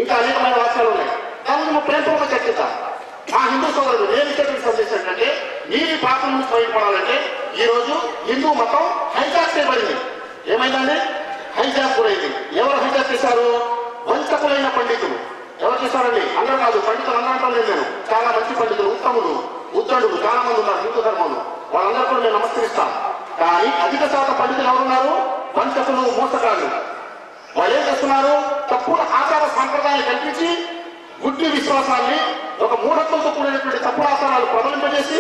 ఇంకా అనేకమైన వాక్యాలు ఉన్నాయి. దాని మనం ప్రేమపూర్వక చర్చిద్దాం మా హిందూ సోదరుడు నేను ఇచ్చేటువంటి సందేశం ఏంటంటే మీరు పాపం నుంచి బయటపడాలంటే ఈరోజు హిందూ మతం హైజాక్ చేయబడింది. ఏమైందండి? హైజాక్ గురైంది ఎవరు హైజాక్ చేశారు వంచకులైన పండితులు. ఎవరు చేశారండి అందరూ కాదు పండితులు అందరూ లేదు నేను చాలా మంచి పండితులు ఉత్తములు ఉద్దండులు చాలా మంది ఉన్నారు హిందూ ధర్మంలో. వాళ్ళందరూ కూడా నేను నమస్కరిస్తాను. కానీ అధిక శాతం పండితులు ఎవరున్నారు వంచకులు మోసగాళ్ళు. వాళ్ళు ఏం చేస్తున్నారు? తప్పుడు ఆచార సాంప్రదాయాలు కల్పించి గుడ్డి విశ్వాసాన్ని ఒక మూఢత్వంతో కూడినటువంటి తప్పుడు ఆచారాలు ప్రబలింపజేసి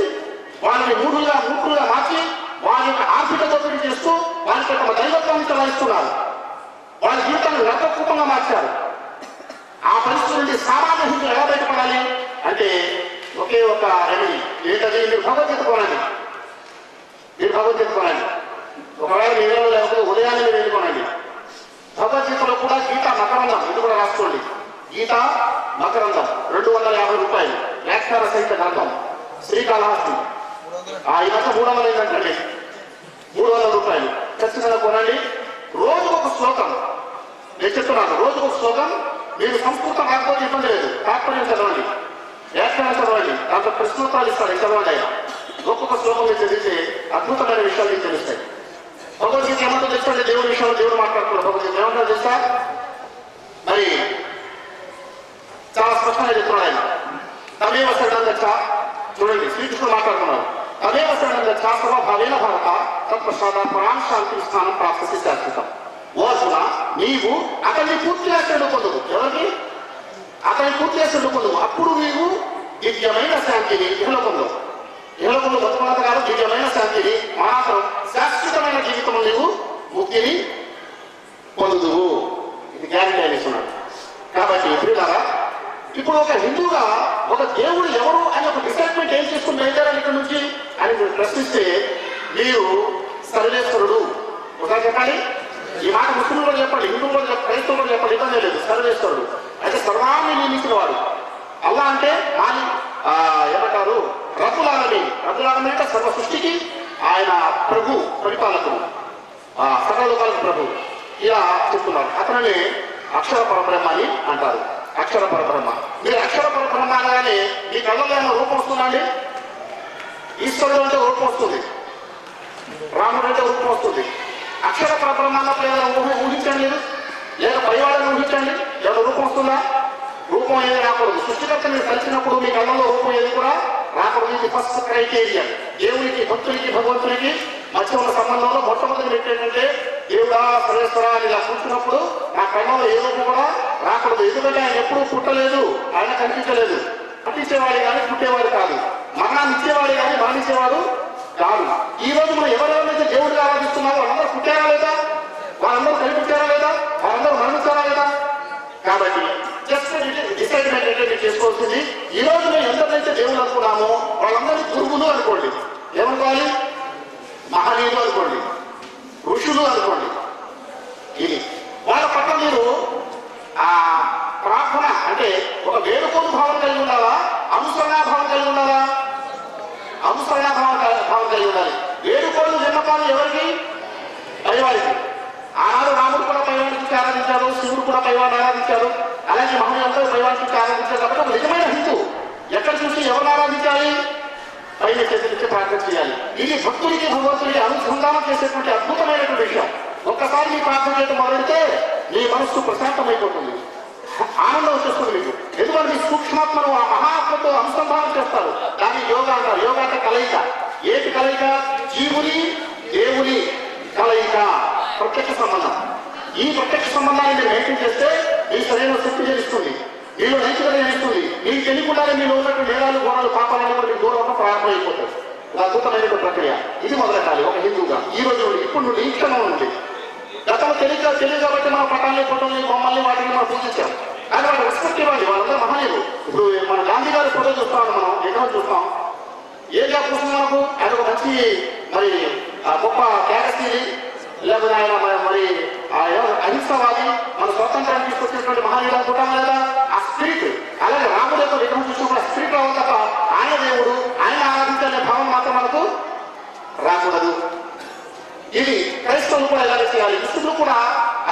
వాళ్ళని మూఢులుగా మూర్ఖులుగా మార్చి వారి యొక్క ఆర్థిక దోపిడీ చేస్తూ వారికి యొక్క దైవత్వాన్ని చలాయిస్తున్నారు వాళ్ళ జీవితాన్ని నరకూపంగా మార్చారు. ఆ పరిస్థితి నుండి సామాన్య హిందులు ఎలా బయటపడాలి అంటే ఒకే ఒక రెమెడీ ఏంటది మీరు భగవద్గీత కొనండి. మీరు భగవద్గీత కొనండి. ఒకవేళ మీ ఇళ్ళలో లేకపోతే ఉదయాన్నే మీరు వెళ్ళుకోనండి భగవద్గీతలో కూడా గీత మకరందం ఇది కూడా రాసుకోండి. గీత మకరందం రెండు వందల యాభై రూపాయలు. వ్యాఖ్యాన సహిత గ్రంథం శ్రీకాళహస్తి. ఆ ఈ మధ్య మూడు వందలు ఏంటంటే మూడు వందల రూపాయలు. ఖచ్చితంగా కొనండి. రోజుకు ఒక శ్లోకం. నేను చెప్తున్నాను రోజుకు ఒక శ్లోకం. మీరు సంస్కృతం కాకపోతే ఇబ్బంది లేదు. తాత్పర్యం చదవండి. వ్యాఖ్యానం చదవండి. దాంట్లో ప్రశ్నోత్తరాలు ఇస్తారు. చదవండి ఆయన ఒక్కొక్క శ్లోకం మీరు చదివితే అద్భుతమైన విషయాలు మీకు తెలుస్తాయి. భగవద్గీత ఏమంటో తెలుసండి దేవుడి విషయంలో దేవుడు మాట్లాడుతున్నాడు. భగవద్గీత ఏమంటో తెలుస్తా మరి చాలా స్పష్టంగా చెప్తున్నాడు ఆయన. తమేవ శరణం గచ్చ చూడండి శ్రీకృష్ణుడు మాట్లాడుతున్నారు తమేవ శరణం గచ్చ సర్వభావేన భారత ప్రాణ శాంతి స్థానం ప్రాప్తి చేస్తాం ఓ నీవు అతన్ని పూర్తి చేస్తాడు పొందువు ఎవరికి అతన్ని పూర్తి చేస్తాడు పొందువు అప్పుడు నీవు దివ్యమైన శాంతిని ఇహలోకంలో ఇహలోకంలో బతుకున్నంత కాలం దివ్యమైన శాంతిని మాత్రం శాశ్వతమైన జీవితం నీవు ముక్తిని పొందుదువు ఇది గ్యారంటీ అని ఇస్తున్నాడు కాబట్టి ప్రియులారా ఇప్పుడు ఒక హిందూగా ఒక దేవుడు ఎవరు అని ఒక డిసైడ్మెంట్ ఏం చేసుకుని బయలుదేరాలి ఇక్కడ నుంచి అని మీరు ప్రశ్నిస్తే మీరు సర్వేశ్వరుడు. ఒకసారి చెప్పాలి? ఈ మాట ముస్లింలు చెప్పండి హిందువులు చెప్పండి క్రైస్తవులు చెప్పండి ఇబ్బంది లేదు. సర్వేశ్వరుడు. అయితే సర్వాన్ని నియమించిన వాడు అల్లా అంటే మాలి ఏమంటారు? రబ్బులాలని రబ్బులాలని అంటే సర్వ సృష్టికి ఆయన ప్రభు పరిపాలకుడు. ఆ సకల ప్రభు. ఇలా చెప్తున్నారు. అతనిని అక్షర పరబ్రహ్మ అని అంటారు. అక్షర పరబ్రహ్మ. మీరు అక్షర పరబ్రహ్మ అనగానే మీ కళ్ళలో ఏమైనా రూపం వస్తుందండి? ఈశ్వరుడు అంటే రూపం వస్తుంది. రాముడు అంటే రూపం వస్తుంది. అక్షర పరబ్రహ్మ అన్నప్పుడు ఏదైనా ఊహ ఊహించండి లేదు? లేదా పరివారాన్ని ఊహించండి ఏమైనా రూపం వస్తుందా? రూపం ఏది రాకూడదు. సృష్టికర్త మీరు కలిసినప్పుడు మీ కళ్ళలో రూపం ఏది కూడా రాకూడదు. ఇది ఫస్ట్ క్రైటీరియా దేవునికి భక్తునికి భగవంతునికి మధ్య ఉన్న సంబంధంలో మొట్టమొదటి ఏంటంటే దేవుడా సర్వేశ్వర అని ఇలా కూర్చున్నప్పుడు నా క్రమంలో ఏ రూపం కూడా రాకూడదు. ఎందుకంటే ఆయన ఎప్పుడూ పుట్టలేదు ఆయన కనిపించలేదు. పుట్టించేవాడు కానీ పుట్టేవాడు కాదు. మరణాన్ని ఇచ్చేవాడు కానీ మరణించేవాడు కాదు. ఈ రోజు మనం ఎవరెవరైతే దేవుడిని ఆరాధిస్తున్నారో వాళ్ళందరూ పుట్టారా లేదా? వాళ్ళందరూ కనిపించారా లేదా? వాళ్ళందరూ మరణించారా లేదా? కాబట్టి జస్ట్ డిసైడ్మెంట్ అంటే మీరు చేసుకోవాల్సింది. ఈ రోజు మేము ఎంతైతే దేవుడు అనుకున్నామో వాళ్ళందరినీ గురువులు అనుకోండి. ఏమనుకోవాలి? మహనీయులు అనుకోండి ఋషులు అనుకోండి. ఇది వాళ్ళ పట్ల మీరు ఆ ప్రార్థన అంటే ఒక వేడుకోలు భావం కలిగి ఉండాలా? అనుసరణ భావం కలిగి ఉండాలా? అనుసరణ భావం భావం కలిగి ఉండాలి. వేడుకోలు విన్నపాలు ఎవరికి? పైవాడికి ఆనాడు రాముడు కూడా పైవాడికి ఆరాధించారు శివుడు కూడా పైవాడు ఆరాధించారు అలాగే మహనీయులందరూ పైవాడికి ఆరాధించారు. కాబట్టి ఒక నిజమైన హిందూ ఎక్కడ చూసి ఎవరు ఆరాధించాలి? పైన చేతులకి ప్రార్థన చేయాలి. ఇది భక్తుడికి భగవంతుడికి అనుసంధానం చేసేటువంటి అద్భుతమైనటువంటి విషయం. ఒక్కసారి మీ ప్రార్థన చేయడం మొదలెడితే మీ మనస్సు ప్రశాంతమైపోతుంది. ఆనందం వచ్చేస్తుంది మీకు. ఎందుకంటే మీ సూక్ష్మాత్మను ఆ మహాత్మతో అనుసంధానం చేస్తారు. దాన్ని యోగా అంటారు. యోగా అంటే కలయిక. ఏటి కలయిక? జీవుని దేవుని కలయిక. ప్రత్యక్ష సంబంధం. ఈ ప్రత్యక్ష సంబంధాన్ని మీరు మెయింటైన్ చేస్తే మీ శరీరం శక్తి చెల్లిస్తుంది. మీలో నైతికత జనిస్తుంది నీకు తెలియకుండానే మీలో ఉన్నట్టు నేరాలు గోడలు పాపాలన్నీ కూడా మీకు దూరం అవడం ప్రారంభమైపోతాయి ఇది ప్రక్రియ. ఇది మొదలెట్టాలి ఒక హిందూగా ఈ రోజు ఇప్పుడు నుండి ఇష్టంగా ఉంది గతంలో తెలియక తెలియదు కాబట్టి మన పటాన్ని ఫోటోని బొమ్మల్ని వాటిని మనం పూజించాం. కానీ వాళ్ళు రెస్పెక్ట్ ఇవ్వాలి వాళ్ళందరూ మహనీయులు. ఇప్పుడు మన గాంధీ గారి ఫోటో చూస్తాం మనం ఎక్కడ చూస్తాం ఏం చూస్తుంది మనకు ఆయన ఒక మంచి మరి గొప్ప త్యాగశీలి లేకపోతే ఆయన మరి- అహింసవాది మన స్వాతంత్రాన్ని తీసుకొచ్చినటువంటి మహనీయులు అనుకుంటాం లేదా ఆ స్పిరిట్. అలాగే రాముడు యొక్క విగ్రహం చూసినప్పుడు ఆ స్పిరిట్ రావాలి తప్ప ఆయన దేవుడు ఆయన ఆరాధించాలనే భావం మాత్రం మనకు రాకూడదు. ఇది క్రైస్తవులు కూడా ఎలా చేయాలి? ముస్లింలు కూడా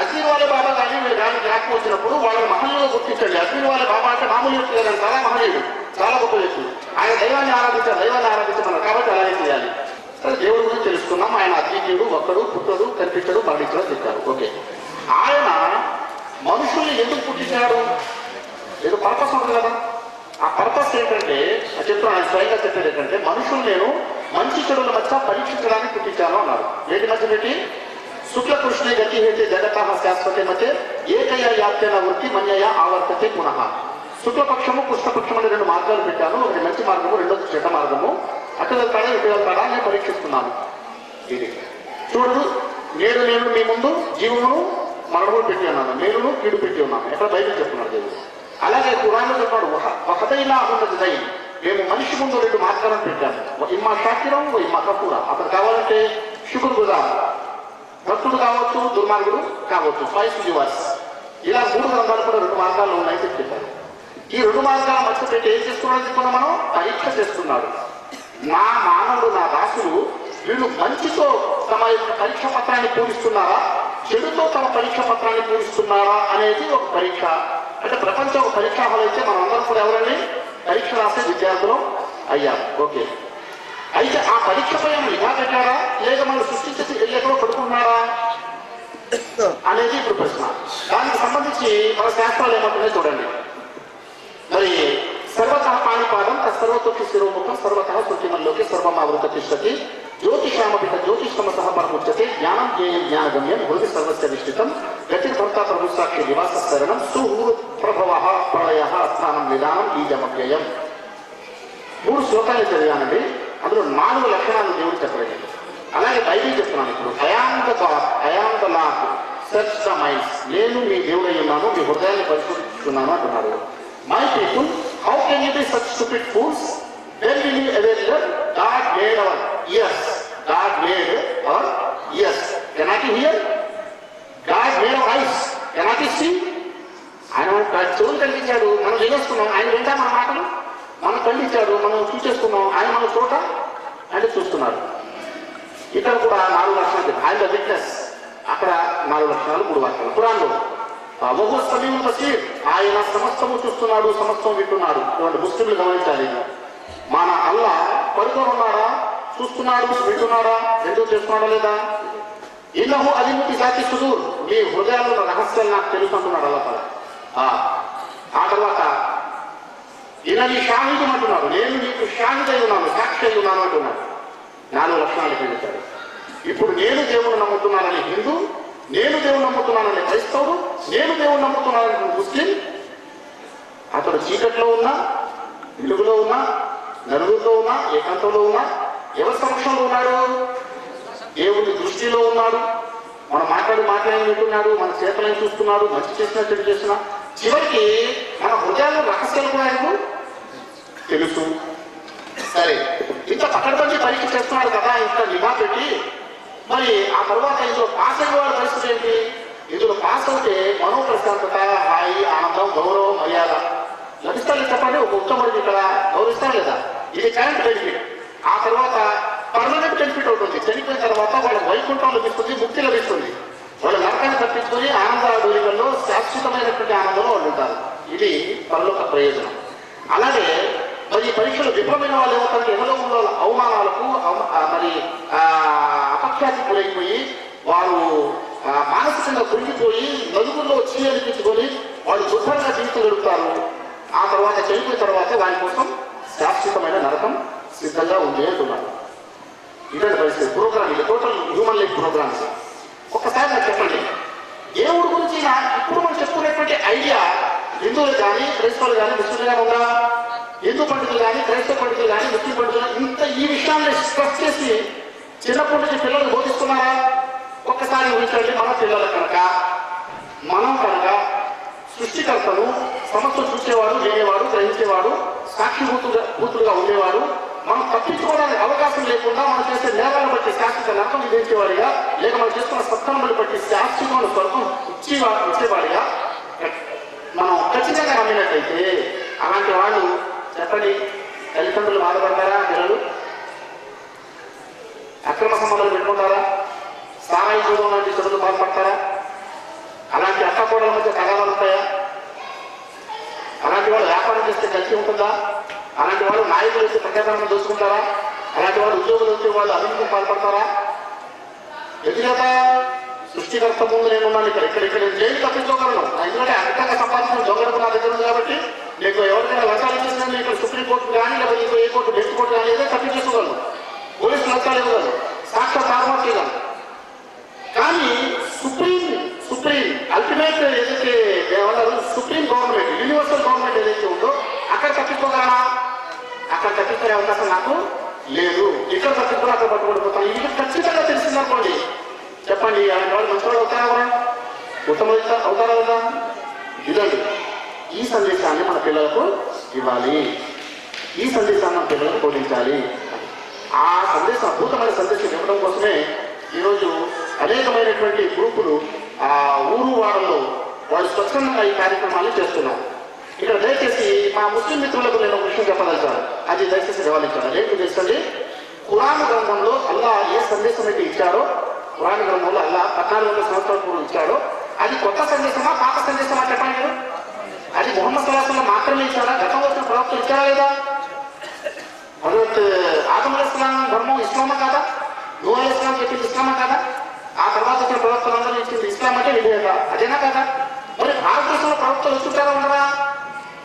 అజ్మీర్ బాబా కానీ దానికి కానీ జ్ఞాపకం వచ్చినప్పుడు వాళ్ళని మహనీయులు గుర్తించండి. అజ్మీర్ బాబా అంటే మామూలు వ్యక్తి లేదని చాలా మహనీయుడు చాలా గొప్ప వ్యక్తి ఆయన దైవాన్ని ఆరాధించారు దైవాన్ని ఆరాధించమన్నారు కాబట్టి అలాగే చేయాలి. దేవుడి గురించి తెలుసుకున్నాం ఆయన అద్వితీయుడు ఒక్కడు పుట్టడు కనిపించడు మరణించడం చెప్పారు. ఓకే. ఆయన మనుషుల్ని ఎందుకు పుట్టించాడు? ఏదో పర్పస్ ఉంది కదా. ఆ పర్పస్ ఏంటంటే ఆ చెప్తున్నాను ఆయన స్వయంగా చెప్పేది ఏంటంటే మనుషులు నేను మంచి చెడుల మధ్య పరీక్షించడానికి పుట్టించాను అన్నారు. ఏంటి మధ్య పెట్టి? శుక్ల కృష్ణ గతి హేతి జగత శాశ్వతే మధ్య ఏకయ యాప్తేన వృత్తి మన్యయ ఆవర్తతే పునః. శుక్లపక్షము కృష్ణపక్షం అనే రెండు మార్గాలు పెట్టాను. ఒకటి మంచి మార్గము రెండోది చెడ్డ మార్గము. అక్కడ వెళ్తాడా ఇటు వెళ్తాడా నేను పరీక్షిస్తున్నాను. ఇది. చూడు నేడు నేను మీ ముందు జీవును మరణము పెట్టి ఉన్నాను. నేనును కీడు పెట్టి ఉన్నాను. ఎక్కడ బయట చెప్తున్నాడు దేవుడు? అలాగే కురాన్లో చెప్పాడు ఒకదైనా ఉన్నది దై మేము మనిషి ముందు రెండు మార్గాలను పెట్టాము ఇమ్మా షాకిరం ఇమ్మా కపూర అతను కావాలంటే శుకుడు కూడా భక్తుడు కావచ్చు దుర్మార్గుడు కావచ్చు ఫైవ్ యూవర్స్ ఇలా మూడు గ్రంథాలు కూడా రెండు మార్గాలు ఉన్నాయని చెప్పారు. ఈ రెండు మార్గాల మధ్య పెట్టి ఏం చేస్తున్నాడు చెప్పుకున్నా మనం? పరీక్ష చేస్తున్నాడు. నా మానవుడు నా దాసుడు వీళ్ళు మంచితో తమ యొక్క పరీక్ష పత్రాన్ని పూరిస్తున్నారా చెడుతో తమ పరీక్ష పత్రాన్ని పూరిస్తున్నారా అనేది ఒక పరీక్ష. అంటే ప్రపంచ ఒక పరీక్షా హాల్ అయితే మనం అందరం కూడా ఎవరండి? పరీక్ష రాసే విద్యార్థులు అయ్యాం ఓకే. అయితే ఆ పరీక్షపై ఏమైనా నిఘా పెట్టారా లేక మనం సృష్టించేసి ఎక్కడో పడుకుంటున్నారా? అనేది ఇప్పుడు ప్రశ్న. దానికి సంబంధించి మన శాస్త్రాలు ఏమంటున్నాయి చూడండి. మరి సర్వత పాణిపాదం సర్వతోకి శిరోముఖం సర్వత శృతిమల్లోకి సర్వమావృత తిష్టతి జ్యోతిషామపిత జ్యోతిషమ సహ పరముచ్యతే జ్ఞానం జ్ఞేయం జ్ఞానగమ్యం హృది సర్వస్య నిష్ఠితం గతి భర్త ప్రభు సాక్షి నివాస శరణం సుహృ ప్రభవ ప్రళయ స్థానం నిదానం బీజమవ్యయం మూడు శ్లోకాలు చదివానండి. అందులో నాలుగు లక్షణాలు దేవుడు చెప్పలేదు. అలాగే బైబిల్ చెప్తున్నాను ఇప్పుడు. I am the God I am the Lord search the minds నేను మీ దేవుడై ఉన్నాను మీ హృదయాన్ని పరిశోధిస్తున్నాను అంటున్నారు. My people, how can you be such stupid fools? Fools will you avail them? God made our ears God made our ears cannot you hear? God made our eyes. Cannot you see? ఆయన మనకు చెవులు కల్పించాడు. మనం వినేస్తున్నాం ఆయన వింటా మన మాటలు? మనం కల్పించాడు మనం చూసేసుకున్నాం. ఆయన మన చోట? అంటే చూస్తున్నారు ఇక్కడ కూడా నాలుగు లక్షణాలు ఆయన విట్నెస్. అక్కడ నాలుగు లక్షణాలు మూడు లక్షణాలు పురాణంలో బహు సమయం వచ్చి ఆయన సమస్తము చూస్తున్నాడు సమస్తం వింటున్నాడు. ఇటువంటి ముస్లింలు గమనించాలి. మన అల్లా పడుకొని ఉన్నాడా? చూస్తున్నాడు వింటున్నాడా? ఎందుకు చేస్తున్నాడా లేదా? ఇల్లహు అదిముతి జాతి సుదూర్ మీ హృదయాల్లో రహస్యాలు నాకు తెలుసు అంటున్నాడు అల్ల తల. ఆ తర్వాత ఈయనని షాహిదం అంటున్నాడు. నేను నీకు షాహిద్ అయి ఉన్నాను సాక్షి అయి ఉన్నాను అంటున్నాడు. నాలుగు లక్షణాలు పెంచాడు ఇప్పుడు నేను దేవుడు నమ్ముతున్నానని హిందూ నేను దేవుడు నమ్ముతున్నానని క్రైస్తవుడు నేను దేవుని నమ్ముతున్నానని ముస్లిం. అతడు చీకట్లో ఉన్నా వెలుగులో ఉన్నా నలుగురిలో ఉన్నా ఏకాంతంలో ఉన్నా ఎవరి సమక్షంలో ఉన్నాడు? దేవుని దృష్టిలో ఉన్నాడు. మనం మాట్లాడి మాట్లాడి మన చేతలను చూస్తున్నాడు మంచి చేసినా చెడు చేసినా. చివరికి మన హృదయాల్లో రహస్యాలు కూడా ఆయనకు తెలుసు. సరే ఇంత పకడ్బందీ పరీక్ష చేస్తున్నాడు కదా ఇంత నిమా పెట్టి మరి ఆ తర్వాత ఇందులో పాస్ అయిన వాళ్ళ పరిస్థితి ఏంటి? ఇందులో పాస్ అవుతే మనో ప్రశాంతత హాయి ఆనందం గౌరవం మర్యాద లభిస్తారు చెప్పండి. ఒక ఉత్తముడికి ఇక్కడ గౌరవిస్తారు లేదా? ఇది కరెంట్ బెనిఫిట్. ఆ తర్వాత పర్మనెంట్ బెనిఫిట్ అవుతుంది చనిపోయిన తర్వాత వాళ్ళ వైకుంఠం లభిస్తుంది ముక్తి లభిస్తుంది. వాళ్ళు నరకాన్ని తప్పించుకొని ఆనంద డోలికల్లో శాశ్వతమైనటువంటి ఆనందంలో వాళ్ళు ఉంటారు. ఇది పరలోక ప్రయోజనం. అలాగే మరి ఈ పరీక్షలు విఫలమైన వాళ్ళు ఏమవుతారు ఉన్న అవమానాలకు అవ- మరి అపఖ్యాతి గురైపోయి వారు మానసికంగా కృంగిపోయి నలుగురిలో చీ అనిపించుకొని వాళ్ళు శుభ్రంగా జీవితం గడుపుతారు. ఆ తర్వాత చనిపోయిన తర్వాత వారి కోసం శాశ్వతమైన నరకం సిద్ధంగా ఉంది అంటున్నారు. ఇదే పరిస్థితి ప్రోగ్రామ్ ఇది. టోటల్ హ్యూమన్ లైఫ్ ప్రోగ్రామ్ ఒక్కసారి నాకు చెప్పండి. దేవుడి గురించి నా- ఇప్పుడు మనం చెప్పుకునేటువంటి ఐడియా హిందువులు కానీ క్రైస్తవులు కానీ ముస్లింలు కానీ ఉందా? హిందూ పండితులు కానీ క్రైస్తవ పండితులు కానీ ముస్లిం పండితులు కానీ ఇంత ఈ విషయాన్ని స్ట్రెస్ చేసి చిన్నప్పటి నుంచి పిల్లలు బోధిస్తున్నారా? ఒక్కసారి ఊహించండి మన పిల్లలు కనుక మనం కనుక సృష్టికర్తను సమస్యలు చూసేవాడు లేనివాడు గ్రహించేవాడు సాక్షిభూతుగా భూతులుగా ఉండేవాడు మనం తప్పించుకోవడానికి అవకాశం లేకుండా మనం చేసే నేరాలను బట్టి శాశ్వత నరకం విధించేవాడిగా లేక మనం చేస్తున్న సత్కర్మలు బట్టి శాశ్వతమైన స్వర్గం ఇచ్చేవా వచ్చేవాడిగా మనం ఖచ్చితంగా నమ్మినట్లయితే అలాంటి వాళ్ళు చెప్పండి. తల్లిదండ్రులు బాధపడతారా? పిల్లలు? అక్రమ సంబంధాలు పెట్టుకుంటారా? సామాజిక జీవనం లాంటి చదువులు బాధపడతారా? అలాంటి అత్తకోడల మధ్య తగాదాలు ఉంటాయా? అలాంటి వాళ్ళు వ్యాపారం చేస్తే కలిసి ఉంటుందా? అలాంటి వాళ్ళు నాయకులు వచ్చి ప్రజాధనం దోచుకుంటారా? అలాంటి వాళ్ళు ఉద్యోగులు వచ్చే వాళ్ళు అభివృద్ధి పాల్పడతారా? ఎందుకంటే సృష్టికర్త ముందు నేను ఉన్నాను ఇక్కడ ఇక్కడ ఇక్కడ నేను జైలు తప్పించుకోగలను. ఎందుకంటే అంతగా సంపాదించిన దొంగలకు నా దగ్గర ఉంది కాబట్టి నీకు ఎవరికైనా లంచాలు ఇచ్చేసినా ఇక్కడ సుప్రీంకోర్టు కానీ లేదా ఇంకో ఏ కోర్టు బెస్ట్ కోర్టు కానీ ఏదో తప్పించేసుకోగలను పోలీసులు లంచాలు ఇవ్వగలరు సాక్షాత్ తారుమారు చేయగలరు కానీ సుప్రీం సుప్రీం అల్టిమేట్ ఏదైతే ఏమన్నారు సుప్రీం గవర్నమెంట్ యూనివర్సల్ గవర్నమెంట్ ఏదైతే ఉందో అక్కడ తప్పించుకోగలనా అక్కడ తప్పించుకునే అవకాశం నాకు లేదు. ఇక్కడ తప్పించుకుని అక్కడ పట్టుబడిపోతాను ఇది ఖచ్చితంగా తెలిసిందనుకోండి. చెప్పండి అలాంటి వాళ్ళు మంచి వాళ్ళు అవుతారా ఎవరా? ఉత్తమ అవుతారా కదా ఇదండి. ఈ సందేశాన్ని మన పిల్లలకు ఇవ్వాలి. ఈ సందేశాన్ని మన పిల్లలకు బోధించాలి ఆ సందేశం అద్భుతమైన సందేశం ఇవ్వడం కోసమే ఈరోజు అనేకమైనటువంటి గ్రూపులు ఆ ఊరు వారంలో వాళ్ళు స్వచ్ఛందంగా ఈ కార్యక్రమాన్ని చేస్తున్నారు. ఇక్కడ దయచేసి మా ముస్లిం మిత్రులకు నేను ఒక విషయం చెప్పదలిచాను అది దయచేసి గమనించాను అదేంటి తెలుసండి ఖురాన్ గ్రంథంలో అల్లా ఏ సందేశం అయితే ఇచ్చాడో ఖురాన్ గ్రంథంలో అల్లా పద్నాలుగు వందల సంవత్సరాల పూర్వం ఇచ్చాడో అది కొత్త సందేశమా పాత సందేశమా చెప్పండి మీరు? అది మొహమ్మద్ సలాసంలో మాత్రమే ఇచ్చాడా గతంలో వచ్చిన ప్రవక్తలు ఇచ్చారా లేదా? భగవత్ ఆదం ఇస్లాం ధర్మం ఇస్లామా కాదా? నూ ఇస్లాం చెప్పింది ఇస్లామా కాదా? ఆ తర్వాత వచ్చిన ప్రవక్తలందరూ ఇచ్చింది ఇస్లాం అంటే విధేయత. అదేనా కదా? మరి భారతదేశంలో ప్రవక్తలు వచ్చుంటారా ఉండరా?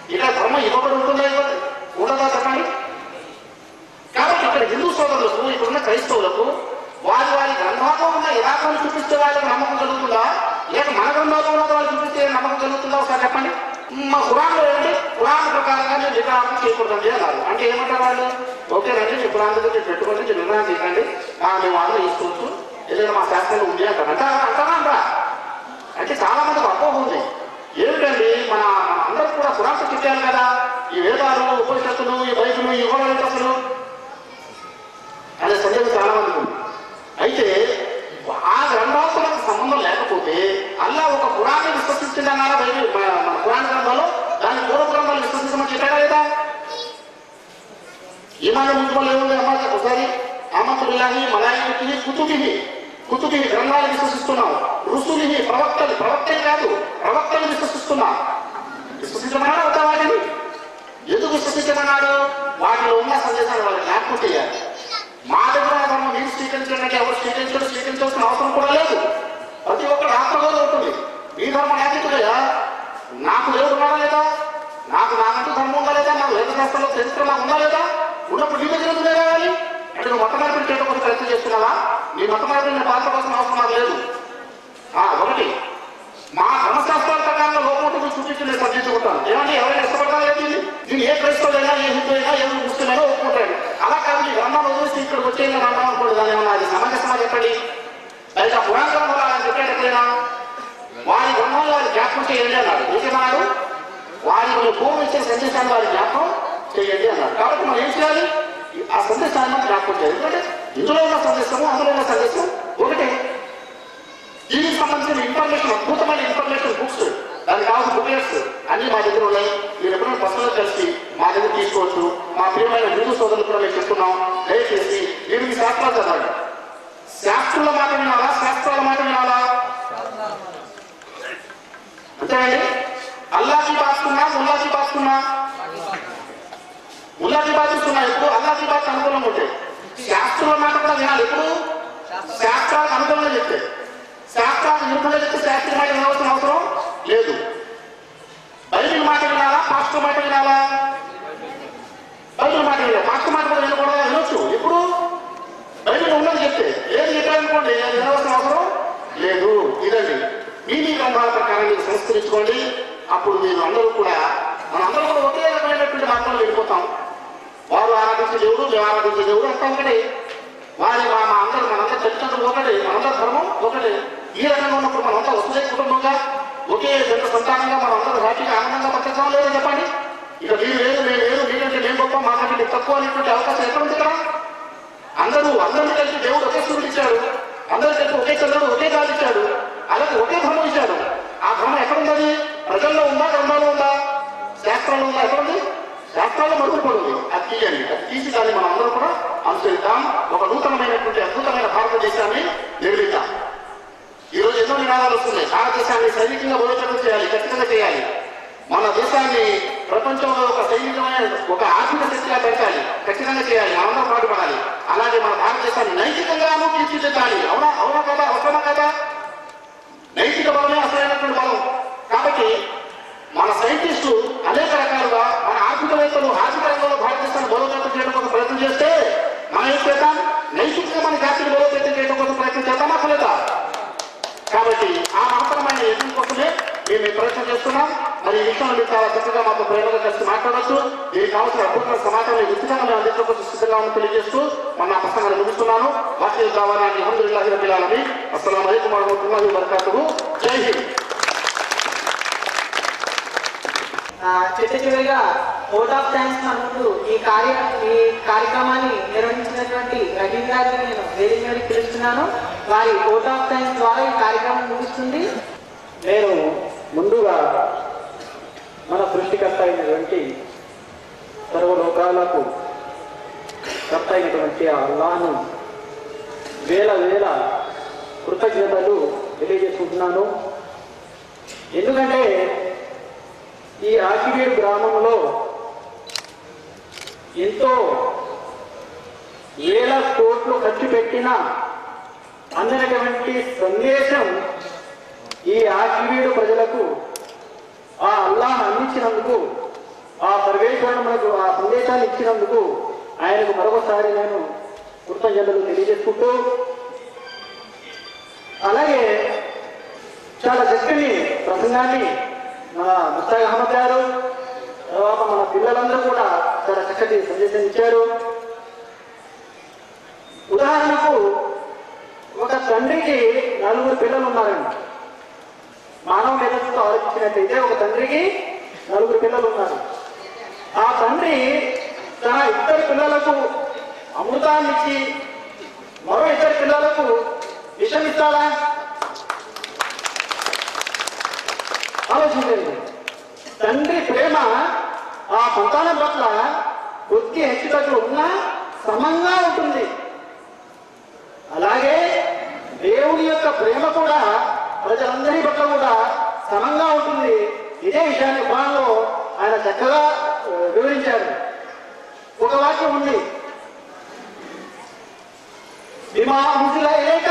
ఇక్కడ ధర్మం ఇవ్వబడి ఉంటుందా ఇవ్వదు? ఉండదా చెప్పండి? కాబట్టి ఇక్కడ హిందూ సోదరులకు ఇక్కడున్న క్రైస్తవులకు వారి వారి గ్రంథాల్లో ఉన్న యథార్థాన్ని చూపిస్తే వాళ్ళకి నమ్మకం కలుగుతుందా? లేక మన గ్రంథాల్లో ఉన్నది వాళ్ళు చూపిస్తే నమ్మకం కలుగుతుందా ఒకసారి చెప్పండి? మా కురాన్లో ఏంటి కురాన్ ప్రకారంగా నేను విగ్రహాలను చేయకూడదండి అన్నారు అంటే ఏమంటారు వాళ్ళు ఓకేనండి మీ కురాన్ దగ్గర మీరు పెట్టుకోండి మీరు నిర్ణయం చేయకండి మేము అందరూ తీసుకోవచ్చు ఏదైనా మా శాస్త్రంలో ఉంది అంటారు. అంటారా అంటారా అంటారా? అంటే చాలా మందికి అపోహ ఉంది. ఏమిటండి? మన మన అందరూ కూడా పురాణ చెప్పారు కదా. ఈ వేదాలు ఉపనిషత్తులు ఈ బైబిల్ ఈ యుగం అసలు అనే సందేహం చాలా మంది ఉంది. అయితే ఆ గ్రంథాలతో మనకు సంబంధం లేకపోతే అల్లా ఒక పురాణం విశ్వసించిందన్నారా బైబిల్ మన మన పురాణ గ్రంథాలు? దాని పూర్వ గ్రంథాలు విశ్వసించమని చెప్పాడా లేదా? ఈమాన ముందుమలు ఏముంది అమ్మా? ఒకసారి ఆమతుల్లాహి మలాయికి కుతుబిహి కుతుబిహి గ్రంథాలు విశ్వసిస్తున్నాం. రుసులిహి ప్రవక్తలు ప్రవక్తలు కాదు ప్రవక్తలు విశ్వసిస్తున్నాం. విశ్వసించమన్నాడు అవుతా వాటిని? ఎందుకు విశ్వసించమన్నాడు? వాటిలో ఉన్న సందేశాన్ని వాళ్ళు జ్ఞాపకం చేయాలి. మా దగ్గర ఉన్న మీరు స్వీకరించాలంటే ఎవరు స్వీకరించడం స్వీకరించాల్సిన అవసరం కూడా లేదు. ప్రతి ఒక్కరు ఆత్మగౌరవం ఉంటుంది. మీ ధర్మం నాకెందుకయ్యా నాకు దేవుడు లేదా? నాకు నాకంటూ ధర్మం ఉందా లేదా? నాకు వేద శాస్త్రంలో చరిత్ర నాకు ఉందా లేదా? ఉన్నప్పుడు నీ దగ్గర ఎందుకు కావాలి అంటే నువ్వు మొత్తం మార్పిడి చేయడం కోసం ప్రయత్నం చేస్తున్నావా? నీ మత మార్పిడి పాత్ర కోసం అవసరం నాకు లేదు. ఒకటి. మా ధర్మశాస్త్రాల ప్రకారంగా లోపం ఉంటుంది చూపించి నేను సర్దించుకుంటాను ఏమంటే ఎవరైనా ఇష్టపడతారా ఏంటి? నేను ఏ క్రైస్తవుడైనా ఏ హిందువైనా ఏ ముస్లిమైనా ఒప్పుకుంటాను అలా కాదు ఈ గ్రంథాలు వదిలేసి ఇక్కడికి వచ్చే నేను అన్నాం అనుకోండి దాని ఏమన్నా అది సమంజసమా చెప్పండి. అయితే ఆ పురాణ గ్రంథంలో ఆయన చెప్పాడు వారి గ్రంథంలో వారి జ్ఞాపకం చేయండి అన్నాడు ఏమన్నాడు వారి భూమి ఇచ్చిన సందేశాన్ని వారి జ్ఞాపకం చేయండి అన్నాడు కాబట్టి మనం ఏం చేయాలి? ఆ సందేశాన్ని జ్ఞాపకం చేయాలి. ఎందుకంటే ఇందులో ఉన్న సందేశము అందులో ఉన్న సందేశం ఒకటే. దీనికి సంబంధించిన ఇన్ఫర్మేషన్ అద్భుతమైన ఇన్ఫర్మేషన్ బుక్స్ దానికి కావాల్సిన బుక్లెట్స్ అన్ని మా దగ్గర ఉన్నాయి. మీరు ఎప్పుడైనా పర్సనల్ కలిసి మా దగ్గర తీసుకోవచ్చు. మా ప్రియమైన హిందూ సోదరులు కూడా మేము చెప్తున్నాం. దయచేసి మీరు మీ శాస్త్రాలు చదవండి. శాస్త్రుల మాట వినాలా? శాస్త్రాల మాట వినాలా? అంతేనండి. అల్లాజీ బాసుకున్నా ముల్లాజీ బాసుకున్నా ముల్లాజీ బాధిస్తున్నా ఎప్పుడు? అల్లాజీ బాధ అనుకూలంగా ఉంటాయి. శాస్త్రుల మాట కూడా వినాలి ఎప్పుడు? శాస్త్రాలకు అనుకూలంగా చెప్తే శాస్త్రాన్ని విరుద్ధంగా చెప్తే శాస్త్రీయ మాట వినవలసిన అవసరం లేదు. బైబిల్ మాట వినాలా? పాస్టర్ మాట వినాలా? బైబిల్ మాట వినాలి? పాస్టర్ మాట కూడా వినకూడదా? వినొచ్చు. ఎప్పుడు? బైబిల్ ఉన్నది చెప్తే. ఏది చెప్పాలనుకోండి అది వినవలసిన అవసరం లేదు. ఇదండి. మీ మీ గ్రంథాల ప్రకారం మీరు సంస్కరించుకోండి. అప్పుడు మీరు అందరూ కూడా మనందరూ కూడా ఒకే రకమైనటువంటి మార్గంలో వెళ్ళిపోతాం. వారు ఆరాధించే దేవుడు మేము ఆరాధించే దేవుడు అంతా ఒకటే వారి మా అందరూ మనందరూ తల్లిదండ్రులు ఒకటే మనందరూ ధర్మం ఒకటే. ఈ రకంగా ఉన్నప్పుడు మనం అంతా ఒకే కుటుంబంగా ఒకే జంట సంతానంగా మనం అందరూ హ్యాపీగా ఆనందంగా బతకడం లేదో చెప్పండి? ఇక మీరు లేదు మేము లేదు మీకంటే మేము గొప్ప మాకంటే తక్కువ అనేటువంటి అవకాశం ఎక్కడ ఉంది కదా అందరూ అందరినీ కలిసి దేవుడు ఒకే సూర్యుడు ఇచ్చాడు. అందరూ కలిసి ఒకే చంద్రుడు ఒకే గాలి ఇచ్చాడు. అలాగే ఒకే ధర్మం ఇచ్చాడు. ఆ ధర్మం ఎక్కడ ఉన్నది ప్రజల్లో ఉందా గ్రంథాల్లో ఉందా? శాస్త్రాల్లో ఉందా ఎక్కడ ఉంది శాస్త్రాల్లో మరుగులు పడుంది. అది తీయండి. అది తీసి దాన్ని మనం అందరూ కూడా అనుసరిద్దాం. ఒక నూతనమైనటువంటి అద్భుతమైన భారతదేశాన్ని నిర్మిద్దాం. ఈ రోజు ఎన్నో నినాదాలు వస్తున్నాయి? భారతదేశాన్ని సైనికంగా బలోపేతం చేయాలి ఖచ్చితంగా చేయాలి. మన దేశాన్ని ప్రపంచంలో ఒక సైనికమైన ఒక ఆర్థిక శక్తిగా పెంచాలి ఖచ్చితంగా చేయాలి మనందరం పాటుపడాలి. అలాగే మన భారతదేశాన్ని నైతికంగానూ తీర్చిదిద్దాలి. అవునా? అవునా కదా? అవసరమా కదా? నైతిక బలమే అసలైనటువంటి బలం. కాబట్టి మన సైంటిస్టు అనేక రకాలుగా మన ఆర్థికవేత్తలు ఆర్థిక రంగంలో భారతదేశాన్ని బలోపేతం చేయడం కోసం ప్రయత్నం చేస్తే మనం ఏం చేద్దాం? నైతికంగా మన జాతిని బలోపేతం చేయడం కోసం ప్రయత్నం చేద్దాం అసలేదా కాబట్టి ఆ మహత్తరమైన యజ్ఞం కోసమే మేము ప్రయత్నం చేస్తున్నాం. మరి ఈ విషయంలో మీరు చాలా చక్కగా మాతో ప్రేమగా కలిసి మాట్లాడవచ్చు. మీకు కావాల్సిన అద్భుతమైన సమాచారం ఉచితంగా మేము అందించడం కోసం సిద్ధంగా ఉన్న తెలియజేస్తూ మన ప్రసంగాన్ని ముగిస్తున్నాను. వాక్యం కావాలని అహమ్దుల్లాహి రబిలాలని అస్సలం అయికం వరహమతుల్లాహి వబరకాతుహు. జై హింద్ ఆ, చిట్ట చివరిగా ఓట్ ఆఫ్ థ్యాంక్స్ మన ఈ కార్య ఈ కార్యక్రమాన్ని నిర్వహించినటువంటి రజీవ్ గారిని నేను వేదిక పిలుస్తున్నాను. వారి ఓట్ ఆఫ్ థ్యాంక్స్ ద్వారా ఈ కార్యక్రమం ముగుస్తుంది. నేను ముందుగా మన సృష్టికర్త అయినటువంటి సర్వలోకాలకు కర్త అయినటువంటి అల్లాను వేల వేల కృతజ్ఞతలు తెలియజేసుకుంటున్నాను. ఎందుకంటే ఈ ఆకివీడు గ్రామంలో ఎంతో వేల కోట్లు ఖర్చు పెట్టిన అందినటువంటి సందేశం ఈ ఆకివీడు ప్రజలకు ఆ అల్లాహ్ అందించినందుకు ఆ సర్వేశ్వరుడు ఆ సందేశాన్ని ఇచ్చినందుకు ఆయనకు మరొకసారి నేను కృతజ్ఞతలు తెలియజేసుకుంటూ అలాగే చాలా చక్కని ప్రసంగాన్ని మన ముస్తాక్ అహ్మద్ గారు తర్వాత మన పిల్లలందరూ కూడా చాలా చక్కటి సందేశం ఇచ్చారు. ఉదాహరణకు ఒక తండ్రికి నలుగురు పిల్లలు ఉన్నారండి. మానవ మేధస్సుతో ఆలోచించినట్లయితే ఒక తండ్రికి నలుగురు పిల్లలు ఉన్నారు. ఆ తండ్రి తన ఇద్దరు పిల్లలకు అమృతాన్నిచ్చి మరో ఇద్దరు పిల్లలకు విషం ఇస్తాడా ఆలోచించండి. తండ్రి ప్రేమ ఆ సంతానం పట్ల కొద్ది హెచ్చుతగ్గులు ఉన్నా సమంగా ఉంటుంది. అలాగే దేవుని యొక్క ప్రేమ కూడా ప్రజలందరి పట్ల కూడా సమంగా ఉంటుంది. ఇదే విషయాన్ని ఖురాన్లో ఆయన చక్కగా వివరించారు. ఒక వాక్యం ఉంది. విమా ఉంచులా ఏక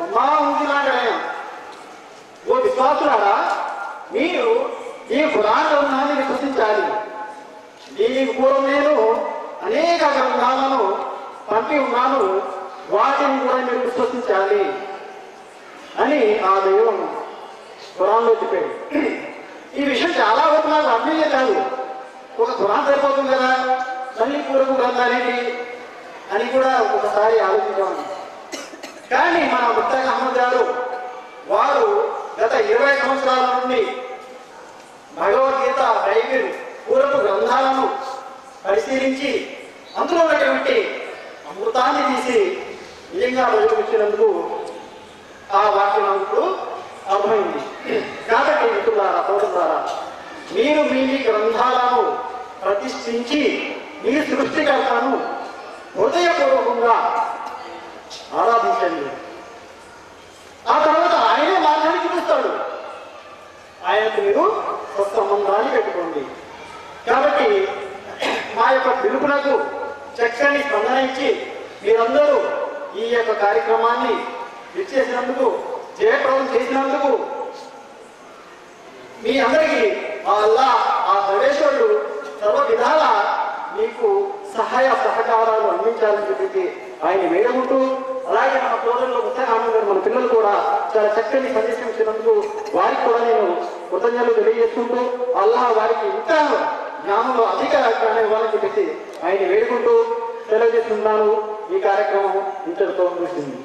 ఉమా ఉంచులా ఓ విశ్వాసులారా మీరు ఈ పురాణ గ్రంథాన్ని విశ్వసించాలి. దీనికి పూర్వం నేను అనేక గ్రంథాలను పంపి ఉన్నాను. వాటిని కూడా మీరు విశ్వసించాలి అని ఆ దైవం పురాణంలో చెప్పాడు. ఈ విషయం చాలా వరకు నాకు అర్థమయ్యే కాదు ఒక పురాణం సరిపోతుంది కదా? మళ్ళీ పూర్వపు గ్రంథాలేంటి? అని కూడా ఒకసారి ఆలోచించామని కానీ మన ముత్తాక అహ్మద్ గారు వారు గత ఇరవై సంవత్సరాల నుండి భగవద్గీత బైబిల్ పూర్వపు గ్రంథాలను పరిశీలించి అందులో ఉన్నటువంటి అమృతాన్ని తీసి నిజంగా ప్రజలకు ఆ వాక్యం నాకు అర్థమైంది. కాబట్టి మిత్రులారా సోదరులారా మీరు మీ మీ గ్రంథాలను ప్రతిష్ఠించి మీ సృష్టికర్తను హృదయపూర్వకంగా ఆరాధించండి. ఆ తర్వాత ఆయనే మార్గాన్ని చూపిస్తాడు ఆయనకు మీరు సత్సంబంధాన్ని పెట్టుకోండి. కాబట్టి మా యొక్క పిలుపునకు చక్కని స్పందన ఇచ్చి మీరందరూ ఈ యొక్క కార్యక్రమాన్ని విచ్చేసినందుకు జయప్రదం చేసినందుకు మీ అందరికీ ఆ అల్లా ఆ సర్వేశ్వరుడు సర్వ విధాల మీకు సహాయ సహకారాలు అందించాలని చెప్పి ఆయన వేడుకుంటూ అలాగే మన సోదరులు ముత్తగాను గారు మన పిల్లలు కూడా చాలా చక్కని సందేశం ఇచ్చినందుకు వారికి కూడా నేను కృతజ్ఞతలు తెలియజేసుకుంటూ అల్లాహ్ వారికి ఇంకా జ్ఞానంలో అధిక జ్ఞానం ఇవ్వాలని చెప్పేసి ఆయన వేడుకుంటూ తెలియజేస్తున్నాను ఈ కార్యక్రమం ఇంతటితో ముగిసింది.